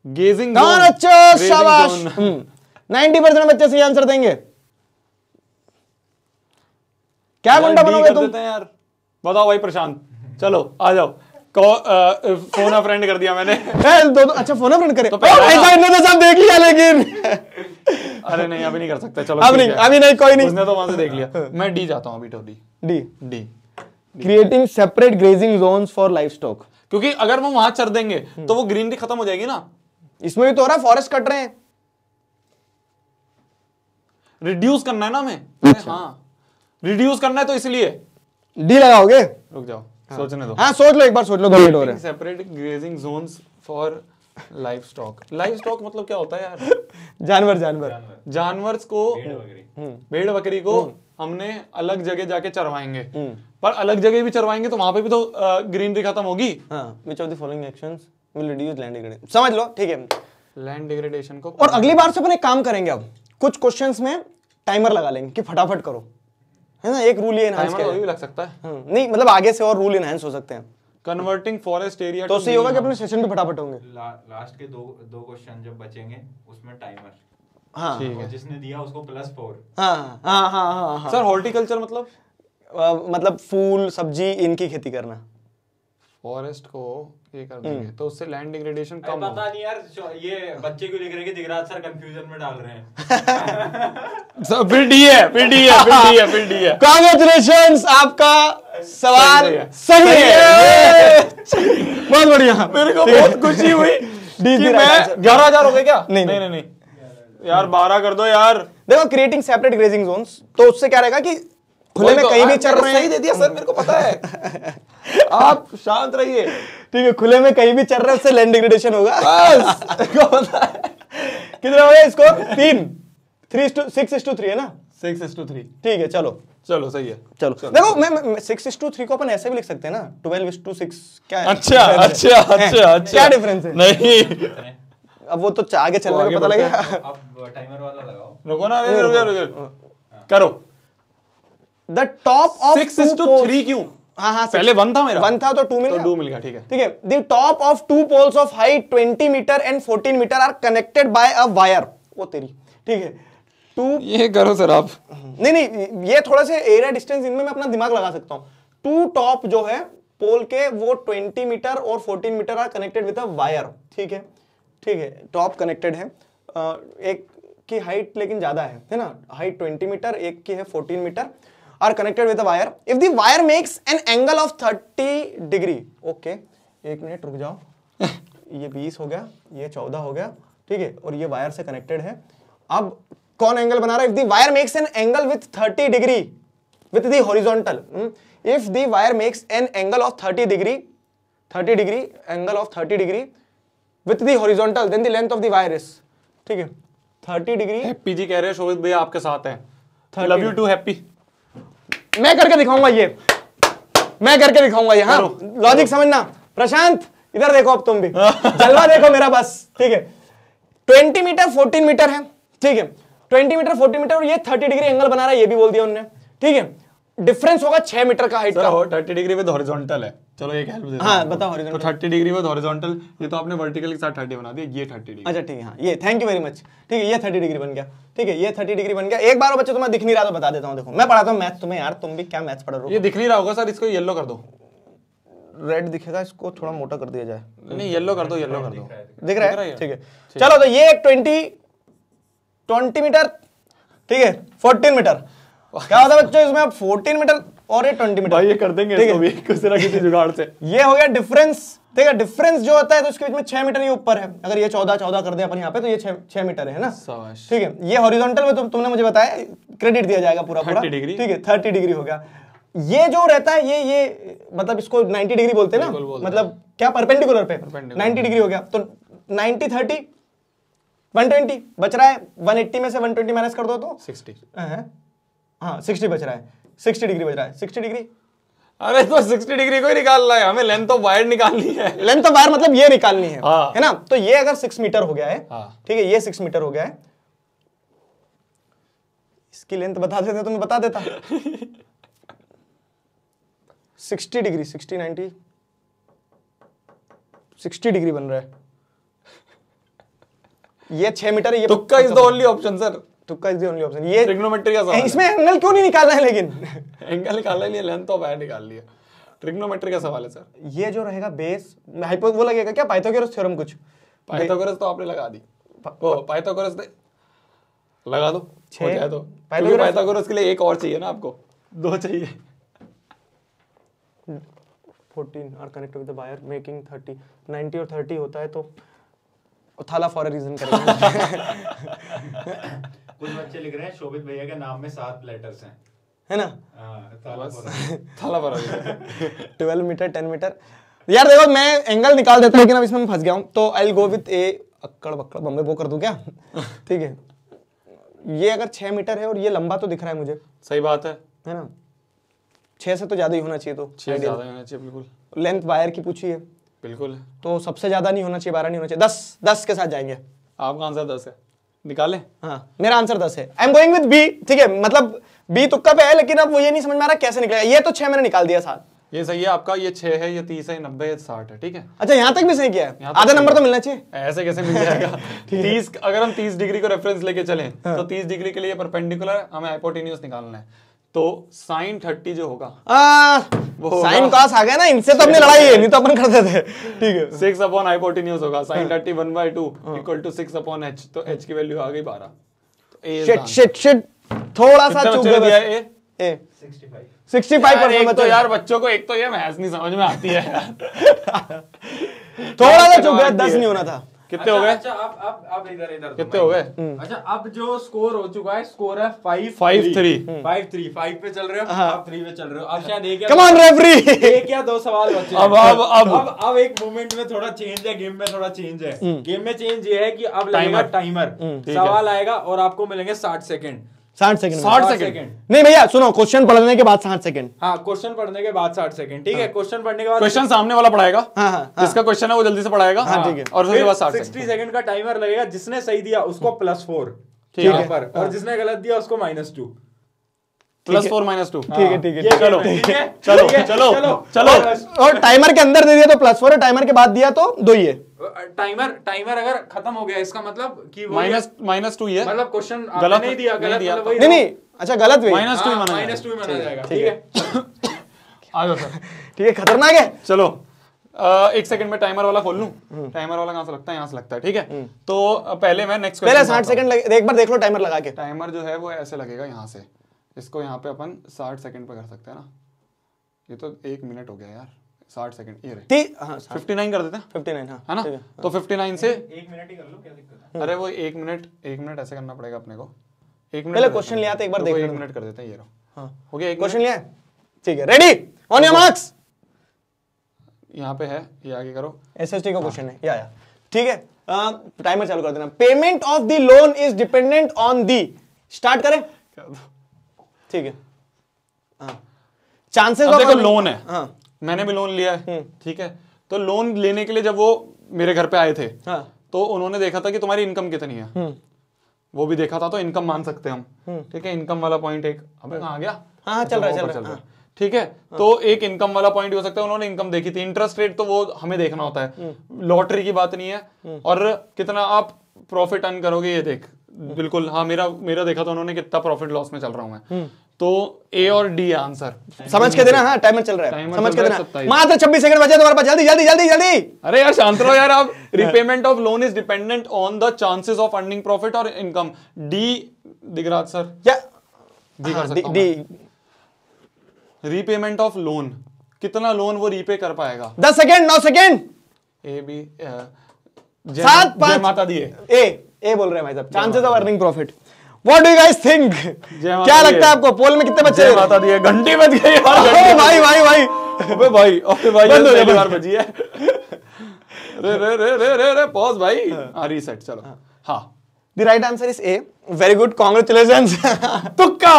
गेजिंग अच्छा शाबाश? नाइन्टी परसेंट बच्चे सही आंसर देंगे। क्या गुंडा बनोगे तुम? यार। बताओ भाई प्रशांत। चलो आ जाओ। फ़ोन फ्रेंड कर दिया मैंने। दो, दो, अच्छा फ़ोन फ्रेंड करे। तो भाई साहब ने। तो सब देख लिया लेकिन। अरे नहीं अभी नहीं कर सकते चलो अब नहीं अभी नहीं कोई नहीं। उसने तो वहाँ से देख लिया। मैं डी जाता हूँ अभी तो D D D creating separate grazing zones for livestock क्योंकि अगर वो वहाँ चर देंगे तो वो ग्रीनरी खत्म हो जाएगी ना। इसमें भी तो हो रहा है फॉरेस्ट कट रहे हैं। रिड्यूस करना है ना हमें। अरे हाँ। रिड्यूस करना है तो इसलिए। डी लगाओगे? रुक जाओ सोचने दो। हाँ सोच लो एक बार सोच लो दो मिनट हो रहे हैं। Separate grazing zones for livestock livestock मतलब क्या होता है यार? जानवर जानवर। जानवर। को भेड़ बकरी को हमने अलग जगह जाके चरवाएँगे। पर अलग जगह भी चरवाएँगे तो वहाँ पे भी तो ग्रीनरी खत्म होगी। हाँ which of the following actions will reduce land degradation समझ लो ठीक है। लैंड डिग्रेडेशन को और अगली बार से अपन एक काम करेंगे अब। कुछ क्वेश्चंस में टाइमर लगा लेंगे कि फटाफट करो। है ना एक रूल ये एनहांस टाइमर किया भी लग सकता है। हम्म, नहीं मतलब आगे से और रूल एनहांस हो सकते हैं। कन्वर्टिंग फॉरेस्ट एरिया तो सही होगा कि अपने सेशन भी फटाफट होंगे। ला, लास्ट के दो दो क्वेश्चन जब बचेंगे उसमें टाइमर हाँ। ठीक है। जिसने दिया उसको प्लस फोर हाँ हाँ हाँ हाँ हाँ। सर हॉर्टिकल्चर मतलब? अ, मतलब फूल सब्ज़ी इनकी खेती करना। फॉरेस्ट को ये कर देंगे तो उससे लैंड डिग्रेडेशन कम पता नहीं यार ये बच्चे क्यों लिख रहे कि दिगराज सर कंफ्यूजन में डाल रहे हैं? सर, फिर डी है फिर डी है फिर डी है फिर डी है। कॉन्ग्रेचुलेशन आपका सवाल सही है। बहुत बढ़िया। मेरे को बहुत खुशी हुई डी कि मैं ग्यारह हज़ार हो गए क्या? नहीं, नहीं नहीं। नहीं यार बारह कर दो यार। देखो क्रिएटिंग सेपरेट ग्रेजिंग जोन्स तो उससे क्या रहेगा कि खुले में तो, कहीं भी चल रहे हैं। सही दे दिया सर मेरे को पता है। आप शांत रहिए। ठीक है खुले में कहीं भी चल रहा हैं उससे लैंड डिग्रेडेशन होगा। को है? कितने हो गए स्कोर तीन। Three two six two three है ना? सिक्स इज़ टू थ्री ठीक है चलो। चलो सही है। चलो। देखो मैं सिक्स इस टू थ्री को अपन ऐसे भी लिख सकते हैं ना। ट्वेल्व इस टू सिक्स क्या है? अच्छा है? अच्छा अच्छा अच्छा क्या डिफरेंस है? नहीं। अब वो तो आगे चलने में पता लगेगा। अब टाइमर वाला लगाओ। रुको ना रुको रुको रुको। करो। The top of six is two three क्यों? हाँ हाँ पहले वन था मेरा। वन था तो टू मिल तो टू मिल गया ठीक है। ठीक है the top of two poles of height 20 metre and 14 metre are connected by a wire वो तेरी ठीक है। टू ये करो सर आप। नहीं नहीं ये थोड़ा से एरिया डिस्टेंस इनमें मैं अपना दिमाग लगा सकता हूँ। टू टॉप जो है पोल के वो 20 मीटर और 14 metre are connected with a wire ठीक है ठीक है टॉप कनेक्टेड है। एक की हाइट लेकिन ज़्यादा है है ना? हाइट 20 मीटर एक की है 14 metre are connected with a wire if the wire makes an angle of 30 degree okay एक मिनट रुक जाओ। ये 20 हो गया ये 14 हो गया ठीक है और ये वायर से कनेक्टेड है। अब कौन एंगल बना रहा है? If the wire makes an angle with 30 degree with the horizontal hmm? if the wire makes an angle of 30 degree 30 degree angle of 30 degree with the horizontal then the length of the wire is ठीक है 30 degree Happy ji कह रहे हैं शोभित भैया आपके साथ हैं. Love you to Happy मैं करके दिखाऊँगा ये। मैं करके दिखाऊँगा ये हाँ। लॉजिक समझना। प्रशांत इधर देखो अब तुम भी। जलवा देखो मेरा बस ठीक है। 20 मीटर 14 मीटर है ठीक है। 20 मीटर 14 मीटर और ये 30 डिग्री एंगल बना रहा है ये भी बोल दिया उन्होंने ठीक है। डिफरेंस होगा छह मीटर का हाइट का। हो थर्टी डिग्री विद हॉरिजॉन्टल है। चलो एक हेल्प दे हाँ, बताओ horizontal। तो थर्टी डिग्री विद हॉरिजॉन्टल ये तो आपने वर्टिकल के साथ थर्टी बना दिया ये थर्टी डिग्री अच्छा ठीक है हाँ ये थैंक यू वेरी मच ठीक है ये थर्टी डिग्री बन गया। ठीक है ये थर्टी डिग्री बन गया। एक बार और बच्चे तुम्हें दिख नहीं रहा तो बता देता हूँ देखो मैं पढ़ाता हूँ मैथ तुम्हें यार तुम भी क्या मैथ्स पढ़ रहे ये दिख नहीं रहा होगा सर इसको येलो कर दो। रेड दिखेगा इसको थोड़ा मोटा कर दिया जाए। नहीं येलो कर दो येलो कर दो। दिख रहा है? है। ठीक है। चलो तो ये ट्वेंटी ट्वेंटी मीटर ठीक है फोर्टीन मीटर क्या होता है बच्चों इसमें अब फोर्टीन मीटर और ये ट्वेंटी मीटर। भाई ये कर देंगे इसको भी किसी ना किसी जुगाड़ से। ये हो गया डिफरेंस ठीक है डिफरेंस जो होता है तो इसके बीच में छह मीटर ये ऊपर है। अगर ये चौदह चौदह कर दे अपन यहाँ पे तो ये छह मीटर है ना? ठीक है ये हॉरिजॉन्टल में तुम तुमने मुझे बताया क्रेडिट दिया जाएगा पूरा पूरा। ठीक है थर्टी डिग्री हो गया। ये जो रहता है ये ये मतलब इसको 90 डिग्री बोलते हैं ना? मतलब क्या परपेंडिकुलर पे। 90 डिग्री हो गया। तो 90 30 120 बच रहा है। 180 में से 120 माइनस कर दो तो? सिक्सटी हाँ हाँ 60 बच रहा है। 60 डिग्री बच रहा है। 60 डिग्री? अरे तो सिक्सटी डिग्री को ही निकाल रहा है। हमें लेंथ ऑफ़ वायर निकालनी है। लेंथ ऑफ़ वायर मतलब ये निकालनी है। हाँ। है ना? तो ये अगर सिक्स मीटर हो गया है हाँ। ठीक है ये सिक्स मीटर हो गया है। इसकी लेंथ बता देते तो मैं बता देता। Sixty degree sixty ninety sixty degree बन रहा है। ये छह मीटर है ये तुक्का is the only option sir तुक्का इज़ द ओनली ऑप्शन ये ट्रिग्नोमेट्री का सवाल इसमें एंगल क्यों नहीं निकालना है लेकिन? एंगल निकालने लिए लेंथ ऑफ़ वायर निकाल लिया। ट्रिग्नोमेट्री का सवाल है सर ये जो रहेगा बेस हाइपो वो लगेगा क्या? पाइथागोरस थ्योरम कुछ। पाइथागोरस तो आपने लगा दी। ओ पाइथागोरस लगा दो। हो जाए तो। पाइथागोरस- पाइथागोरस के लिए एक और चाहिए ना आपको। दो चाहिए। 14 are connected with the wire making 30 90 और 30 होता है तो थाला फॉर अ रीजन करेंगे। कुछ बच्चे लिख रहे हैं शोभित भैया के नाम में सात लेटर्स हैं। है ना? हाँ। थाला पर ट्वेल्व मीटर टेन मीटर। यार देखो मैं एंगल निकाल देता हूँ लेकिन अब इसमें मैं फंस गया हूँ। तो आई गो विथ ए अक्कड़ बक्कड़ बम्बे वो कर दूँ क्या? ठीक है। ये अगर छह मीटर है और ये लंबा तो दिख रहा है मुझे। सही बात है। है ना? छह से तो ज़्यादा ही होना चाहिए तो छह ज़्यादा होना चाहिए बिल्कुल। लेंथ वायर की पूछी है। बिल्कुल। तो सबसे ज़्यादा नहीं होना चाहिए बारह नहीं होना चाहिए। दस दस के साथ जाएँगे। आपका आंसर दस है। निकाले। हाँ मेरा आंसर दस है। I am going with B ठीक है? मतलब बी तुक्का पे है लेकिन अब वो ये नहीं समझ में आ रहा कैसे निकलेगा। ये तो छह मैंने निकाल दिया साथ ये सही है आपका ये छह है ये तीस है नब्बे है साठ है ठीक है? अच्छा यहाँ तक भी सही किया है। आधा नंबर तो मिलना चाहिए। ऐसे कैसे मिल जाएगा? तीस अगर हम तीस डिग्री को रेफरेंस लेके चले हाँ। तो तीस डिग्री के लिए परपेंडिकुलर हमें हाइपोटेन्यूज निकालना है। तो साइन थर्टी जो होगा आ, वो साइन कॉस आ गया ना इनसे तो अपनी लड़ाई है नहीं तो अपन करते थे। ठीक है। सिक्स अपॉन हाइपोटेन्यूज होगा हाँ। Sine thirty one by two equal to six upon H तो एच की वैल्यू आ गई बारह। तो शिट शिट शिट थोड़ा सा चूक दिया बस। ए 65 सिक्सटी फाइव यार, एक परसेंट तो यार बच्चों को एक तो ये मैथ्स नहीं समझ में आती है। थोड़ा सा चूक गया आती दस है। नहीं होना था। कितने हो गए? अच्छा अब अब अब इधर इधर कितने हो गए? हम्म। अच्छा अब जो स्कोर हो चुका है स्कोर है five five three five three five पे चल रहे हो? हाँ। आप थ्री पे चल रहे हो। अब शायद एक क्या कम रेफरी एक या दो सवाल बचे अब- अब- अब- अब अब एक मोमेंट में थोड़ा चेंज है गेम में थोड़ा चेंज है। हम्म। गेम में चेंज ये है कि अब लगेगा टाइमर सवाल आएगा और आपको मिलेंगे साठ सेकंड साठ सेकंड साठ सेकंड। नहीं भैया सुनो क्वेश्चन पढ़ने के बाद साठ सेकंड। हाँ क्वेश्चन पढ़ने के बाद साठ सेकंड ठीक है? क्वेश्चन पढ़ने के बाद क्वेश्चन सामने वाला पढ़ाएगा। हाँ, हाँ, हाँ। जिसका क्वेश्चन है वो जल्दी से पढ़ाएगा। हाँ, ठीक है। और उसके बाद साठ सिक्सटी सेकंड। सेकंड का टाइमर लगेगा जिसने सही दिया उसको प्लस फोर ठीक है। और जिसने गलत दिया उसको minus two plus four minus two ठीक है ठीक है चलो, चलो, चलो, चलो। और टाइमर के अंदर दे दिया तो प्लस फोर है टाइमर के बाद दिया तो दो ही है। टाइमर टाइमर अगर खत्म हो गया इसका मतलब कि माइनस माइनस टू ये मतलब क्वेश्चन गलत नहीं दिया गलत दिया। मतलब नहीं नहीं अच्छा गलत भी माइनस टू माना माइनस टू माना जाएगा ठीक है। आ जाओ सर। ठीक है खतरनाक है। चलो अ, एक सेकंड में टाइमर वाला खोल लूँ? टाइमर वाला कहाँ से लगता है? यहाँ से लगता है ठीक है? तो पहले मैं नेक्स्ट पहले साठ सेकंड एक बार देख लो टाइमर लगा के। टाइमर जो है वो ऐसे लगेगा यहाँ से। इसको यहाँ पे अपन साठ सेकंड पे कर सकते हैं ना। ये तो एक मिनट हो गया यार साठ सेकंड ये रहे। हाँ फिफ्टी नाइन कर देते हैं? फिफ्टी नाइन हाँ है ना? है। तो फिफ्टी नाइन से एक मिनट ही कर लो क्या दिक्कत है? अरे वो एक मिनट एक मिनट ऐसे करना पड़ेगा अपने को। एक मिनट पहले हैं। लिया था, एक बार देख एक मिनट कर देते हैं ये रहो। हाँ। हो गया एक क्वेश्चन क्वेश्चन लिया है? ठीक है रेडी ऑन योर मार्क्स यहाँ पे है ये आगे करो। एसएसटी का क्वेश्चन है। या या। ठीक है टाइमर चालू कर देना। Payment of the loan is dependent on the start करें। ठीक है। चांसेस अब देखो लोन है। हाँ। मैंने भी लोन लिया है ठीक है। तो लोन लेने के लिए जब वो मेरे घर पे आए थे हाँ। तो उन्होंने देखा था कि तुम्हारी इनकम कितनी है। हम्म। वो भी देखा था तो इनकम मान सकते हैं हम ठीक है इनकम वाला पॉइंट एक। अबे कहाँ गया। हाँ, हाँ, चल रहा है, चल रहा है, ठीक है तो एक इनकम वाला पॉइंट हो सकता है उन्होंने इनकम देखी थी। इंटरेस्ट रेट तो वो हमें देखना होता है। लॉटरी की बात नहीं है। और कितना आप प्रॉफिट अर्न करोगे ये देख। बिल्कुल हाँ मेरा मेरा देखा था उन्होंने कितना प्रॉफिट लॉस में चल रहा हूँ मैं। तो ए और डी आंसर समझ के देना हाँ टाइमर चल रहा है। समझ के देना। मात्र 26 सेकंड बचे तुम्हारे पास। जल्दी जल्दी जल्दी जल्दी। अरे यार शांत रहो यार आप। Repayment of loan is dependent on the chances of earning profit और इनकम डी दिगराज सर क्या? डी कर सकता डी रीपेमेंट ऑफ़ लोन कितना लोन वो रीपे कर पाएगा? दस सेकेंड नौ सेकेंड। ए बी सात माता दी है। ए ए बोल रहे हैं भाई साहब। Chances of earning profit what do you guys think माता क्या लगता है है। आपको? पोल में कितने बच्चे जय माता दी। है घंटी बज गई। यार ओ भाई भाई भाई। अबे भाई अबे भाई बंद हो गया, बार बजी है। रे रे रे रे रे रे पॉज भाई। हाँ। रीसेट चलो। हाँ। The right answer is A very good congratulations तुक्का!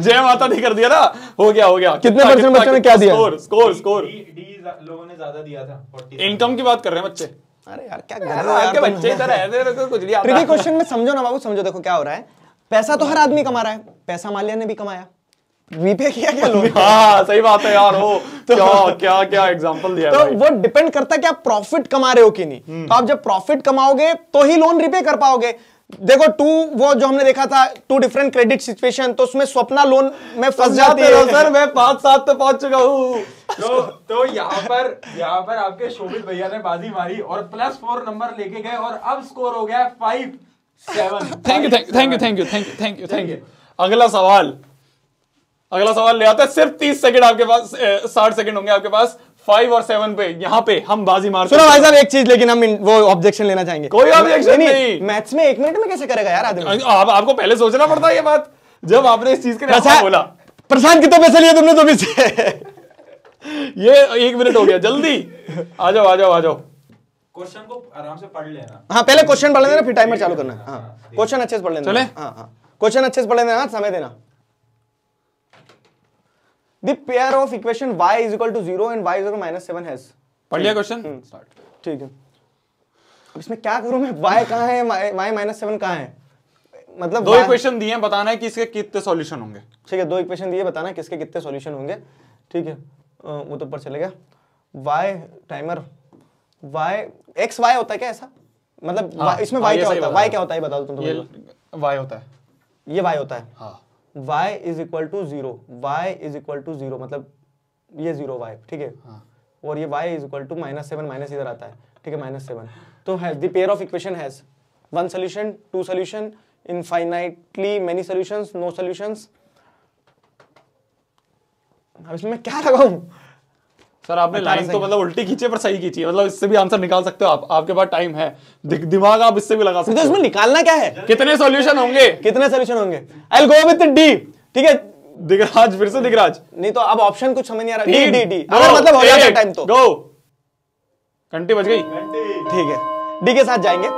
जय माता दी कर दिया ना। हो गया हो गया। कितने परसेंट बच्चों ने क्या दिया? Score score score D D लोगों ने ज़्यादा दिया था 40 इनकम की बात कर रहे हैं बच्चे। अरे यार क्या कर रहे हो आपके बच्चे इधर है तेरे को कुछ नहीं ट्रिकी क्वेश्चन में समझो ना बाबू समझो देखो क्या हो रहा है। पैसा तो हर आदमी कमा रहा है। पैसा माल्या ने भी कमाया। रीपे किया क्या लोग हाँ सही बात है यार वो तो, क्या क्या क्या एग्जांपल दिया तो। वो डिपेंड करता है कि आप प्रॉफिट कमा रहे हो कि नहीं। तो आप जब प्रॉफिट कमाओगे तो ही लोन रिपे कर पाओगे। देखो टू वो जो हमने देखा था टू डिफरेंट क्रेडिट सिचुएशन तो उसमें स्वप्ना लोन में फंस जाती है। सर मैं पाँच सात पे पहुँच चुका हूँ। तो तो यहाँ पर यहाँ पर आपके शोभित भैया ने बाजी मारी और प्लस फोर नंबर लेके गए और अब स्कोर हो गया five seven thank you thank you thank you thank you thank you thank you अगला सवाल। अगला सवाल ले आता है सिर्फ़ तीस सेकंड आपके पास साठ सेकंड होंगे आपके पास। फाइव और सेवन पे यहाँ पे हम बाजी मार सुनो भाई साहब एक चीज़ लेकिन हम वो ऑब्जेक्शन लेना चाहेंगे। कोई objection नहीं। नहीं। मैथ्स में एक मिनट में कैसे करेगा यार आदमी? आप आपको पहले सोचना पड़ता है ये बात। जब आपने इस चीज़ के लिए हाँ बोला। प्रसाद कितने पैसे लिए तुमने तो भी से। ये एक मिनट हो गया जल्दी। आ जाओ आ जाओ आ जाओ क्वेश्चन को आराम से पढ़ लेना। हाँ पहले क्वेश्चन पढ़ लेना फिर टाइमर चालू करना। हाँ क्वेश्चन अच्छे से पढ़ लेना। चले? हाँ हाँ। क्वेश्चन अच्छे से पढ़ लेना हाँ, समय देना। The pair of equation y is equal to 0 and y is equal to minus 7 has. पढ़ लिया क्वेश्चन ठीक है। अब इसमें क्या करूँ मैं? y कहाँ है? y माइनस सेवन कहाँ है? मतलब दो इक्वेशन दिए हैं बताना है कि इसके कितने सॉल्यूशन होंगे। ठीक है दो इक्वेशन दिए बताना किसके कितने सॉल्यूशन होंगे। ठीक है वो तो ऊपर चलेगा y timer y x y होता है क्या ऐसा? मतलब हाँ, इसमें हाँ, y क्या होता है? y क्या होता है ये बता दो तुम तो। वाई होता है। ये y होता है। हाँ। Y is equal to zero Y is equal to zero मतलब ये ज़ीरो y ठीक है? हाँ। और ये y is equal to minus seven minus इधर आता है ठीक है? माइनस सेवन तो है the pair of equation has one solution two solution infinitely many solution no solution अब इसमें मैं क्या लगाऊँ? सर आपने लाइन तो मतलब उल्टी खींची है पर सही खींची है। मतलब इससे भी आंसर निकाल सकते हो आप। आपके पास टाइम है। दि- दिमाग आप इससे भी लगा सकते हो। तो इसमें निकालना क्या है? कितने सॉल्यूशन होंगे? कितने सोल्यूशन होंगे? आई गो विद डी ठीक है? दिगराज फिर से दिगराज। नहीं तो अब ऑप्शन कुछ समझ नहीं आ रहा। डी डी डी अगर मतलब हो जाता टाइम तो। गो घंटी बज गई। ठीक है। डी के साथ जाएँगे।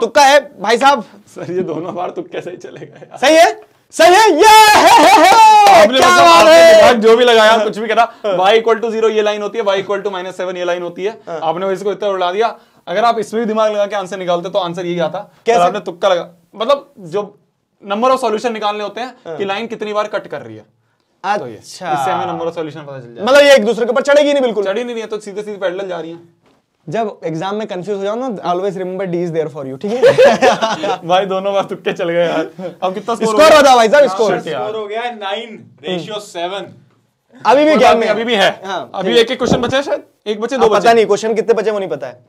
तुक्का है भाई साहब। सर ये दोनों बार तुक्के सही चलेगा यार। सही है? सही है ये है, है, है, क्या मतलब बात है? जो भी लगाया कुछ भी करा y इक्वल टू ज़ीरो ये लाइन होती है y equal to minus seven ये लाइन होती है। आपने इसको इतना उड़ा दिया। अगर आप इसमें भी दिमाग लगा के आंसर निकालते तो आंसर यही आता। कैसे? आपने तुक्का लगा। मतलब जो नंबर ऑफ़ सॉल्यूशन निकालने होते हैं कि लाइन कितनी बार कट कर रही है। तो अच्छा इससे हमें नंबर ऑफ़ सॉल्यूशन पता चल जाए मतलब ये एक दूसरे के ऊपर चढ़ेगी नहीं बिल्कुल। चढ़ी नहीं है तो सीधे सीधे पैडल जा रही है। जब एग्ज़ाम में कंफ्यूज हो जाओ ना always remember D is there for you ठीक है? भाई दोनों बार तुक्के चल गए यार। अब कितना स्कोर स्कोर बताओ भाई साहब स्कोर स्कोर हो गया नाइन रेशियो सेवन अभी भी ज्ञान में अभी भी है। हाँ, अभी एक एक क्वेश्चन बचा है शायद? एक बचे दो अब पता नहीं क्वेश्चन कितने बचे वो नहीं पता है।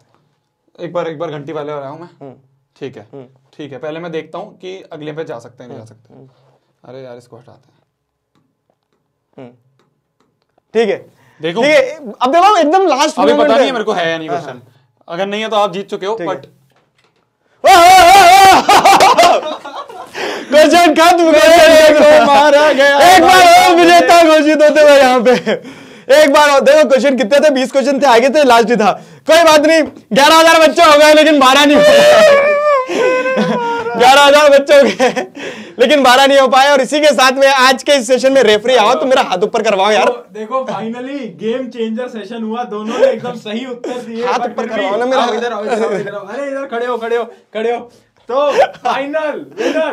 एक बार एक बार घंटी वाले आया हूँ मैं। हम्म। ठीक है। ठीक है पहले मैं देखता हूँ कि अगले पे जा सकते हैं नहीं जा सकते। अरे यार इसको हटाते हैं। ठीक है। देखो। अब देखो एकदम लास्ट अभी पता नहीं है मेरे को है या नहीं क्वेश्चन अगर नहीं है तो आप जीत चुके हो बट क्वेश्चन खत्म क्वेश्चन मारा गया एक बार और विजेता घोषित होते हुए यहाँ पे एक बार देखो क्वेश्चन कितने थे बीस क्वेश्चन थे आगे थे लास्ट ही था कोई बात नहीं ग्यारह हज़ार बच्चे हो गए लेकिन बारह नहीं ग्यारह हज़ार बच्चे हो गए लेकिन बारह नहीं हो पाए और इसी के साथ में आज के इस सेशन में रेफरी आओ तो मेरा हाथ ऊपर करवाओ यार। तो देखो फाइनली गेम चेंजर सेशन हुआ। दोनों ने एकदम सही उत्तर दिए हाथ ऊपर करवाओ ना मेरा। इधर अरे इधर खड़े हो खड़े हो खड़े हो। तो फाइनल विनर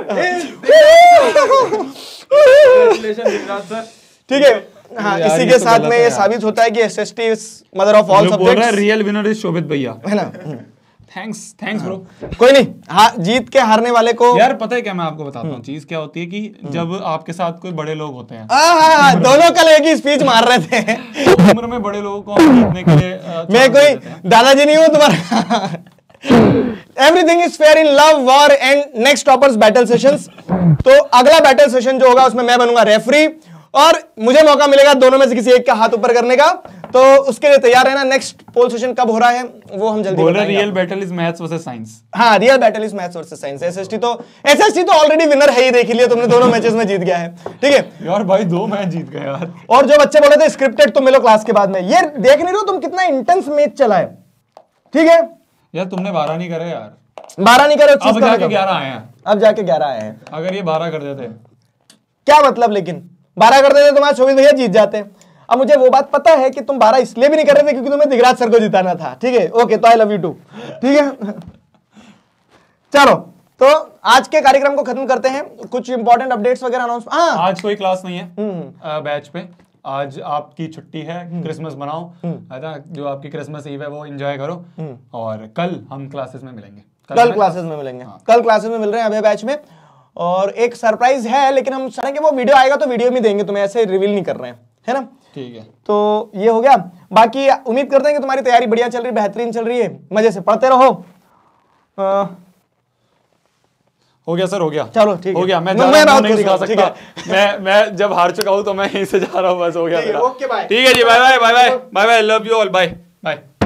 ठीक है। हाँ इसी के तो साथ में ये साबित होता है कि SST is mother of all बोल रहा है subjects real winner is Shobhit भैया। है ना? थैंक्स थैंक्स ब्रो कोई नहीं हाँ जीत के हारने वाले को यार पता है क्या मैं आपको बताता हूँ? चीज़ क्या होती है कि जब आपके साथ कोई बड़े लोग होते हैं। हाँ, हाँ, हाँ, दोनों कल एक ही स्पीच मार रहे थे। उम्र में बड़े लोगों को जीतने के लिए मैं कोई दादाजी नहीं हूँ तुम्हारा everything is fair in love war and next toppers battle sessions तो अगला बैटल सेशन जो होगा उसमें मैं बनूँगा रेफरी और मुझे मौका मिलेगा दोनों में से किसी एक का हाथ ऊपर करने का। तो उसके लिए तैयार रहना। नेक्स्ट पोल सेशन कब हो रहा है वो हम जल्दी बोल रहे real battle is maths versus science हाँ real battle is maths versus science SST तो एसएसटी तो ऑलरेडी विनर है ही देख लिया तुमने दोनों मैचेस में जीत गया है। ठीक है? यार भाई दो मैच जीत गए यार। और जो बच्चे बोले थे स्क्रिप्टेड तो मिलो क्लास के बाद में। ये देख नहीं रहे हो तुम कितना इंटेंस मैच चला है। ठीक है? यार तुमने बारह नहीं करे यार। बारह नहीं करे अब जाके ग्यारह आए हैं। अब जाके ग्यारह आए हैं। अगर ये बारह कर देते। क्या मतलब लेकिन? बारह कर देते तुम्हारे चौबीस भैया जीत जाते। हैं अब मुझे वो बात पता है कि तुम बारह इसलिए भी नहीं कर रहे थे क्योंकि तुम्हें दिगराज सर को जिताना था। ठीक है? ओके तो आई लव यू टू ठीक है? चलो तो आज के कार्यक्रम को खत्म करते हैं। कुछ इंपॉर्टेंट अपडेट्स वगैरह अनाउंस हाँ। आज कोई क्लास नहीं हम्म। है बैच पे। आज आपकी छुट्टी है क्रिसमस मनाओ। हम्म। है ना? जो आपकी क्रिसमस ईव है वो एंजॉय करो। और कल हम क्लासेस में मिलेंगे। कल क्लासेस में मिलेंगे। हाँ। कल क्लासेस में मिल रहे हैं अभय बैच में। और एक सरप्राइज़ है लेकिन हम कि वो वीडियो आएगा तो वीडियो में देंगे तुम्हें ऐसे रिवील नहीं कर रहे हैं। है ना? ठीक है। तो ये हो गया। बाकी उम्मीद करते हैं कि तुम्हारी तैयारी बढ़िया चल रही है बेहतरीन चल रही है। मज़े से पढ़ते रहो। हो गया सर हो गया। चलो, ठीक हो गया मैं मैं- जा हूँ नहीं दिखा सकता। मैं मैं जब हार चुका हूँ तो मैं यहीं से जा रहा हूँ बस हो गया ठीक है, मेरा। Okay, bye. ठीक है जी bye bye bye bye bye bye love you all bye bye